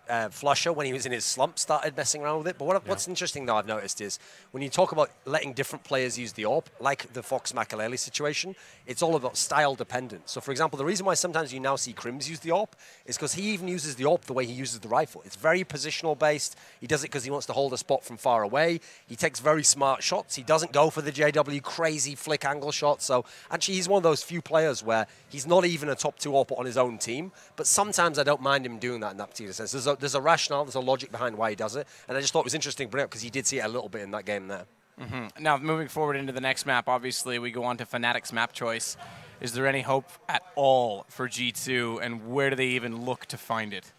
uh, flusha, when he was in his slump, started messing around with it. But what, what's interesting, though, I've noticed is when you talk about letting different players use the AWP, like the Fox Maikelele situation, it's all about style dependent. So, for example, the reason why sometimes you now see KRIMZ use the AWP is because he even uses the AWP the way he uses the rifle. It's very positional based. He does it because he wants to hold a spot from far away. He takes very smart shots. He doesn't go for the JW crazy flick angle shots. So, actually, he's one of those few players where he's not even a top two AWP on his own team. But sometimes I don't mind him doing that in that particular sense. There's a, there's a rationale, there's a logic behind why he does it. And I just thought it was interesting to bring up because he did see it a little bit in that game there. Mm-hmm. Now, moving forward into the next map, obviously we go on to Fnatic's map choice. Is there any hope at all for G2, and where do they even look to find it?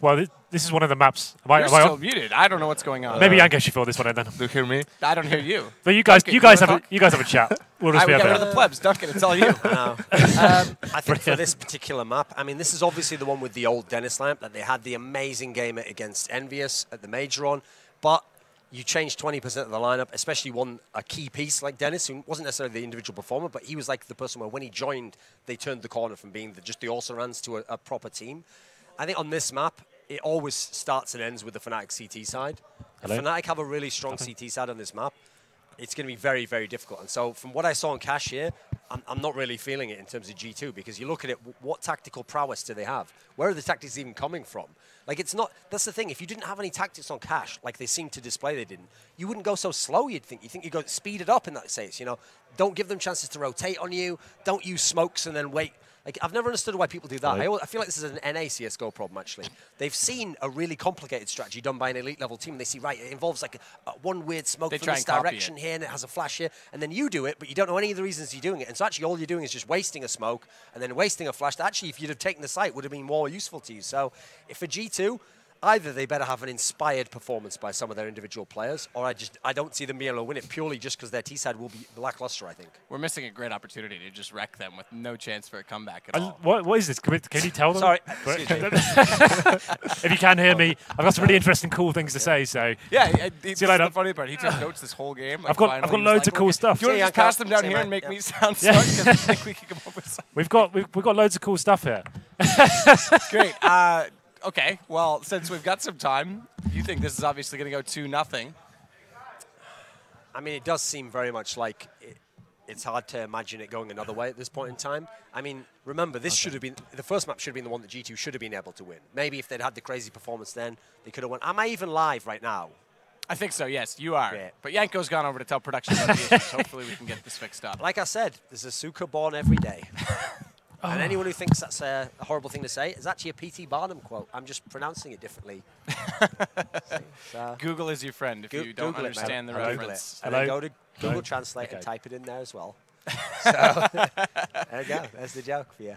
Well, thi- this is one of the maps. Am I, You're am still on? muted. I don't know what's going on. Maybe Janko should fill this one in then. Do you hear me? I don't hear you. *laughs* But you guys, Okay, you guys have wanna a, you guys have a chat. *laughs* We'll just I be would up get rid of the plebs. Duncan, it's all you. *laughs* um, I think for this particular map, I mean, this is obviously the one with the old Dennis lamp that they had the amazing game against EnVyUs at the major on, but you changed 20% of the lineup, especially one a key piece like Dennis, who wasn't necessarily the individual performer, but he was like the person where when he joined, they turned the corner from being the, just the also runs to a, a proper team. I think on this map, it always starts and ends with the Fnatic CT side. If Fnatic have a really strong CT side on this map, it's going to be very, very difficult. And so, from what I saw in Cache here, I'm, I'm not really feeling it in terms of G2 because you look at it, what tactical prowess do they have? Where are the tactics even coming from? Like, it's not, that's the thing. If you didn't have any tactics on Cache, like they seem to display they didn't, you wouldn't go so slow, you'd think. You think you'd go speed it up in that sense, you know? Don't give them chances to rotate on you. Don't use smokes and then wait. Like, I've never understood why people do that. I, al- I feel like this is an NA CSGO problem, actually. They've seen a really complicated strategy done by an elite level team. and They see, right, it involves like a, a one weird smoke They from this direction here and it has a flash here. And then you do it, but you don't know any of the reasons you're doing it. And so actually all you're doing is just wasting a smoke and then wasting a flash that actually, if you'd have taken the site, would have been more useful to you. So if for G2, either they better have an inspired performance by some of their individual players, or I just I don't see them being able to win it purely just because their T side will be lackluster, I think. We're missing a great opportunity to just wreck them with no chance for a comeback at I- all. what, what is this? Can, we- can you tell them? Sorry, excuse *laughs* me. if you can hear me, I've got some really interesting, cool things to say. So Yeah, I- I- See you later. The funny part, he took notes this whole game. like, I've got- I've got he's loads of cool "Okay, stuff." Do you want See to ya, just pass them down here ya, and make mate. me sound Yeah. smart? Think we can come up with *laughs* something. we've got we've, we've got loads of cool stuff here. Great. Uh, okay. Well, since we've got some time, you think this is obviously going to go two nothing. I mean, it does seem very much like it, it's hard to imagine it going another way at this point in time. I mean, remember, this should have been the first map should have been the one that G2 should have been able to win. Maybe if they'd had the crazy performance then, they could have won. Am I even live right now? I think so. Yes, you are. But Janko's gone over to tell production about the issues. Hopefully, we can get this fixed up. Like I said, there's a Suka born every day. *laughs* And oh. anyone who thinks that's a, a horrible thing to say is actually a P.T. Barnum quote. I'm just pronouncing it differently. *laughs* So, Google is your friend if Goo- you don't Google it, mate. understand the Google it. reference. And then go to Google Hello? Translate and type it in there as well. *laughs* so, *laughs* there you go. There's the joke for you.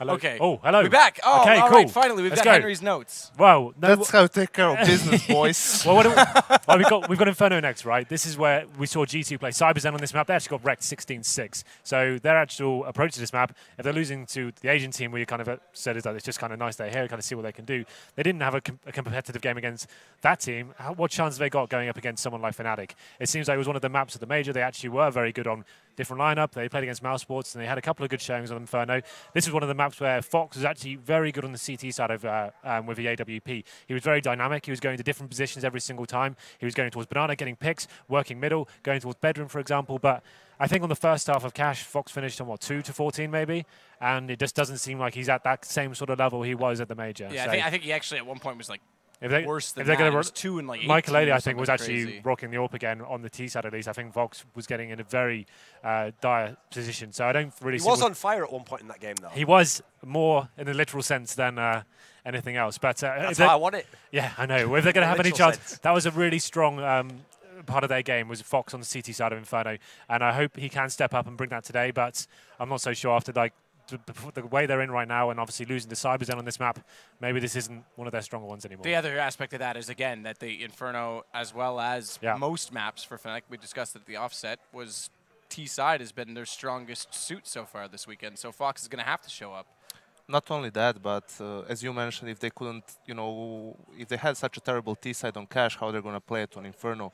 Hello. Okay. Oh, hello. We're back. Oh, okay, all cool. right, Finally, we've Let's got go. Henry's notes. Wow. No, That's how to take care of business, boys. *laughs* well, what we, well, we've got we've got Inferno next, right? This is where we saw G2 play CyberZen on this map. They actually got wrecked 16-6. So their actual approach to this map, if they're losing to the Asian team, we kind of uh, said is that it's just kind of nice they're here, kind of see what they can do. They didn't have a, com- a competitive game against that team. How, what chance have they got going up against someone like Fnatic? It seems like it was one of the maps of the major. They actually were very good on different lineup. They played against mousesports and they had a couple of good showings on Inferno. This is one of the maps where Fox was actually very good on the CT side of uh, um, with the AWP. He was very dynamic. He was going to different positions every single time. He was going towards Banana, getting picks, working middle, going towards bedroom, for example. But I think on the first half of Cache, Fox finished on what two to 14 maybe, and it just doesn't seem like he's at that same sort of level he was at the major. Yeah, So I think, I think he actually at one point was like if they, worse than if they're that. gonna It two and like Michael 18 Lady, I think, was actually crazy. rocking the AWP again on the T side at least. I think Fox was getting in a very uh, dire position. So I don't really He was on fire at one point in that game, though. He was more in the literal sense than uh, anything else. But uh, That's if how I want it. Yeah, I know. If they're going to have any chance, sense. that was a really strong um, part of their game was Fox on the CT side of Inferno, and I hope he can step up and bring that today. But I'm not so sure after like the, the way they're in right now, and obviously losing to CyberZen on this map, maybe this isn't one of their stronger ones anymore. The other aspect of that is again that the Inferno, as well as Yeah. most maps for Fnatic, we discussed at the offset, was T side has been their strongest suit so far this weekend. So Fox is going to have to show up. Not only that, but uh, as you mentioned, if they couldn't, you know, if they had such a terrible T side on Cache, how they're going to play it on Inferno?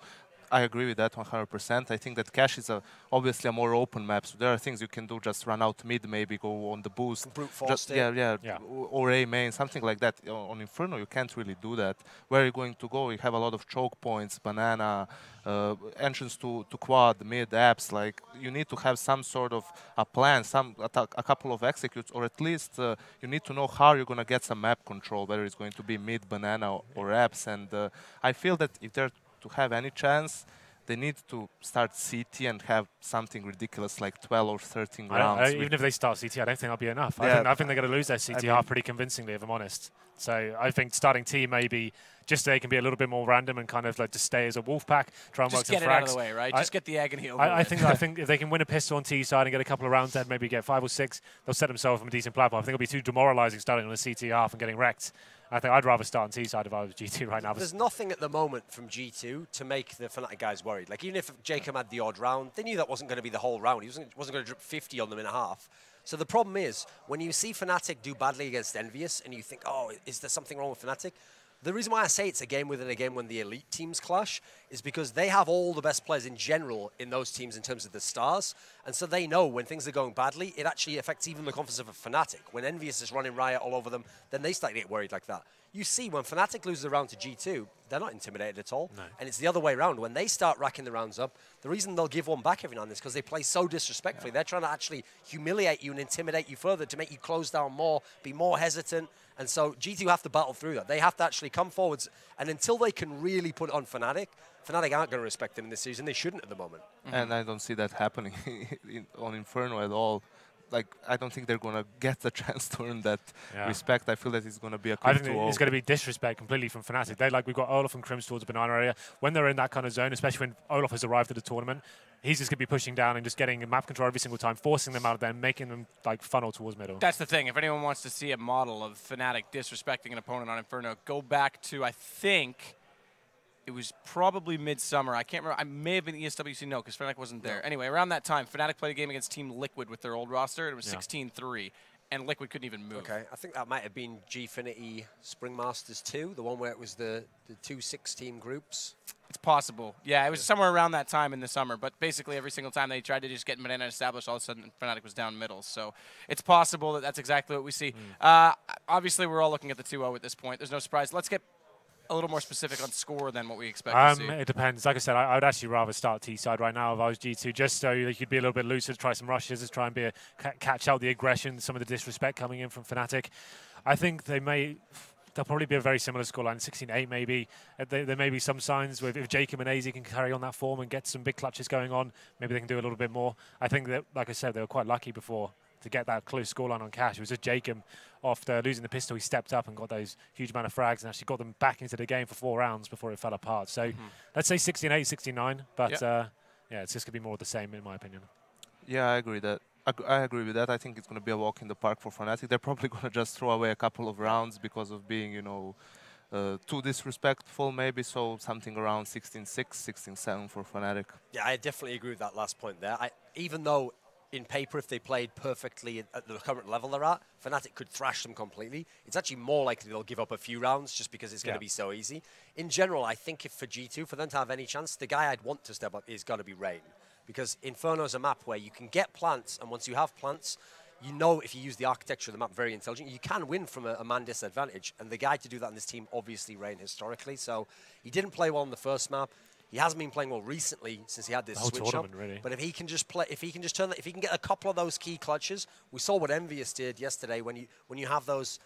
I agree with that 100%. I think that Cache is a, obviously a more open map, so there are things you can do. Just run out mid, maybe go on the boost. Brute force Just, yeah, yeah, Yeah. Or A main, something like that. On Inferno, you can't really do that. Where are you going to go? You have a lot of choke points, banana, uh, entrance to, to quad, mid, apps. Like you need to have some sort of a plan, some a, a couple of executes, or at least uh, you need to know how you're gonna get some map control, whether it's going to be mid, banana, or, or apps. And uh, I feel that if they're to have any chance, they need to start CT and have something ridiculous like 12 or 13 rounds. I- with- even if they start CT, I don't think that'll be enough. I Yeah. think, I think they're going to lose their CT I half pretty convincingly, if I'm honest. So I think starting T maybe just so they can be a little bit more random and kind of like just stay as a wolf pack, try and Just work get some it out of the way, right? I- Just get the agony over I, I think I think *laughs* if they can win a pistol on T side and get a couple of rounds there, maybe get five or six, they'll set themselves on a decent platform. I think it'll be too demoralising starting on a CT half and getting wrecked. I think I'd rather start on T side if I was G2 right now. There's nothing at the moment from G2 to make the Fnatic guys worried. Like, even if jkaem had the odd round, they knew that wasn't going to be the whole round. He wasn't, wasn't going to drip 50 on them in a half. So the problem is, when you see Fnatic do badly against EnVyUs and you think, oh, is there something wrong with Fnatic? The reason why I say it's a game within a game when the elite teams clash is because they have all the best players in general in those teams in terms of the stars. And so they know when things are going badly, it actually affects even the confidence of a Fnatic. When EnVyUs is running riot all over them, then they start to get worried like that. You see, when Fnatic loses a round to G2, they're not intimidated at all. And it's the other way around. When they start racking the rounds up, the reason they'll give one back every now and then is because they play so disrespectfully. They're trying to actually humiliate you and intimidate you further to make you close down more, be more hesitant. And so G2 have to battle through that. They have to actually come forwards. And until they can really put on Fnatic, Fnatic aren't going to respect them in this season. They shouldn't at the moment. and I don't see that happening *laughs* in, on Inferno at all. Like I don't think they're gonna get the *laughs* chance to earn that Yeah. respect. I feel that it's gonna be a I quick think 2-0. it's going to be disrespect completely from Fnatic. They like we've got Olof and KRIMZ towards the banana area. When they're in that kind of zone, especially when Olof has arrived at the tournament, he's just going to be pushing down and just getting map control every single time, forcing them out of there, and making them like funnel towards middle. That's the thing. If anyone wants to see a model of Fnatic disrespecting an opponent on Inferno, go back to I think it was probably midsummer. I can't remember. I may have been ESWC. No, because Fnatic wasn't there. Anyway, around that time, Fnatic played a game against Team Liquid with their old roster. It was Yeah. 16-3, and Liquid couldn't even move. Okay, I think that might have been Gfinity Spring Masters 2, the one where it was the, the two six-team groups. It's possible. Yeah, it was somewhere around that time in the summer. But basically, every single time they tried to just get Banana established, all of a sudden Fnatic was down middle. So it's possible that that's exactly what we see. Uh, obviously, we're all looking at the 2-0 at this point. There's no surprise. Let's get a little more specific on score than what we expect Um, to see. it depends. Like I said, I, I would actually rather start T side right now if I was G2, just so you could be a little bit looser, try some rushes, to try and be a, catch out the aggression, some of the disrespect coming in from Fnatic. I think they may. They'll probably be a very similar scoreline, 16-8 maybe. Uh, There, there may be some signs with if jkaem and aizy can carry on that form and get some big clutches going on, maybe they can do a little bit more. I think that, like I said, they were quite lucky before to get that close scoreline on Cache. It was just jkaem, after losing the pistol, he stepped up and got those huge amount of frags and actually got them back into the game for four rounds before it fell apart. So let's say 16-8, 69, but Yep. uh, yeah, it's just going to be more of the same in my opinion. Yeah, I agree that. ag- I agree with that. I think it's going to be a walk in the park for Fnatic. They're probably *laughs* going to just throw away a couple of rounds because of being, you know, uh, too disrespectful, maybe. So something around 16-6, 16-7 for Fnatic. Yeah, I definitely agree with that last point there. I, even though in paper, if they played perfectly at- the current level they're at, Fnatic could thrash them completely. It's actually more likely they'll give up a few rounds just because it's going to be so easy. In general, I think if for G2, for them to have any chance, the guy I'd want to step up is going to be Rain. Because Inferno's a map where you can get plants, and once you have plants, you know if you use the architecture of the map very intelligent, you can win from a, a man disadvantage. And the guy to do that in this team, obviously, Rain historically. So he didn't play well on the first map. He hasn't been playing well recently since he had this switch up. tournament, really. But if he can just play, if he can just turn that, if he can get a couple of those key clutches, we saw what EnVyUs did yesterday. When you when you have those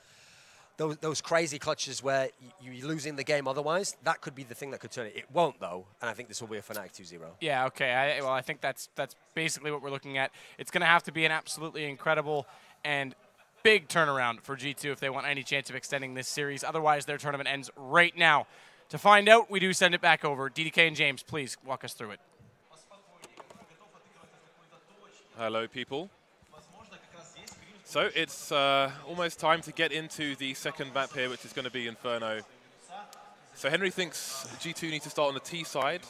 those, those crazy clutches where you, you're losing the game otherwise, that could be the thing that could turn it. It won't though, and I think this will be a Fnatic 2-0. Yeah, okay. I, well, I think that's that's basically what we're looking at. It's going to have to be an absolutely incredible and big turnaround for G2 if they want any chance of extending this series. Otherwise, their tournament ends right now. To find out, we do send it back over. DDK and James, please walk us through it. Hello, people. So it's uh, almost time to get into the second map here, which is going to be Inferno. So Henry thinks G2 need to start on the T side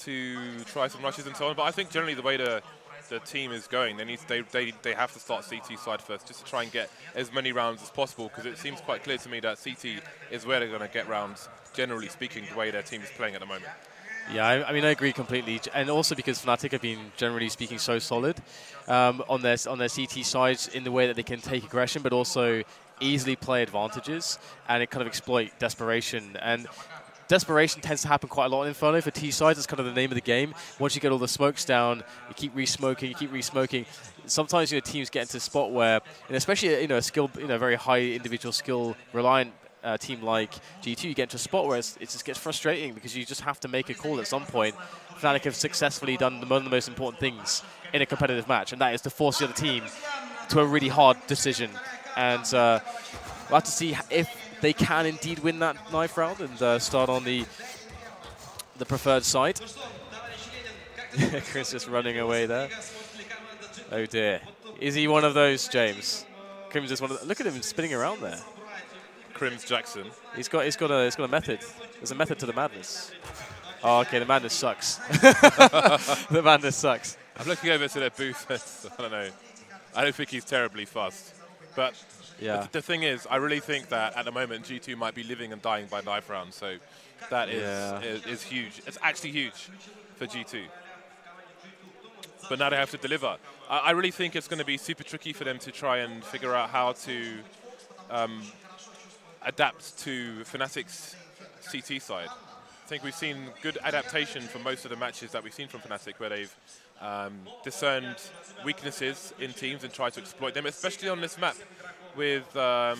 to try some rushes and so on, but I think generally the way the, the team is going, they need to, they, they, they have to start CT side first just to try and get as many rounds as possible because it seems quite clear to me that CT is where they're going to get rounds, generally speaking, the way their team is playing at the moment. Yeah, I, I, mean, I agree completely, and also because Fnatic have been, generally speaking, so solid um, on their on their CT sides in the way that they can take aggression, but also easily play advantages and it kind of exploit desperation. And desperation tends to happen quite a lot in Inferno. For T sides, it's kind of the name of the game. Once you get all the smokes down, you keep re-smoking, you keep re-smoking. Sometimes you know teams get into a spot where, and especially you know a skill, you know, very high individual skill reliant uh, team like G2, you get into a spot where it just gets frustrating because you just have to make a call at some point. Fnatic have successfully done one of the most important things in a competitive match, and that is to force the other team to a really hard decision. And uh, we'll have to see if they can indeed win that knife round and uh, start on the the preferred side. *laughs* Chris just running away there. Oh dear. Is he one of those, James? KRIMZ just one of the, Look at him spinning around there. KRIMZ Jackson. He's got he's got a he's got a method. There's a method to the madness. Oh, okay, the madness sucks. *laughs* the madness sucks. I'm looking over to their booth. *laughs* I don't know. I don't think he's terribly fast. But yeah. the, thing is, I really think that at the moment G2 might be living and dying by knife round. So that is, yeah. is, is huge. It's actually huge for G2 but now they have to deliver. I, I, really think it's going to be super tricky for them to try and figure out how to um, adapt to Fnatic's CT side. I think we've seen good adaptation for most of the matches that we've seen from Fnatic where they've um, discerned weaknesses in teams and tried to exploit them, especially on this map with, um,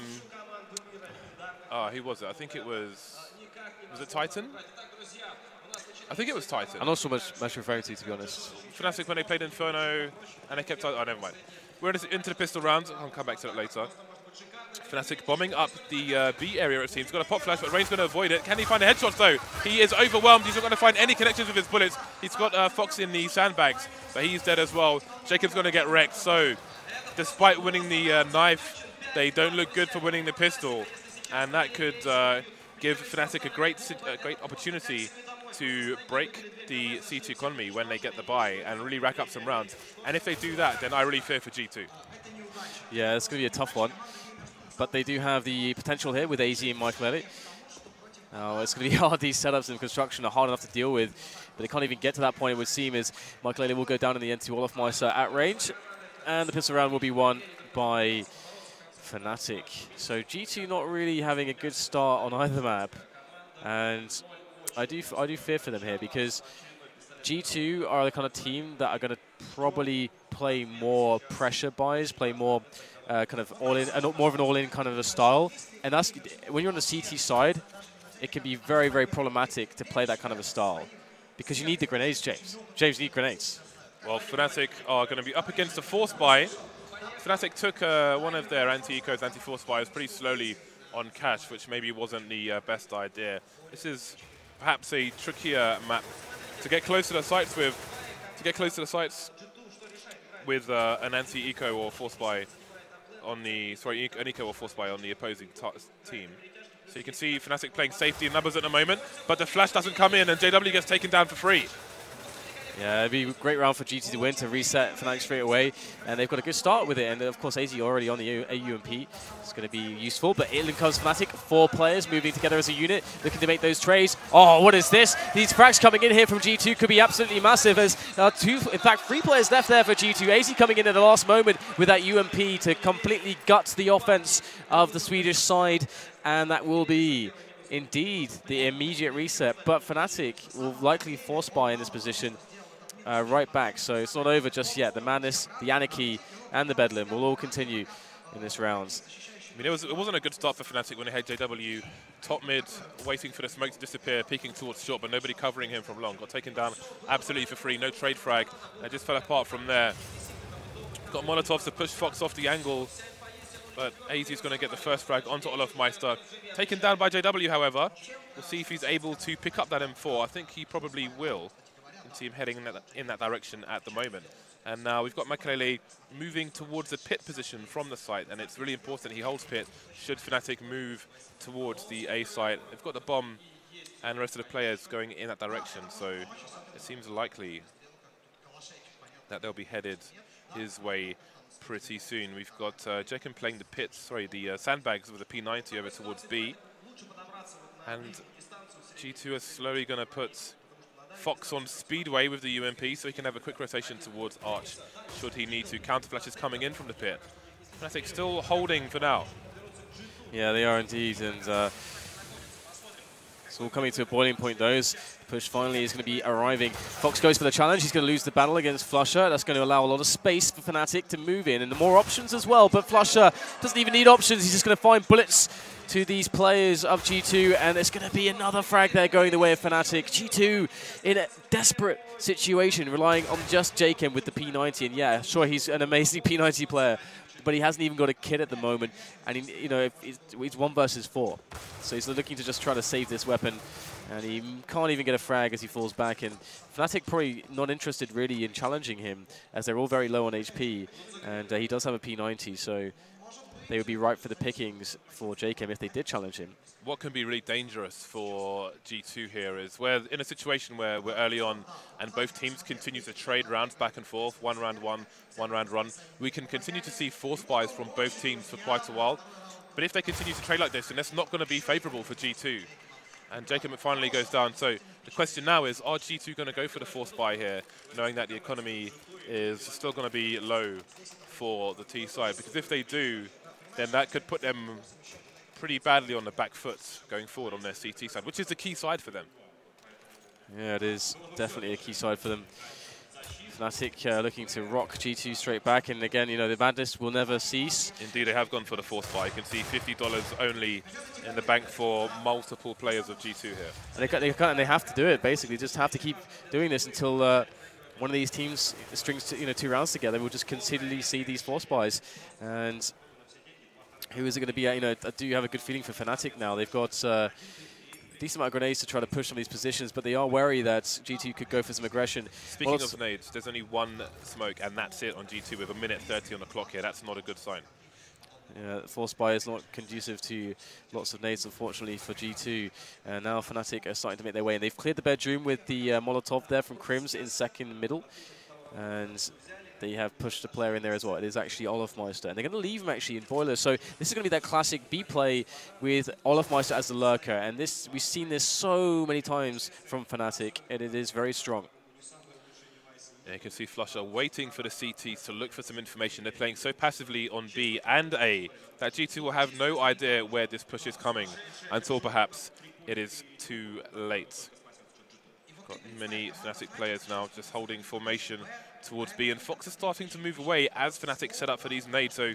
oh, who was it? I think it was, was it Titan? I think it was Titan. I'm not so much, much referring to, to be honest. Fnatic when they played Inferno and they kept, oh, never mind. We're into the pistol round. I'll come back to that later. Fnatic bombing up the uh, B area, it seems. Got a pop flash, but Rain's going to avoid it. Can he find a headshot, though? He is overwhelmed. He's not going to find any connections with his bullets. He's got uh, Fox in the sandbags, but he's dead as well. jkaem's going to get wrecked. So, despite winning the uh, knife, they don't look good for winning the pistol. And that could uh, give Fnatic a great, a great opportunity to break the G2 economy when they get the buy and really rack up some rounds. And if they do that, then I really fear for G2. Yeah, it's going to be a tough one but they do have the potential here with aizy and Maikelele. Oh, it's going to be *laughs* hard. These setups and construction are hard enough to deal with, but they can't even get to that point, it would seem, as Maikelele will go down in the end to olofmeister at range, and the pistol round will be won by Fnatic. So G2 not really having a good start on either map, and I do, I do fear for them here because G2 are the kind of team that are going to probably play more pressure buys, play more uh, kind of all in, uh, more of an all-in kind of a style. And that's when you're on the CT side, it can be very, very problematic to play that kind of a style because you need the grenades, James. James, need grenades. Well, Fnatic are going to be up against a force buy. Fnatic took uh, one of their anti-ecos, anti-force buys pretty slowly on Cache, which maybe wasn't the uh, best idea. This is perhaps a trickier map to get close to the sites with. To get close to the sites with uh, an anti-eco or force buy on the, sorry, eco or force buy on the opposing team. So you can see Fnatic playing safety in numbers at the moment, but the flash doesn't come in and JW gets taken down for free. Yeah, it'd be a great round for G2 to win to reset Fnatic straight away. And they've got a good start with it. And of course, aizy already on the AUMP. It's going to be useful. But in comes Fnatic. Four players moving together as a unit, looking to make those trades. Oh, what is this? These frags coming in here from G2 could be absolutely massive. As uh, two, in fact, three players left there for G2. aizy coming in at the last moment with that UMP to completely gut the offense of the Swedish side. And that will be indeed the immediate reset. But Fnatic will likely force buy in this position uh, right back. So it's not over just yet. The Madness, the Anarchy, and the Bedlam will all continue in this round. I mean, it, was, it wasn't a good start for Fnatic when they had JW top mid, waiting for the smoke to disappear, peeking towards short, but nobody covering him from long. Got taken down absolutely for free, no trade frag, and just fell apart from there. Got Molotov to push Fox off the angle, but AZ is going to get the first frag onto olofmeister. Taken down by JW, however. We'll see if he's able to pick up that M4. I think he probably will him heading in that, in that direction at the moment. And now we've got Maikelele moving towards the pit position from the site, and it's really important he holds pit should Fnatic move towards the A site. They've got the bomb and the rest of the players going in that direction, so it seems likely that they'll be headed his way pretty soon. We've got uh, jkaem playing the pits, sorry, the uh, sandbags with the P90 over towards B. And G2 are slowly going to put Fox on Speedway with the UMP, so he can have a quick rotation towards Arch, should he need to. Counter flashes coming in from the pit. Fnatic still holding for now. Yeah, they are indeed, and uh, it's all coming to a boiling point. Those push finally is going to be arriving. Fox goes for the challenge. He's going to lose the battle against flusha. That's going to allow a lot of space for Fnatic to move in, and the more options as well. But flusha doesn't even need options. He's just going to find bullets to these players of G2, and there's going to be another frag there going the way of Fnatic. G2 in a desperate situation, relying on just jkaem with the P90, and yeah, sure, he's an amazing *laughs* P90 player, but he hasn't even got a kit at the moment. And, he, you know, it's one versus four. So he's looking to just try to save this weapon. And he can't even get a frag as he falls back. And Fnatic probably not interested really in challenging him as they're all very low on HP. And uh, he does have a P90, so they would be ripe for the pickings for jkaem if they did challenge him. What can be really dangerous for G2 here is we're in a situation where we're early on and both teams continue to trade rounds back and forth, one round one, one round run. We can continue to see force buys from both teams for quite a while. But if they continue to trade like this, then that's not going to be favourable for G2. And jkaem finally goes down. So the question now is, are G2 going to go for the force buy here, knowing that the economy is still going to be low for the T side? Because if they do, then that could put them pretty badly on the back foot going forward on their CT side, which is the key side for them. Yeah, it is definitely a key side for them. Fnatic uh, looking to rock G2 straight back, and again, you know, the madness will never cease. Indeed, they have gone for the force buy. You can see $50 only in the bank for multiple players of G2 here. And they, they, and they have to do it, basically. Just have to keep doing this until uh, one of these teams strings to, you know, two rounds together. We'll just continually see these force buys. And who is it going to be? You know, do you have a good feeling for Fnatic now. They've got uh, decent amount of grenades to try to push on these positions, but they are wary that G2 could go for some aggression. Speaking well, of nades, there's only one smoke, and that's it on G2 with a minute 30 on the clock here. That's not a good sign. Yeah, Force Buy is not conducive to lots of nades, unfortunately, for G2. And now Fnatic are starting to make their way, and they've cleared the bedroom with the uh, Molotov there from KRIMZ in second middle. And they have pushed a player in there as well. It is actually olofmeister. And they're going to leave him actually in Boiler. So this is going to be that classic B play with olofmeister as the lurker. And this we've seen this so many times from Fnatic, and it is very strong. Yeah, you can see Flusha waiting for the CTs to look for some information. They're playing so passively on B and A that G2 will have no idea where this push is coming until perhaps it is too late. Got many Fnatic players now just holding formation towards B, and Fox is starting to move away as Fnatic set up for these nades. So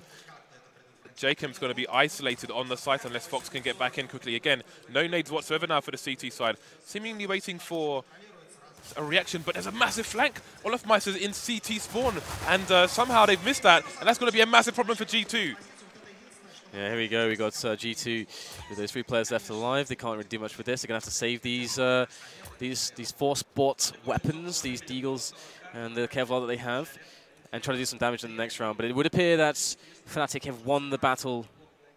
jkaem's going to be isolated on the site unless Fox can get back in quickly. Again, no nades whatsoever now for the CT side. Seemingly waiting for a reaction, but there's a massive flank. olofmeister's in CT spawn, and uh, somehow they've missed that, and that's going to be a massive problem for G2. Yeah, here we go. We got uh, G2 with those three players left alive. They can't really do much with this. They're going to have to save these uh, these these force bot weapons, these deagles and the Kevlar that they have, and try to do some damage in the next round. But it would appear that Fnatic have won the battle.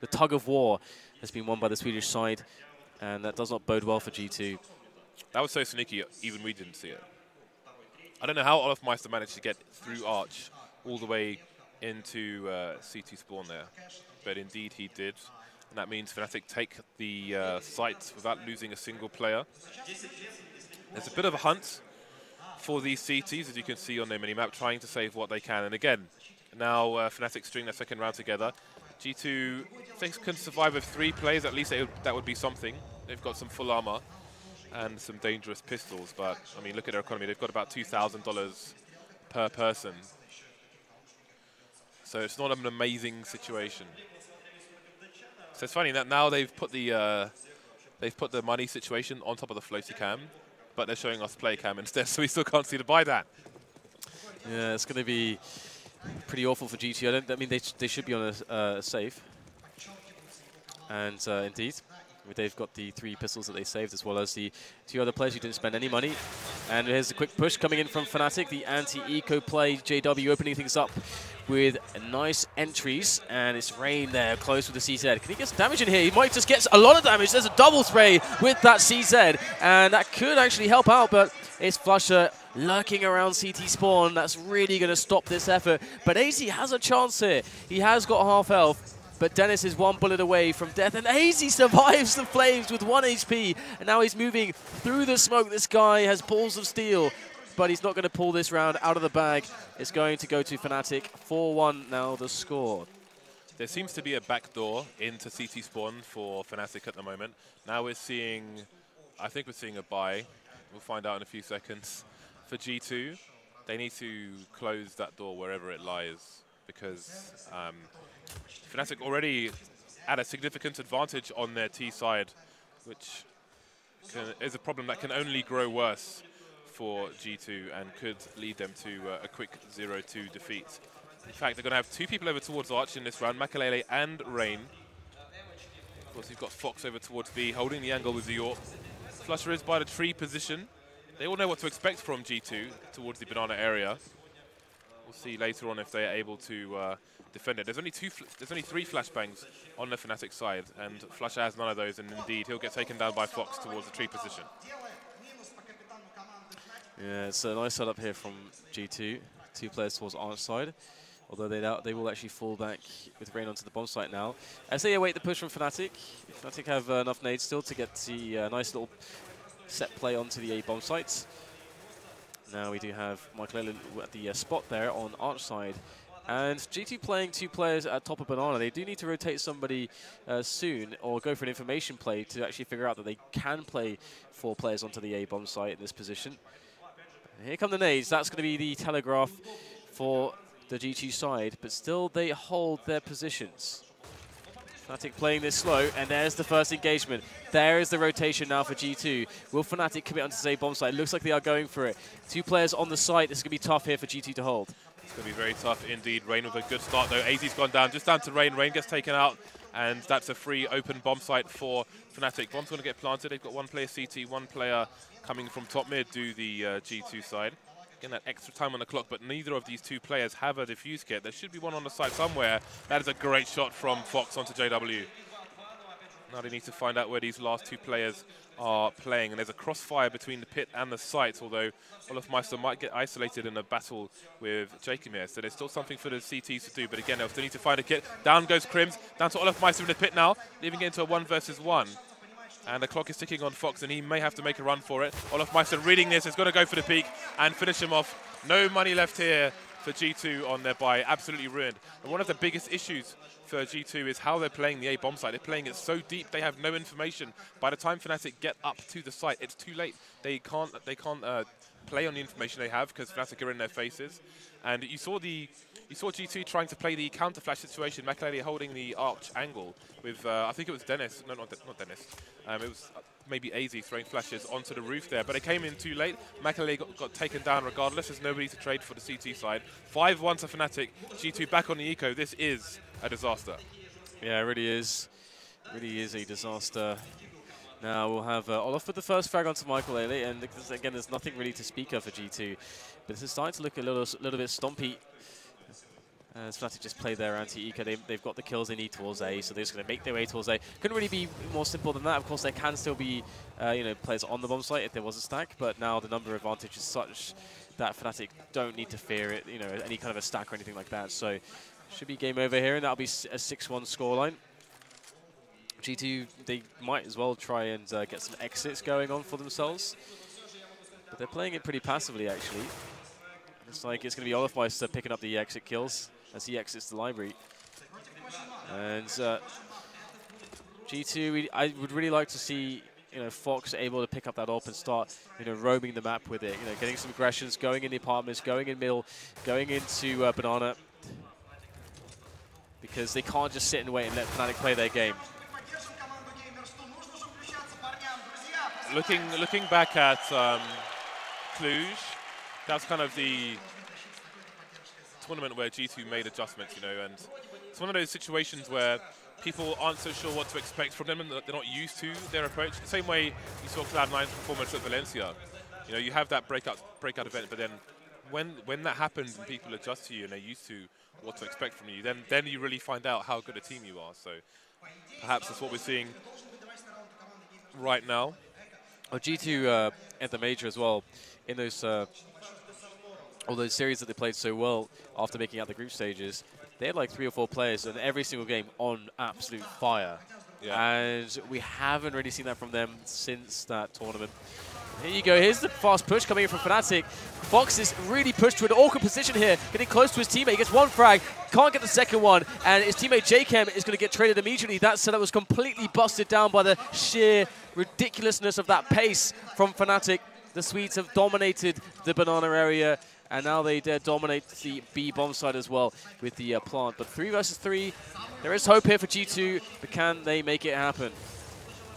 The tug of war has been won by the Swedish side, and that does not bode well for G2. That was so sneaky, even we didn't see it. I don't know how olofmeister managed to get through Arch all the way into uh, CT spawn there, but indeed he did. And that means Fnatic take the uh, site without losing a single player. There's a bit of a hunt for these CTs, as you can see on their minimap, trying to save what they can. And again, now uh, Fnatic string their second round together. G2 thinks can survive with three players, at least that would be something. They've got some full armor and some dangerous pistols, but I mean, look at their economy. They've got about $2,000 per person. So it's not an amazing situation. So it's funny that now they've put the uh, they've put the money situation on top of the floaty cam, but they're showing us play cam instead, *laughs* so we still can't see to buy that. Yeah, it's going to be pretty awful for G2. I don't. I mean, they they should be on a uh, safe. And uh, indeed, they've got the three pistols that they saved, as well as the two other players who didn't spend any money. And here's a quick push coming in from Fnatic, the anti-eco play. JW opening things up with nice entries, and it's Rain there, close with the CZ. Can he get some damage in here? He might just get a lot of damage. There's a double spray with that CZ, and that could actually help out, but it's flusha lurking around CT spawn. That's really going to stop this effort. But aizy has a chance here. He has got half health. But Dennis is one bullet away from death, and aizy survives the flames with one HP, and now he's moving through the smoke. This guy has balls of steel, but he's not going to pull this round out of the bag. It's going to go to Fnatic. 4-1 now the score. There seems to be a backdoor into CT spawn for Fnatic at the moment. Now we're seeing, I think we're seeing a buy. We'll find out in a few seconds. For G2, they need to close that door wherever it lies because um, Fnatic already at a significant advantage on their T side, which can, is a problem that can only grow worse for G2 and could lead them to uh, a quick 0-2 defeat. In fact, they're going to have two people over towards Arch in this round, Maikelele and Rain. Of course, you've got Fox over towards B, holding the angle with the York. flusha is by the tree position. They all know what to expect from G2 towards the banana area. We'll see later on if they are able to uh, defend it. There's only two. there's only three flashbangs on the Fnatic side, and flusha has none of those, and indeed he'll get taken down by Fox towards the tree position. Yeah, it's a nice setup here from G2. Two players towards Arch side although they they will actually fall back with Rain onto the bomb site now. As they await the push from Fnatic, Fnatic have uh, enough nades still to get the uh, nice little set play onto the A bomb sites. Now we do have Maikelele at the uh, spot there on Arch side. And G2 playing two players at top of Banana. They do need to rotate somebody uh, soon or go for an information play to actually figure out that they can play four players onto the A-bomb site in this position. here come the nades. That's going to be the telegraph for the G2 side, but still they hold their positions. Fnatic playing this slow, and there's the first engagement. There is the rotation now for G2. Will Fnatic commit onto say bomb site? Looks like they are going for it. Two players on the site. This is going to be tough here for G2 to hold. It's going to be very tough indeed. Rain with a good start though. aizy's gone down, just down to Rain. Rain gets taken out, and that's a free open bomb site for Fnatic. Bomb's going to get planted. They've got one player CT, one player coming from top mid to the uh, G2 side getting that extra time on the clock, but neither of these two players have a defuse kit. There should be one on the side somewhere. That is a great shot from Fox onto JW. Now they need to find out where these last two players are playing. And there's a crossfire between the pit and the site, although olofmeister might get isolated in a battle with jkaem. So there's still something for the CTs to do. But again, they'll still need to find a kit. Down goes KRIMZ. down to olofmeister in the pit now, leaving it into a one versus one. And the clock is ticking on Fox, and he may have to make a run for it. olofmeister reading this is going to go for the peak and finish him off. No money left here for G2 on their buy. Absolutely ruined. And one of the biggest issues for G2 is how they're playing the A bomb site. They're playing it so deep they have no information. By the time Fnatic get up to the site, it's too late. They can't they can't uh, play on the information they have because Fnatic are in their faces. And you saw the you saw G2 trying to play the counter flash situation. Maikelele holding the arch angle with uh, I think it was Dennis. No, not, De not Dennis. Um, it was maybe aizy throwing flashes onto the roof there, but it came in too late. Maikelele got, got, taken down regardless. There's nobody to trade for the CT side. 5-1 to Fnatic. G2 back on the eco. This is a disaster. Yeah, it really is. Really is a disaster. Now we'll have uh, Olof with the first frag onto Maikelele, and again, there's nothing really to speak of for G2. But this is starting to look a little, little bit stompy. As Fnatic just played their anti-eco, they, have got the kills they need towards A, so they're just going to make their way towards A. Couldn't really be more simple than that. Of course, there can still be, uh, you know, players on the bomb site if there was a stack, but now the number advantage is such that Fnatic don't need to fear it, you know, any kind of a stack or anything like that. So should be game over here, and that'll be a 6-1 scoreline. G2, they might as well try and uh, get some exits going on for themselves. But they're playing it pretty passively, actually. Looks like it's going to be Olofmeister picking up the exit kills as he exits the library. And uh, G2, we, I would really like to see you know, Fox able to pick up that up and start, you know, roaming the map with it. You know, getting some aggressions, going in the apartments, going in middle, going into uh, Banana. Because they can't just sit and wait and let Fnatic play their game. Looking, looking back at um, Cluj, that's kind of the tournament where G2 made adjustments, you know, and it's one of those situations where people aren't so sure what to expect from them and they're not used to their approach. The same way you saw Cloud9's performance at Valencia. You know, you have that breakout breakout event, but then when when that happens and people adjust to you and they're used to what to expect from you, then then you really find out how good a team you are. So perhaps that's what we're seeing right now. Well, G2 uh, at the major as well in those uh, all those series that they played so well after making out the group stages, they had like three or four players in every single game on absolute fire. Yeah. And we haven't really seen that from them since that tournament. Here you go. Here's the fast push coming in from Fnatic. Fox is really pushed to an awkward position here, getting close to his teammate. He gets one frag, can't get the second one, and his teammate jkaem is going to get traded immediately. That setup was completely busted down by the sheer ridiculousness of that pace from Fnatic. The Swedes have dominated the banana area, and now they dare dominate the B bomb side as well with the uh, plant. But three versus three, there is hope here for G2, but can they make it happen?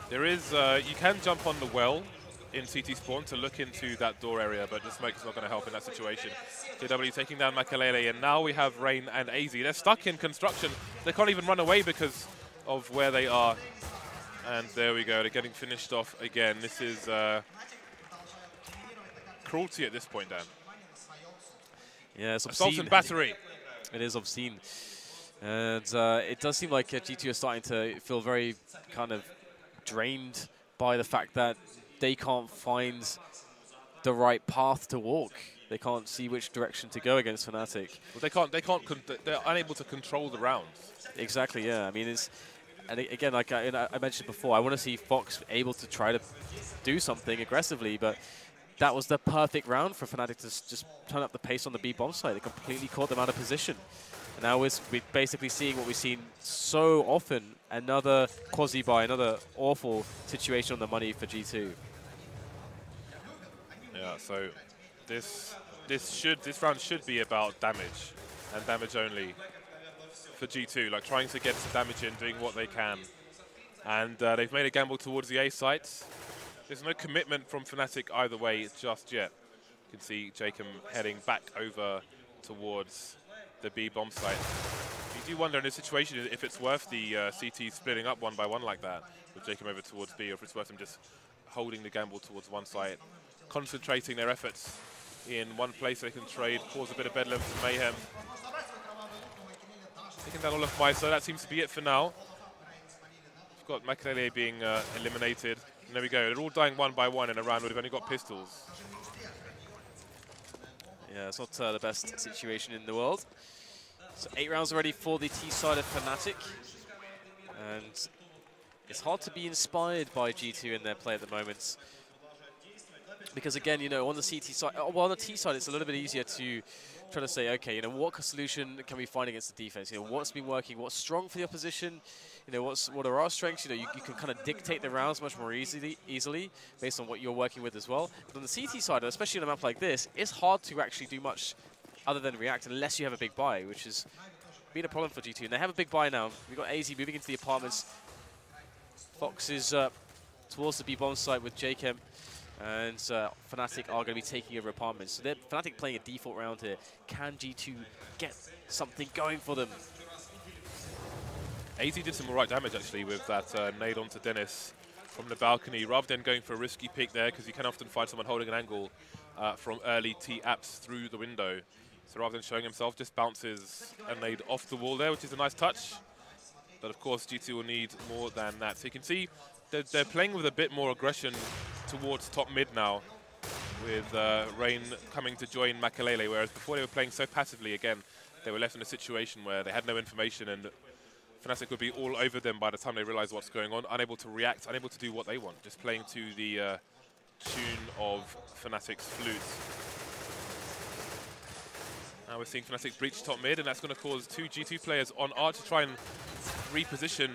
There is, uh, you can jump on the well in CT spawn to look into that door area, but the smoke is not going to help in that situation. JW taking down Maikelele, and now we have Rain and aizy. They're stuck in construction. They can't even run away because of where they are. And there we go. They're getting finished off again. This is uh, cruelty at this point, Dan. Yeah, it's Assault obscene. and battery. It is obscene. And uh, it does seem like uh, G2 are starting to feel very kind of drained by the fact that they can't find the right path to walk. They can't see which direction to go against Fnatic. Well, they can't. They can't. Con they're unable to control the round. Exactly. Yeah. I mean, it's and again, like I, I mentioned before, I want to see Fox able to try to do something aggressively, but that was the perfect round for Fnatic to just turn up the pace on the B bomb side. It completely caught them out of position. And now we're, we're basically seeing what we've seen so often, another quasi-buy, another awful situation on the money for G2. So this this should this round should be about damage and damage only for G2, like trying to get some damage in, doing what they can. And uh, they've made a gamble towards the A sites. There's no commitment from Fnatic either way just yet. You can see Jacob heading back over towards the B bomb site. You do wonder in this situation if it's worth the uh, CT splitting up one by one like that, with Jacob over towards B, or if it's worth them just holding the gamble towards one site, concentrating their efforts in one place they can trade, cause a bit of bedlam to Mayhem. Taking down olofmeister, that seems to be it for now. We've got Maikelele being uh, eliminated. And there we go, they're all dying one by one in a round where they've only got pistols. Yeah, it's not uh, the best situation in the world. So eight rounds already for the T side of Fnatic. And it's hard to be inspired by G2 in their play at the moment. Because again, you know, on the CT side, oh, well, on the T side, it's a little bit easier to try to say, okay, you know, what solution can we find against the defense? You know, what's been working? What's strong for the opposition? You know, what's what are our strengths? You know, you, you can kind of dictate the rounds much more easily, easily based on what you're working with as well. But on the CT side, especially on a map like this, it's hard to actually do much other than react unless you have a big buy, which has been a problem for G2. And they have a big buy now. We've got aizy moving into the apartments. Fox is uh, towards the B-bomb site with jkaem. And uh, Fnatic are going to be taking over apartments. So they're Fnatic playing a default round here. Can G2 get something going for them? aizy did some alright damage actually with that uh, nade onto Dennis from the balcony, rather than going for a risky pick there, because you can often find someone holding an angle uh, from early T-apps through the window. So rather than showing himself, just bounces a nade off the wall there, which is a nice touch. But of course, G2 will need more than that. So you can see they're, they're playing with a bit more aggression towards top mid now, with uh, Rain coming to join Maikelele, whereas before they were playing so passively again, they were left in a situation where they had no information and Fnatic would be all over them by the time they realize what's going on, unable to react, unable to do what they want, just playing to the uh, tune of Fnatic's flute. Now we're seeing Fnatic breach top mid, and that's going to cause two G2 players on R to try and reposition.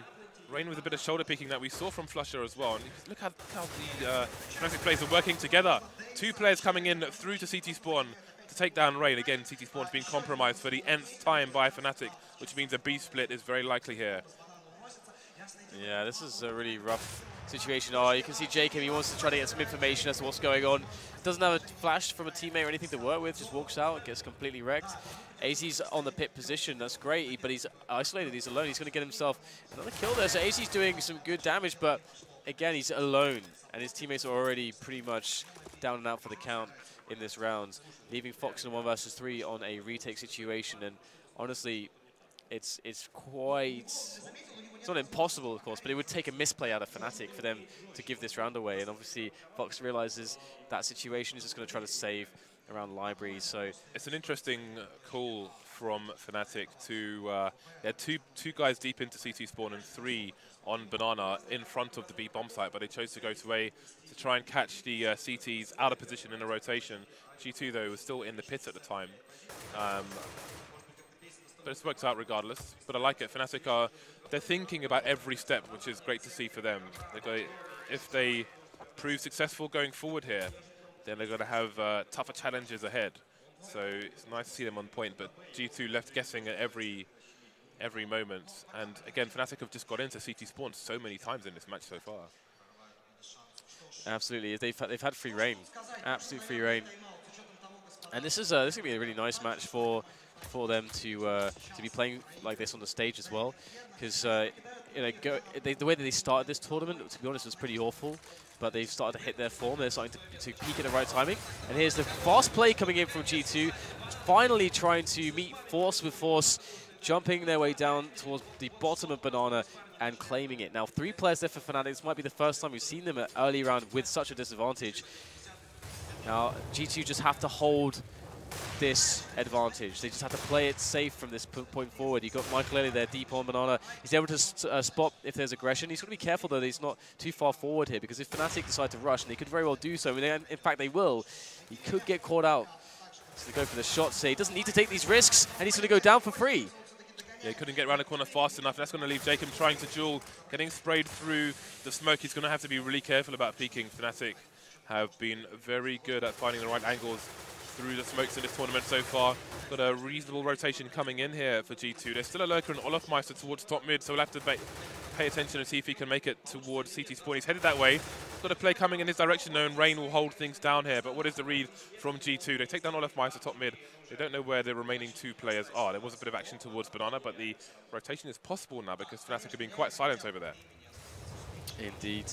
Rain with a bit of shoulder picking that we saw from flusha as well. And you can look how, how the uh, players are working together. Two players coming in through to CT Spawn to take down Rain. Again, CT Spawn's being compromised for the nth time by Fnatic, which means a B split is very likely here. Yeah, this is a really rough situation. Oh, you can see Jacob, he wants to try to get some information as to what's going on. Doesn't have a flash from a teammate or anything to work with, just walks out, gets completely wrecked. AZ's on the pit position, that's great, but he's isolated, he's alone. He's going to get himself another kill there. So aizy's doing some good damage, but again, he's alone, and his teammates are already pretty much down and out for the count in this round, leaving Fox in one versus three on a retake situation. And honestly, it's it's quite it's not impossible, of course, but it would take a misplay out of Fnatic for them to give this round away. And obviously, Fox realizes that situation is just going to try to save around libraries. So It's an interesting call from Fnatic to uh, yeah, two two guys deep into CT spawn and three on Banana in front of the B bomb site, but they chose to go to A to try and catch the uh, CTs out of position in a rotation. G2 though was still in the pit at the time. Um, but it's worked out regardless. But I like it. Fnatic are they're thinking about every step, which is great to see for them. They if they prove successful going forward here, then they're going to have uh, tougher challenges ahead. So it's nice to see them on point. But G2 left guessing at every every moment. And again, Fnatic have just got into CT spawn so many times in this match so far. Absolutely, they've had, they've had free reign, absolute free reign. And this is uh, this is gonna be a really nice match for for them to uh, to be playing like this on the stage as well, because uh, you know go, they, the way that they started this tournament, to be honest, was pretty awful. But they've started to hit their form. They're starting to, to peak at the right timing. And here's the fast play coming in from G2, finally trying to meet force with force jumping their way down towards the bottom of Banana and claiming it. Now, three players there for Fnatic. This might be the first time we've seen them at early round with such a disadvantage. Now, G2 just have to hold this advantage. They just have to play it safe from this point forward. You've got Maikelele there deep on Banana. He's able to uh, spot if there's aggression. He's got to be careful, though, that he's not too far forward here, because if Fnatic decide to rush, and they could very well do so, and in fact they will, he could get caught out. So they go for the shot, say he doesn't need to take these risks, and he's going to go down for free. Yeah, he couldn't get around the corner fast enough. That's going to leave Jacob trying to duel, getting sprayed through the smoke. He's going to have to be really careful about peeking. Fnatic have been very good at finding the right angles through the smokes in this tournament so far. Got a reasonable rotation coming in here for G2. There's still a lurker and Olofmeister towards top mid, so we'll have to pay attention and see if he can make it towards CT spawn. He's headed that way. Got a play coming in his direction though, and Rain will hold things down here. But what is the read from G2? They take down Olofmeister top mid. They don't know where the remaining two players are. There was a bit of action towards Banana, but the rotation is possible now because Fnatic have been quite silent over there. Indeed.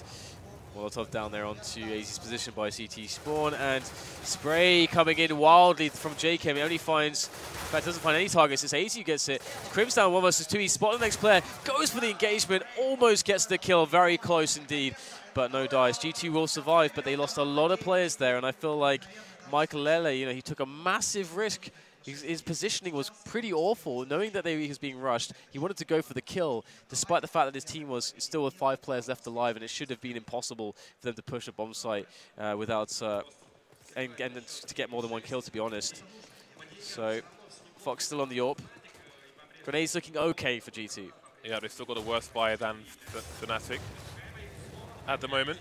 Molotov down there onto aizy's position by CT Spawn, and Spray coming in wildly from jkaem. He only finds, in fact, doesn't find any targets. It's aizy gets it. KRIMZ down one versus two. He spotted the next player, goes for the engagement, almost gets the kill. Very close indeed, but no dice. G2 will survive, but they lost a lot of players there, and I feel like Maikelele, you know, he took a massive risk his, his, positioning was pretty awful. Knowing that they, he was being rushed, he wanted to go for the kill, despite the fact that his team was still with five players left alive, and it should have been impossible for them to push a bomb site uh, without uh, and, and, to get more than one kill, to be honest. So, Fox still on the AWP. Grenades looking okay for G2. Yeah, they've still got a worse buyer than Fnatic at the moment.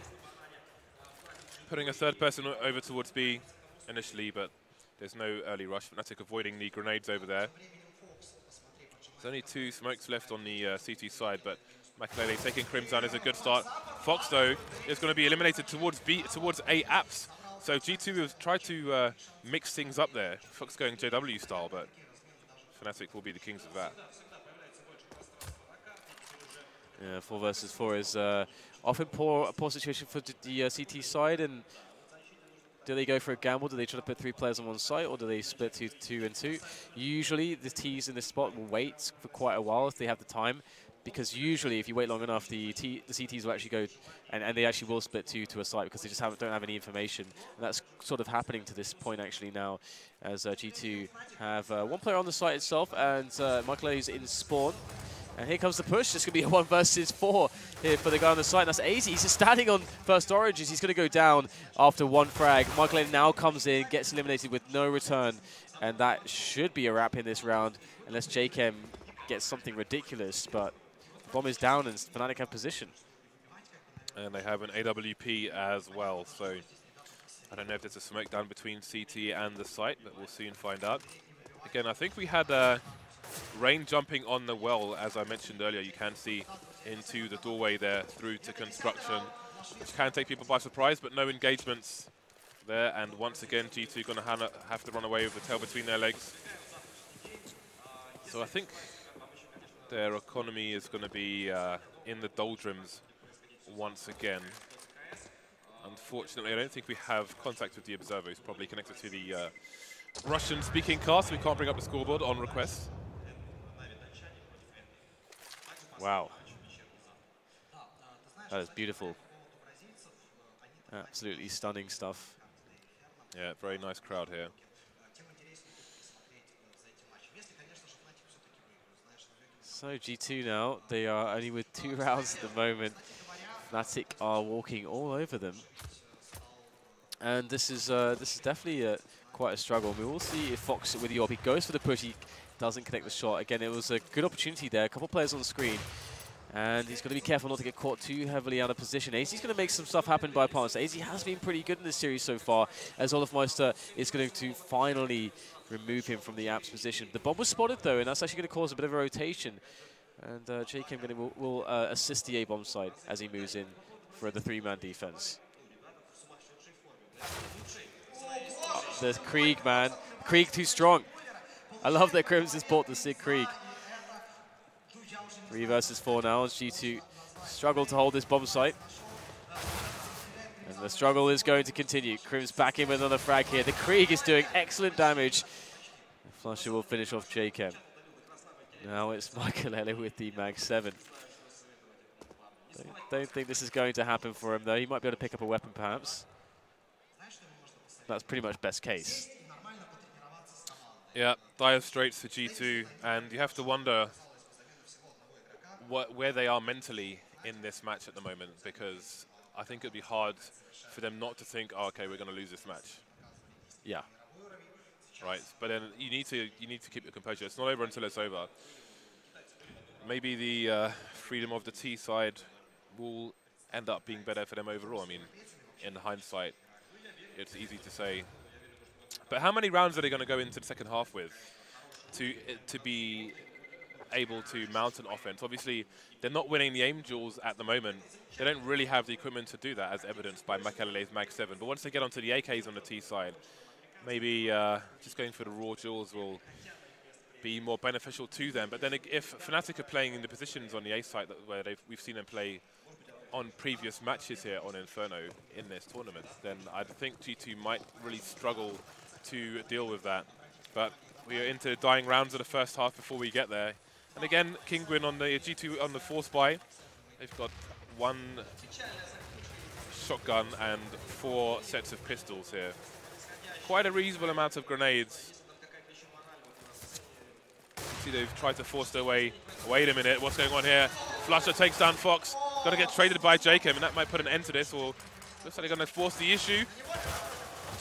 Putting a third person over towards B initially, but there's no early rush. Fnatic avoiding the grenades over there. There's only two smokes left on the uh, CT side, but Maikelele taking Crimson is a good start. Fox, though, is going to be eliminated towards B, towards A apps. So G2 has tried to uh, mix things up there. Fox going JW style, but Fnatic will be the kings of that. Yeah, four versus four is uh, often poor, poor situation for the uh, CT side, and do they go for a gamble? Do they try to put three players on one site, or do they split two, two and two? Usually, the Ts in this spot will wait for quite a while if they have the time, because usually, if you wait long enough, the T, the CTs will actually go, and, and they actually will split two to a site because they just don't have any information. And that's sort of happening to this point actually now, as uh, G2 have uh, one player on the site itself, and uh, Michael is in spawn. And here comes the push. It's going to be a one versus four here for the guy on the side. That's aizy. He's just standing on first oranges. He's going to go down after one frag. Michael now comes in, gets eliminated with no return. And that should be a wrap in this round, unless jkaem gets something ridiculous. But bomb is down and Fnatic have position. And they have an AWP as well. So I don't know if there's a smoke down between CT and the site, but we'll soon find out. Again, I think we had... Uh, Rain jumping on the well, as I mentioned earlier, you can see into the doorway there through to construction, which can take people by surprise, but no engagements there. And once again, G2 going to have to run away with the tail between their legs. So I think their economy is going to be uh, in the doldrums once again. Unfortunately, I don't think we have contact with the observer. He's probably connected to the uh, Russian-speaking cast. We can't bring up the scoreboard on request. Wow. That is beautiful. Absolutely stunning stuff. Yeah, very nice crowd here. So G2 now, they are only with two *laughs* rounds at the moment. Fnatic are walking all over them. And this is uh, this is definitely uh, quite a struggle. We will see if Fox with the orb, he goes for the push. He doesn't connect the shot. Again, it was a good opportunity there. A couple players on the screen. And he's going to be careful not to get caught too heavily out of position. aizy's going to make some stuff happen by partners. aizy has been pretty good in this series so far, as olofmeister is going to finally remove him from the app's position. The bomb was spotted, though, and that's actually going to cause a bit of a rotation. And uh, jkaem will, will uh, assist the A-bomb side as he moves in for the three-man defense. There's Krieg, man. Krieg too strong. I love that Crimson's bought the Sig Krieg. Three versus four now as G2 struggle to hold this bomb site. And the struggle is going to continue. Krim's back in with another frag here. The Krieg is doing excellent damage. Flusha will finish off Jacob. Now it's Michael with the Mag 7. Don't, don't think this is going to happen for him, though. He might be able to pick up a weapon, perhaps. That's pretty much best case. Yeah, dire straits for G2, and you have to wonder what, where they are mentally in this match at the moment because I think it'd be hard for them not to think, oh, okay, we're going to lose this match. Yeah. Right, but then you need to you need to keep your composure. It's not over until it's over. Maybe the uh, freedom of the T side will end up being better for them overall. I mean, in hindsight, it's easy to say. But how many rounds are they going to go into the second half with to to be able to mount an offense. Obviously, they're not winning the aim duels at the moment. They don't really have the equipment to do that, as evidenced by Maikelele's Mag 7. But once they get onto the AKs on the T side, maybe uh, just going for the raw duels will be more beneficial to them. But then if Fnatic are playing in the positions on the A side where we've seen them play on previous matches here on Inferno in this tournament, then I think G2 might really struggle to deal with that. But we are into dying rounds of the first half before we get there. And again, Kinguin on the G2 on the force buy. They've got one shotgun and four sets of pistols here. Quite a reasonable amount of grenades. See, they've tried to force their way. Wait a minute, what's going on here? Flusha takes down Fox. Going to get traded by Jacob, and that might put an end to this. Or looks like they're going to force the issue.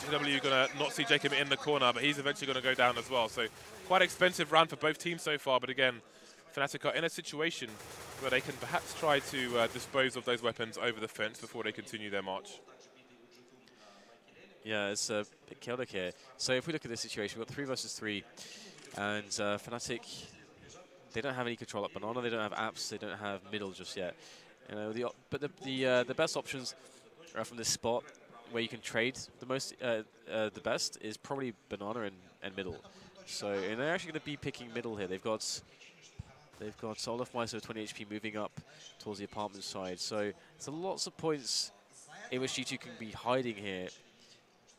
JW going to not see Jacob in the corner, but he's eventually going to go down as well. So quite expensive round for both teams so far, but again, Fnatic are in a situation where they can perhaps try to uh, dispose of those weapons over the fence before they continue their march. Yeah, it's a bit chaotic here. So if we look at this situation, we've got three versus three, and uh, Fnatic, they don't have any control up Banana, they don't have apps, they don't have middle just yet. You know, the but the the, uh, the best options are from this spot where you can trade the most, uh, uh, the best is probably Banana and, and middle. So and they're actually going to be picking middle here. They've got They've got olofmeister with 20 HP moving up towards the apartment side. So there's lots of points in which G2 can be hiding here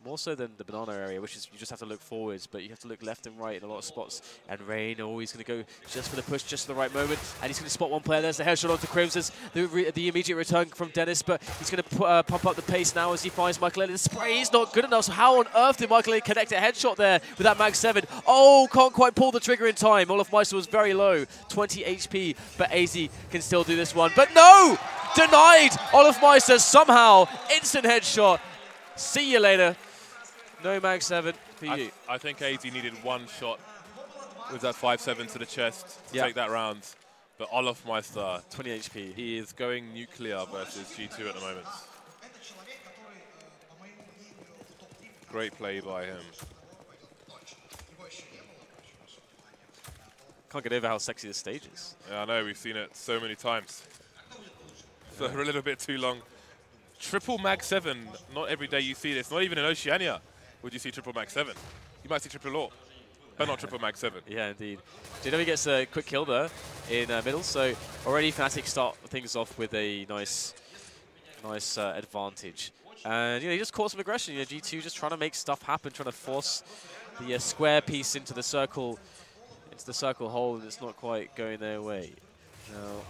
more so than the banana area, which is you just have to look forwards, but you have to look left and right in a lot of spots. And Rain always going to go just for the push, just at the right moment, and he's going to spot one player. There's the headshot onto Crimson's, the, the immediate return from Dennis, but he's going to uh, pump up the pace now as he finds Maikelele. The spray is not good enough, so how on earth did Maikelele connect a headshot there with that Mag 7? Oh, can't quite pull the trigger in time. olofmeister was very low, 20 HP, but aizy can still do this one. But no! Denied! olofmeister somehow, instant headshot. See you later. No mag 7 for I you. I think aizy needed one shot with that 5-7 to the chest to take that round. But olofmeister, 20 HP. He is going nuclear versus G2 at the moment. Great play by him. Can't get over how sexy the stage is. Yeah, I know, we've seen it so many times. *laughs* For a little bit too long. Triple Mag 7, not every day you see this, not even in Oceania would you see triple mag 7? You might see triple law, but not triple mag 7. Yeah, indeed. JW gets a quick kill there in uh, middle, so already Fnatic start things off with a nice nice uh, advantage. And, you know, he just caught some aggression. You know, G2 just trying to make stuff happen, trying to force the uh, square piece into the circle, into the circle hole, and it's not quite going their way. Now,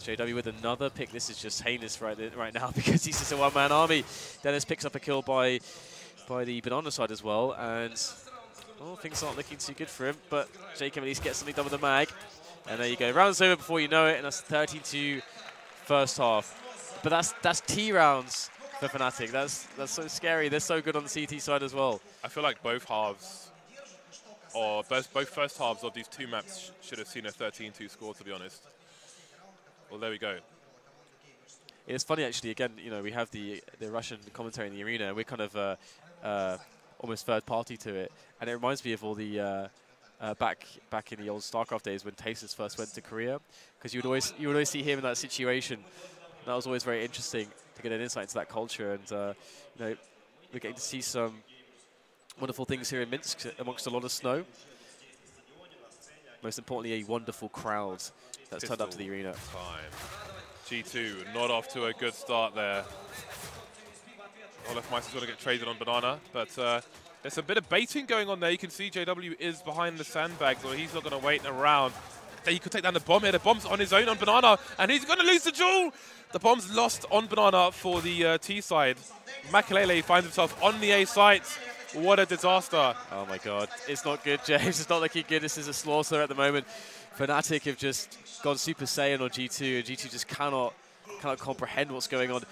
JW with another pick. This is just heinous right, right now *laughs* because he's just a one-man army. Dennis picks up a kill by by the banana side as well. And oh, things aren't looking too good for him. But Jacob at least gets something done with the mag. And there you go. Rounds over before you know it, and that's 32 first half. But that's that's T rounds for Fnatic. That's that's so scary. They're so good on the CT side as well. I feel like both halves, or both, both first halves of these two maps sh should have seen a 13-2 score, to be honest. Well, there we go. It's funny actually. Again, you know, we have the the Russian commentary in the arena. We're kind of uh, uh, almost third party to it, and it reminds me of all the. Uh, uh, back back in the old StarCraft days when Tasis first went to Korea, because you would always you would always see him in that situation. And that was always very interesting to get an insight into that culture, and uh, you know, we're getting to see some wonderful things here in Minsk amongst a lot of snow. Most importantly, a wonderful crowd that's turned up to the arena. Time. G2 not off to a good start there. Olof is going to get traded on Banana, but uh, there's a bit of baiting going on there. You can see JW is behind the sandbags, or he's not going to wait around. He could take down the bomb here. The bomb's on his own on Banana, and he's going to lose the duel. The bomb's lost on Banana for the uh, T side. Maikelele finds himself on the A site. What a disaster. Oh my god. It's not good, *laughs* James. It's not looking good. This is a slaughter at the moment. Fnatic have just gone Super Saiyan on G2, and G2 just cannot cannot comprehend what's going on.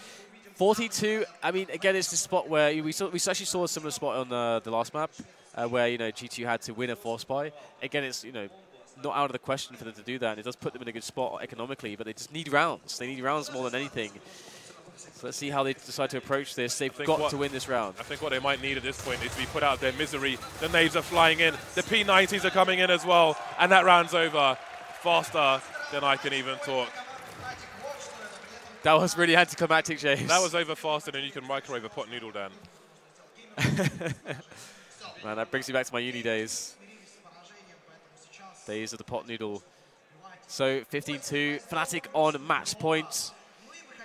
42, I mean, again, it's the spot where we saw, we actually saw a similar spot on uh, the last map uh, where, you know, G2 had to win a force buy. Again, it's, you know, not out of the question for them to do that. And it does put them in a good spot economically, but they just need rounds. They need rounds more than anything. So let's see how they decide to approach this. They've got what, to win this round. I think what they might need at this point is to be put out of their misery. The nades are flying in. The P90s are coming in as well. And that round's over faster than I can even talk. That was really anticlimactic, James. That was over faster than you can microwave a pot noodle, Dan. *laughs* Man, that brings me back to my uni days. Days of the pot noodle. So 15-2, Fnatic on match point.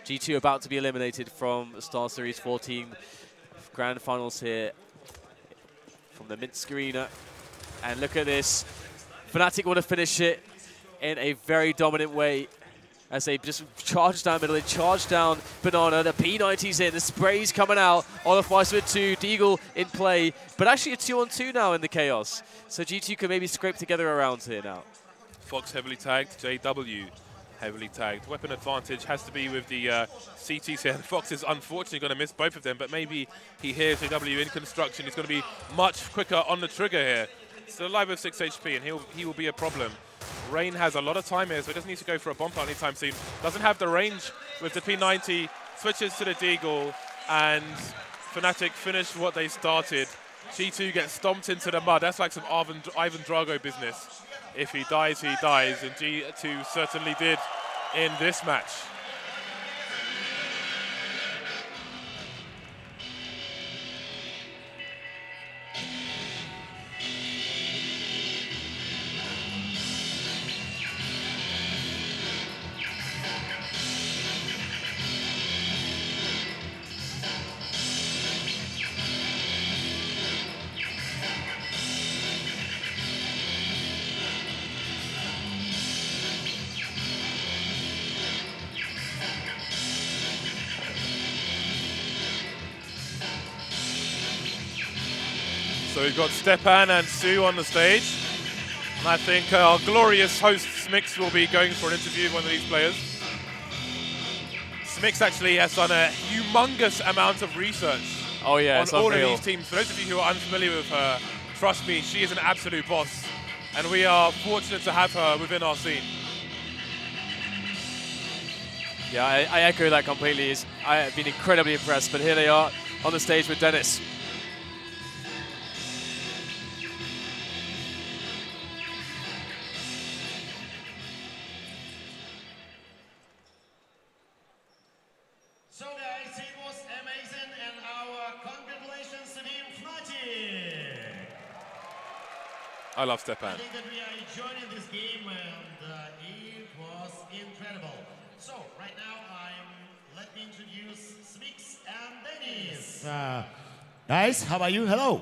G2 about to be eliminated from StarSeries 14 grand finals here from the Minsk Arena. And look at this. Fnatic want to finish it in a very dominant way as they just charge down middle, they charge down Banana, the P90's in, the spray's coming out, olofmeister with two, Deagle in play, but actually a two on two now in the Chaos. So G2 can maybe scrape together around here now. Fox heavily tagged, JW heavily tagged. Weapon advantage has to be with the uh, CTs *laughs* here. Fox is unfortunately going to miss both of them, but maybe he hears JW in construction. He's going to be much quicker on the trigger here. Still alive with 6 HP, and he'll, he will be a problem. Rain has a lot of time here, so he doesn't need to go for a bomb plant anytime soon. Doesn't have the range with the P90, switches to the Deagle, and Fnatic finish what they started. G2 gets stomped into the mud. That's like some Ivan, Ivan Drago business. If he dies, he dies, and G2 certainly did in this match. Got Stepan and Sue on the stage. And I think uh, our glorious host, Smix, will be going for an interview with one of these players. Smix actually has done a humongous amount of research oh, yeah, on all unreal. of these teams. For those of you who are unfamiliar with her, trust me, she is an absolute boss. And we are fortunate to have her within our scene. Yeah, I, I echo that completely. I've been incredibly impressed, but here they are on the stage with Dennis. I love Stepan. I think that we are enjoying this game and uh, it was incredible. So right now I'm let me introduce Smix and Dennis. Uh, guys, how about you? Hello.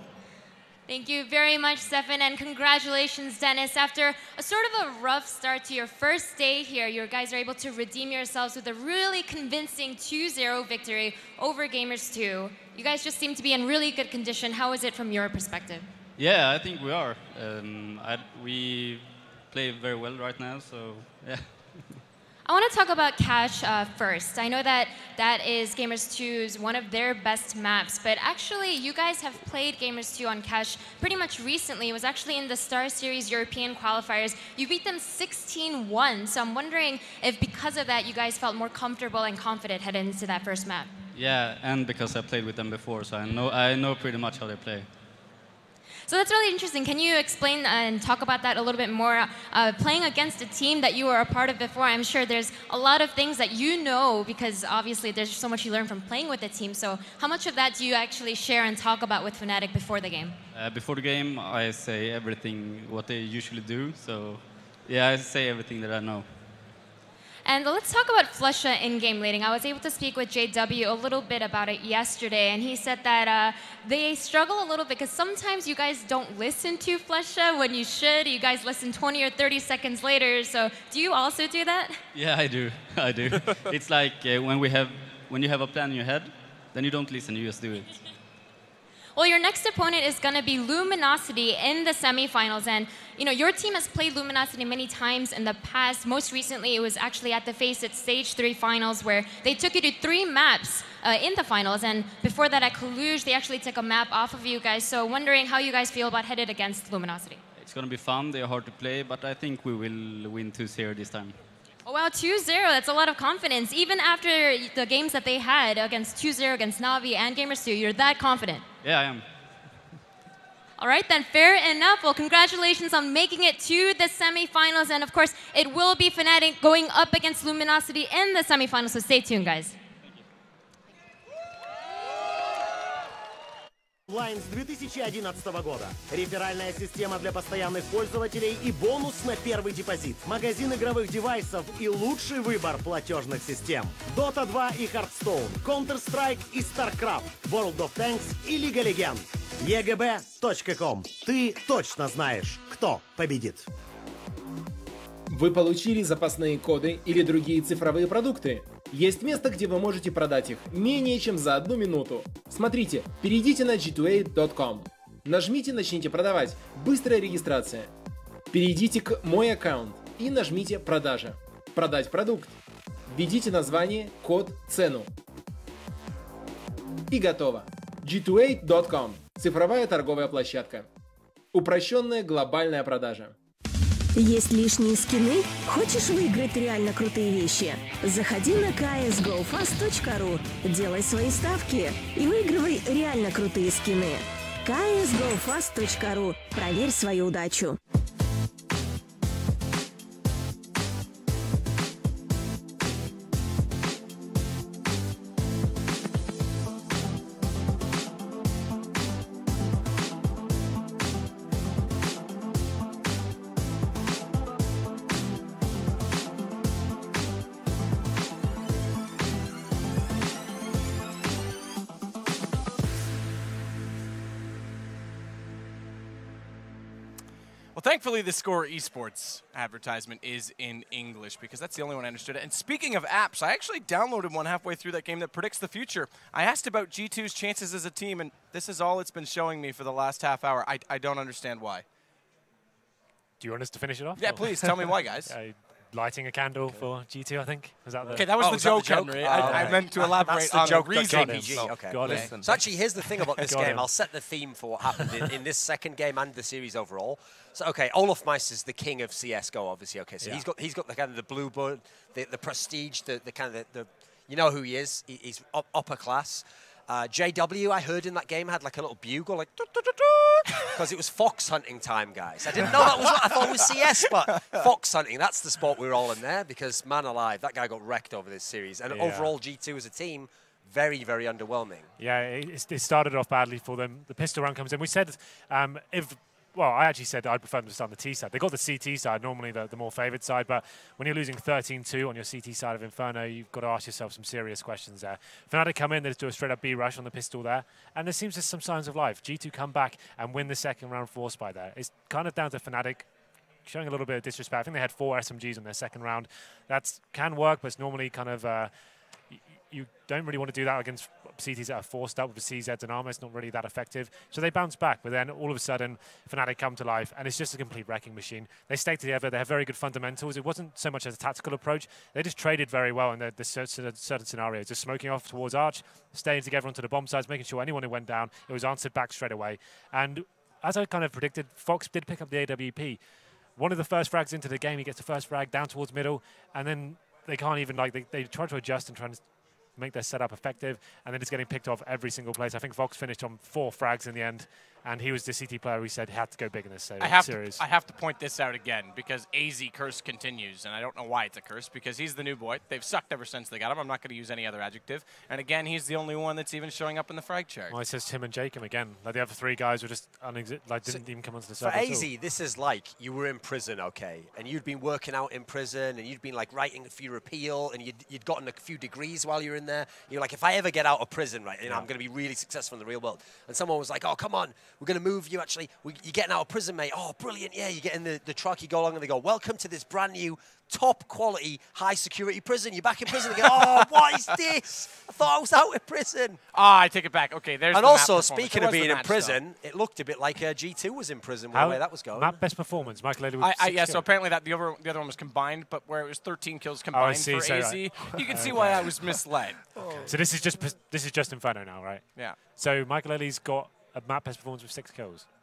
Thank you very much, Stefan, and congratulations, Dennis. After a sort of a rough start to your first day here, you guys are able to redeem yourselves with a really convincing 2-0 victory over Gamers 2. You guys just seem to be in really good condition. How is it from your perspective? Yeah, I think we are. Um, I, we play very well right now. So yeah. I want to talk about Cache uh, first. I know that that is Gamers 2's one of their best maps, but actually you guys have played Gamers 2 on Cache pretty much recently. It was actually in the StarSeries European qualifiers. You beat them 16-1, so I'm wondering if because of that you guys felt more comfortable and confident heading into that first map. Yeah, and because I played with them before, so I know I know pretty much how they play. So that's really interesting. Can you explain and talk about that a little bit more? Uh, playing against a team that you were a part of before, I'm sure there's a lot of things that you know because obviously there's so much you learn from playing with the team. So how much of that do you actually share and talk about with Fnatic before the game? Uh, before the game, I say everything what they usually do. So yeah, I say everything that I know. And let's talk about flusha in-game leading. I was able to speak with JW a little bit about it yesterday, and he said that uh, they struggle a little bit because sometimes you guys don't listen to flusha when you should. You guys listen 20 or 30 seconds later. So do you also do that? Yeah, I do. *laughs* I do. *laughs* it's like uh, when we have when you have a plan in your head, then you don't listen. You just do it. Well, your next opponent is going to be Luminosity in the semifinals. And, you know, your team has played Luminosity many times in the past. Most recently, it was actually at the FACEIT Stage 3 finals where they took you to three maps uh, in the finals. And before that, at Cluj, they actually took a map off of you guys. So wondering how you guys feel about headed against Luminosity. It's going to be fun. They're hard to play, but I think we will win 2-0 this time. Oh, wow, 2-0. That's a lot of confidence. Even after the games that they had against 2-0 against Navi and Gamers 2, you're that confident. Yeah, I am. All right, then, fair enough. Well, congratulations on making it to the semifinals. And of course, it will be Fnatic going up against Luminosity in the semifinals, so stay tuned, guys. Онлайн с 2011 года. Реферальная система для постоянных пользователей и бонус на первый депозит. Магазин игровых девайсов и лучший выбор платежных систем. Dota 2 и Hearthstone, Counter-Strike и StarCraft, World of Tanks и Лига Легенд. egb.com. Ты точно знаешь, кто победит. Вы получили запасные коды или другие цифровые продукты? Есть место, где вы можете продать их менее чем за одну минуту. Смотрите, перейдите на g2a.com. Нажмите «Начните продавать». Быстрая регистрация. Перейдите к «Мой аккаунт» и нажмите «Продажа». Продать продукт. Введите название, код, цену. И готово. g2a.com. Цифровая торговая площадка. Упрощенная глобальная продажа. Есть лишние скины? Хочешь выиграть реально крутые вещи? Заходи на csgofast.ru, делай свои ставки и выигрывай реально крутые скины. csgofast.ru. Проверь свою удачу. Thankfully, the Score Esports advertisement is in English because that's the only one I understood. And speaking of apps, I actually downloaded one halfway through that game that predicts the future. I asked about G2's chances as a team, and this is all it's been showing me for the last half hour. I, I don't understand why. Do you want us to finish it off? Yeah, please, tell me why, guys. *laughs* Uh, lighting a candle for G2, I think. Was that the Okay, that was Oh, the was that the joke, joke? Henry. Oh, I, I meant to elaborate that's the on joke the that's reason. JPG. Okay. Got it. So actually, here's the thing about *laughs* this game. him. I'll set the theme for what happened in, in this second game and the series overall. So okay, olofmeister's the king of CS:GO, obviously. Okay, so Yeah. he's got he's got the kind of the blue blood, the, the prestige, the, the kind of the, the you know who he is. He, he's upper class. Uh, JW, I heard in that game had like a little bugle, like because it was fox hunting time, guys. I didn't know that was what I thought was CS, but fox hunting. That's the sport we are all in there because man alive, that guy got wrecked over this series. And Yeah. overall, G2 as a team, very very underwhelming. Yeah, it, it started off badly for them. The pistol run comes in. We said um, if. Well, I actually said I'd prefer them to start on the T side. They got the CT side, normally the, the more favoured side, but when you're losing 13-2 on your CT side of Inferno, you've got to ask yourself some serious questions there. Fnatic come in, they do a straight-up B rush on the pistol there, and there seems there's some signs of life. G2 come back and win the second round force by there. It's kind of down to Fnatic showing a little bit of disrespect. I think they had four SMGs on their second round. That can work, but it's normally kind of uh, you don't really want to do that against CTs that are forced up with CZs and armor. It's not really that effective. So they bounce back, but then all of a sudden, Fnatic come to life, and it's just a complete wrecking machine. They stay together. They have very good fundamentals. It wasn't so much as a tactical approach. They just traded very well in the, the certain, scenarios. Just smoking off towards Arch, staying together onto the bomb sides, making sure anyone who went down, it was answered back straight away. And as I kind of predicted, Fox did pick up the AWP. One of the first frags into the game, he gets the first frag down towards middle, and then they can't even like they, they try to adjust and try to make their setup effective, and then it's getting picked off every single place. I think Fox finished on four frags in the end, and he was the CT player we said had to go big in this I have series. To, I have to point this out again because aizy curse continues, and I don't know why it's a curse because he's the new boy. They've sucked ever since they got him. I'm not going to use any other adjective. And again, he's the only one that's even showing up in the frag chart. Well, it says Tim and Jacob again. Like the other three guys were just unexi- like didn't So even come onto the For server. at aizy, all. this is like you were in prison, okay, and you'd been working out in prison, and you'd been like writing for your appeal, and you'd, you'd gotten a few degrees while you were in there. You're like, if I ever get out of prison, right, you know, Yeah. I'm going to be really successful in the real world. And someone was like, oh, come on, we're going to move you. Actually, we, you're getting out of prison, mate. Oh, brilliant, yeah. You get in the, the truck, you go along, and they go, welcome to this brand new. Top quality, high security prison. You're back in prison again. oh, *laughs* what is this? I thought I was out of prison. Ah, I take it back. Okay, there's and the also, performance. speaking of being in match, though. prison, it looked a bit like uh, G2 was in prison with How- the way that was going. Map best performance. Michael Eder with I, I, six yeah, so apparently that the other the other one was combined, but where it was 13 kills combined see, for so aizy, right. you can see *laughs* why I was misled. Okay. So this is just this is just Inferno now, right? Yeah. So Maikelele's got a map best performance with six kills. *laughs*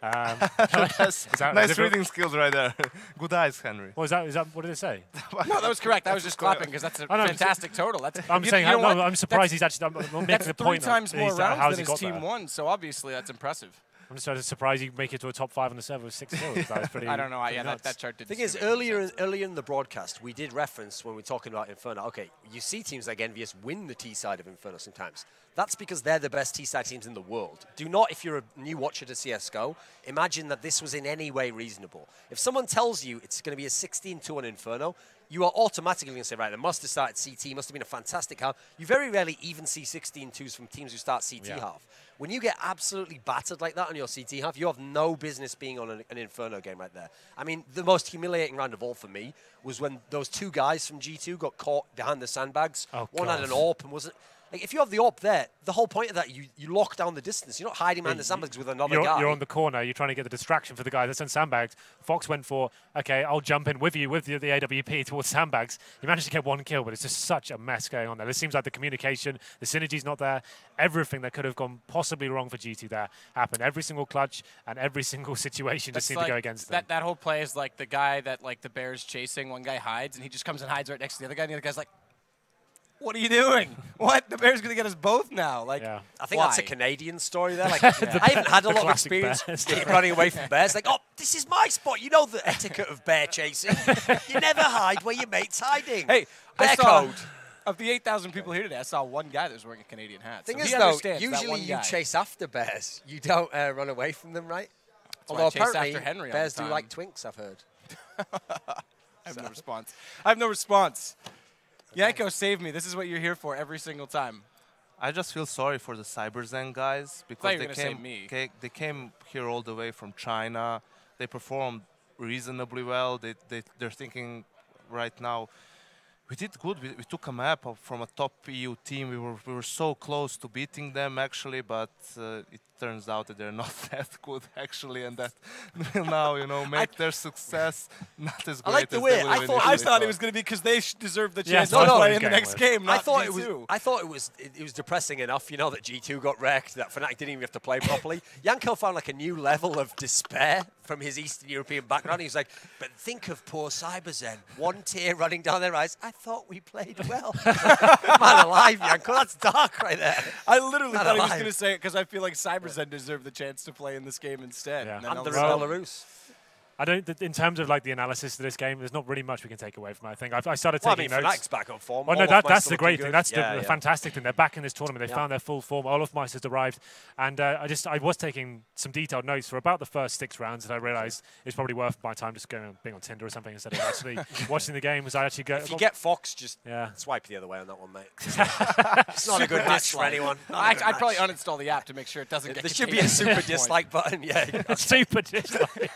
Um, That's that- *laughs* nice reading skills right there. *laughs* Good eyes, Henry. What is that? Is that what did it say? No, that was correct. I was just clapping because that's a no, I'm s- fantastic total. That's I'm you- saying you know how- no. I'm surprised That's- he's actually. I'm, I'm making That's the three point. that times more he's- rounds than his team that? won, so obviously that's impressive. I'm just sort of surprised you make it to a top five on the server with six kills. That was *laughs* pretty. I don't know. I- pretty Yeah, that, nuts. that chart did. thing is, earlier earlier in the broadcast, we did reference when we are talking about Inferno. Okay, you see teams like EnVyUs win the T side of Inferno sometimes. That's because they're the best T side teams in the world. Do not, if you're a new watcher to CS:GO, imagine that this was in any way reasonable. If someone tells you it's going to be a 16-2 on Inferno, you are automatically going to say, right, they must have started CT, must have been a fantastic half. You very rarely even see 16-2s from teams who start CT Yeah. half. When you get absolutely battered like that on your CT half, you have no business being on an, an Inferno game right there. I mean, the most humiliating round of all for me was when those two guys from G2 got caught behind the sandbags. Oh, One had an AWP and wasn't. Like, if you have the op there, the whole point of that, you, you lock down the distance. You're not hiding behind the sandbags with another you're, guy. you're on the corner. You're trying to get the distraction for the guy that's in sandbags. Fox went for, okay, I'll jump in with you with the, the AWP towards sandbags. He managed to get one kill, but it's just such a mess going on there. It seems like the communication, the synergy's not there. Everything that could have gone possibly wrong for G2 there happened. Every single clutch and every single *laughs* situation just That's seemed like- to go against them. that. That whole play is like the guy that like the Bears chasing. One guy hides and he just comes and hides right next to the other guy, and the other guy's like, "What are you doing? *laughs* what? The Bears gonna get us both now?" Like, I think that's a? Canadian story there. *laughs* Like, I haven't had a lot of experience bears. running away from bears. Like, oh, this is my spot. You know the etiquette of bear chasing. *laughs* you never hide where your mate's hiding. Hey, bear I saw, code. Of the 8,000 people here today, I saw one guy that was wearing a Canadian hat. Thing so is, though, usually you guy. chase after bears. You don't uh, run away from them, right? why I Although chase apparently after Henry bears do time. like twinks, I've heard. I have no response. I have no response. Janko, save me. This is what you're here for every single time. I just feel sorry for the CyberZen guys because they came, me. ca- they came here all the way from China. They performed reasonably well. They, they, they're thinking right now, we did good. We, we took a map of, from a top EU team. We were, we were so close to beating them, actually, but uh, it turns out that they're *laughs* not that good, actually, and that will *laughs* now, you know, make their success not as great I like the as way they would I thought. it was going to be because they deserved the chance no, to no, play he's in the next with. game. I Not thought it was. I thought it was. It, it was depressing enough, you know, that G2 got wrecked. That Fnatic didn't even have to play properly. Janko found like a new level of despair from his Eastern European background. He was like, "But think of poor CyberZen, one tear running down their eyes. I thought we played well." *laughs* Man alive, Janko, that's dark right there. I literally Man thought he was going to say it because I feel like CyberZen deserved the chance to play in this game instead. Yeah. And then And of they're a in sudden- Belarus. I don't. Th- in terms of like the analysis of this game, there's not really much we can take away from it. I think I've, I started Well, I taking mean, notes. Fnatic's back on form. Well, no, that, that's the looking great good. thing. That's Yeah, the, yeah. fantastic thing. They're back in this tournament. They Yeah. found their full form. Olof has arrived, and uh, I just I was taking some detailed notes for about the first six rounds, and I realised it's probably worth my time just going and being on Tinder or something instead of actually *laughs* watching the game. Was I actually go? If you get Fox, just Yeah. swipe the other way on that one, mate. *laughs* it's not a good Super match for anyone. Not a I, good I'd probably uninstall the app to make sure it doesn't get There should be a super *laughs* dislike button. Yeah. super dislike.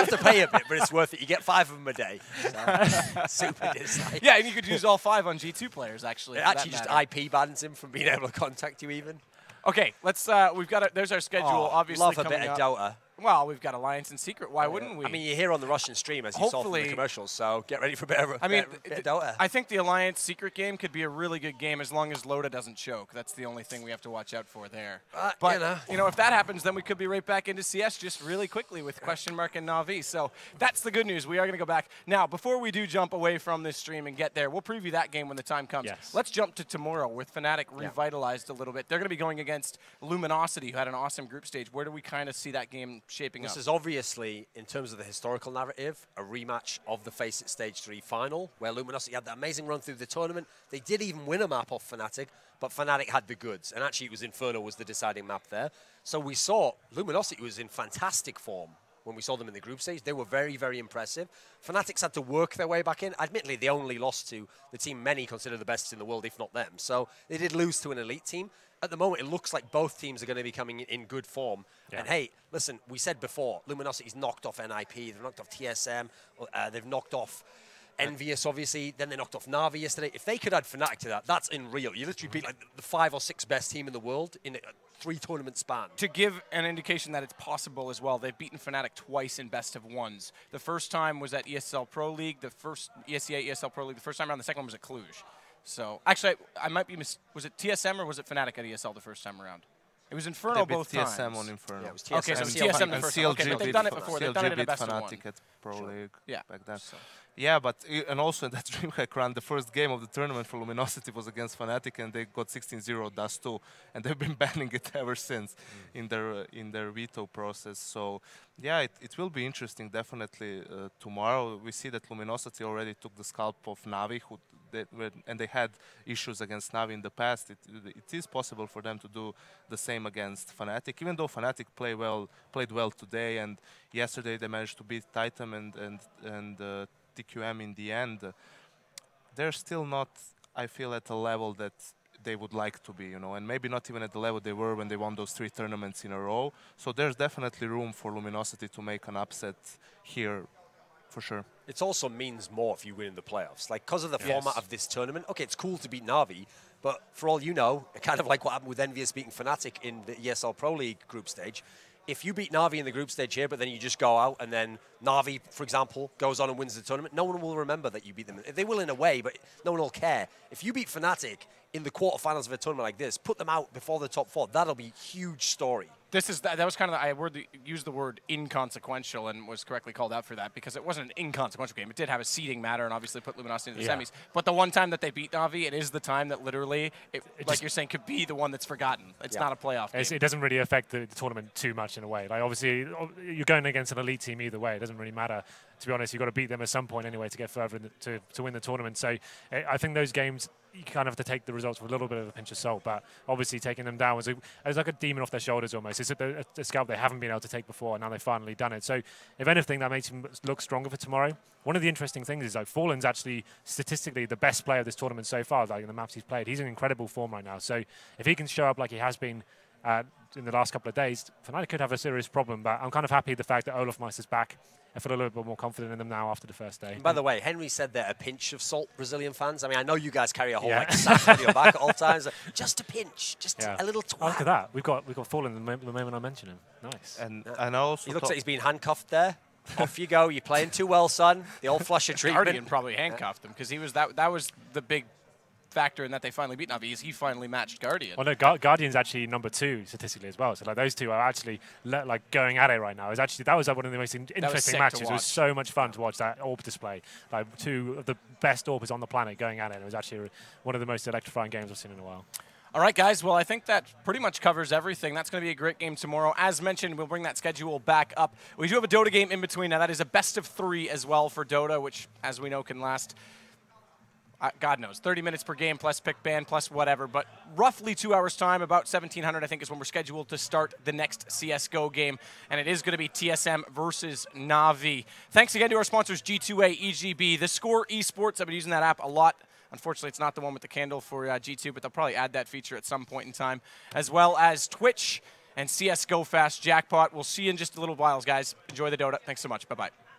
Have to pay a bit, but it's worth it. You get five of them a day. So, *laughs* super dislike. Yeah, and you could use all five on G2 players, actually. It actually just matter. IP bans him from being able to contact you even. Okay, let's. Uh, we've got. A, there's our schedule. Oh, obviously, love a bit of up. Dota. Well, we've got Alliance and Secret. Why wouldn't we? I mean, you're here on the Russian stream, as you saw from the commercials, so get ready for a bit of, I mean, bit, bit of I think the Alliance Secret game could be a really good game as long as Loda doesn't choke. That's the only thing we have to watch out for there. Uh, but you know. if that happens, then we could be right back into CS just really quickly with question mark and Navi. So that's the good news. We are going to go back now. Before we do jump away from this stream and get there, we'll preview that game when the time comes. Yes. Let's jump to tomorrow with Fnatic revitalized a little bit. They're going to be going against Luminosity, who had an awesome group stage. Where do we kind of see that game shaping This up? is obviously, in terms of the historical narrative, a rematch of the FACEIT Stage 3 final, where Luminosity had that amazing run through the tournament. They did even win a map off Fnatic, but Fnatic had the goods. And actually, it was Inferno was the deciding map there. So we saw Luminosity was in fantastic form when we saw them in the group stage. They were very, very impressive. Fnatic had to work their way back in. Admittedly, they only lost to the team many consider the best in the world, if not them. So they did lose to an elite team. At the moment, it looks like both teams are going to be coming in, in good form. And hey, listen, we said before, Luminosity's knocked off NIP, they've knocked off TSM, uh, they've knocked off EnVyUs, obviously. Then they knocked off Navi yesterday. If they could add Fnatic to that, that's unreal. You literally beat like the five or six best team in the world in a three tournament span. to give an indication that it's possible as well, they've beaten Fnatic twice in best of ones. The first time was at ESL Pro League, the first ESEA ESL Pro League, the first time around, the second one was at Cluj. So, actually, I, I might be, mis- was it TSM or was it Fnatic at ESL the first time around? It was Inferno They beat both TSM times. on Inferno. Yeah, it was Okay, so And TSM the first CLG one. Okay, but they've done it Fa- before. They've done it in a beat best of Fnatic one. at Pro League Yeah. back then. So- Yeah, but and also in *laughs* that DreamHack run, the first game of the tournament for Luminosity was against Fnatic, and they got 16-0 Dust 2, *laughs* and they've been banning it ever since in their uh, in their veto process. So yeah, it, it will be interesting definitely uh, tomorrow. We see that Luminosity already took the scalp of Navi, who they, were- and they had issues against Navi in the past. It, it is possible for them to do the same against Fnatic, even though Fnatic play well, played well today, and yesterday they managed to beat Titan and and and uh, TQM in the end. They're still not, I feel, at a level that they would like to be, you know, and maybe not even at the level they were when they won those three tournaments in a row. So there's definitely room for Luminosity to make an upset here, for sure. It also means more if you win in the playoffs. Like, because of the Yes. format of this tournament, okay, it's cool to beat Navi, but for all you know, *laughs* kind of like what happened with EnVyUs beating Fnatic in the ESL Pro League group stage, if you beat Navi in the group stage here, but then you just go out and then Navi, for example, goes on and wins the tournament, no one will remember that you beat them. They will in a way, but no one will care. If you beat Fnatic in the quarterfinals of a tournament like this, put them out before the top four, that'll be huge story. This is that, that was kind of the, I word the, used the word inconsequential and was correctly called out for that because it wasn't an inconsequential game. It did have a seeding matter and obviously put Luminosity in the Yeah. semis. But the one time that they beat Navi, it is the time that literally, it, like just- you're saying, could be the one that's forgotten. It's not a playoff game. It's, it doesn't really affect the, the tournament too much in a way. Like obviously, you're going against an elite team either way. It doesn't really matter. To be honest, you've got to beat them at some point anyway to get further in the, to to win the tournament. So eh, I think those games you kind of have to take the results with a little bit of a pinch of salt. But obviously, taking them down was a, was like a demon off their shoulders almost. It's a, a, scalp they haven't been able to take before, and now they've finally done it. So if anything, that makes him look stronger for tomorrow. One of the interesting things is like Fallen's actually statistically the best player of this tournament so far. Like in the maps he's played, he's in incredible form right now. So if he can show up like he has been uh, in the last couple of days, Fnatic could have a serious problem. But I'm kind of happy the fact that olofmeister's back. I feel a little bit more confident in them now after the first day. And by the way, Henry said they're a pinch of salt, Brazilian fans. I mean, I know you guys carry a whole Yeah. like sack on your back at all *laughs* times. Just a pinch, just Yeah. a little Oh, look at that. We've got we've got Fallen the, mo- the moment I mention him. Nice. And and I also He looks like he's been handcuffed there. Off you go. You're playing too well, son. The old flusha treatment. Guardian probably handcuffed him because he was that. That was the big factor in that they finally beat Navi. Is he finally matched Guardian? Well, no, Gu- Guardian's actually number two statistically as well. So like those two are actually le- like going at it right now. It's actually that was like, one of the most in- interesting matches. It was so much fun to watch that AWP display. Like two of the best AWPs on the planet going at it. It was actually one of the most electrifying games I've seen in a while. All right, guys. Well, I think that pretty much covers everything. That's going to be a great game tomorrow. As mentioned, we'll bring that schedule back up. We do have a Dota game in between. Now, that is a best of three as well for Dota, which, as we know, can last, God knows, 30 minutes per game plus pick ban plus whatever. But roughly two hours' time, about 1700, I think, is when we're scheduled to start the next CSGO game. And it is going to be TSM versus Navi. Thanks again to our sponsors, G2A, EGB, The Score Esports. I've been using that app a lot. Unfortunately, it's not the one with the candle for uh, G2, but they'll probably add that feature at some point in time, as well as Twitch and CSGO Fast Jackpot. We'll see you in just a little while, guys. Enjoy the Dota. Thanks so much. Bye bye.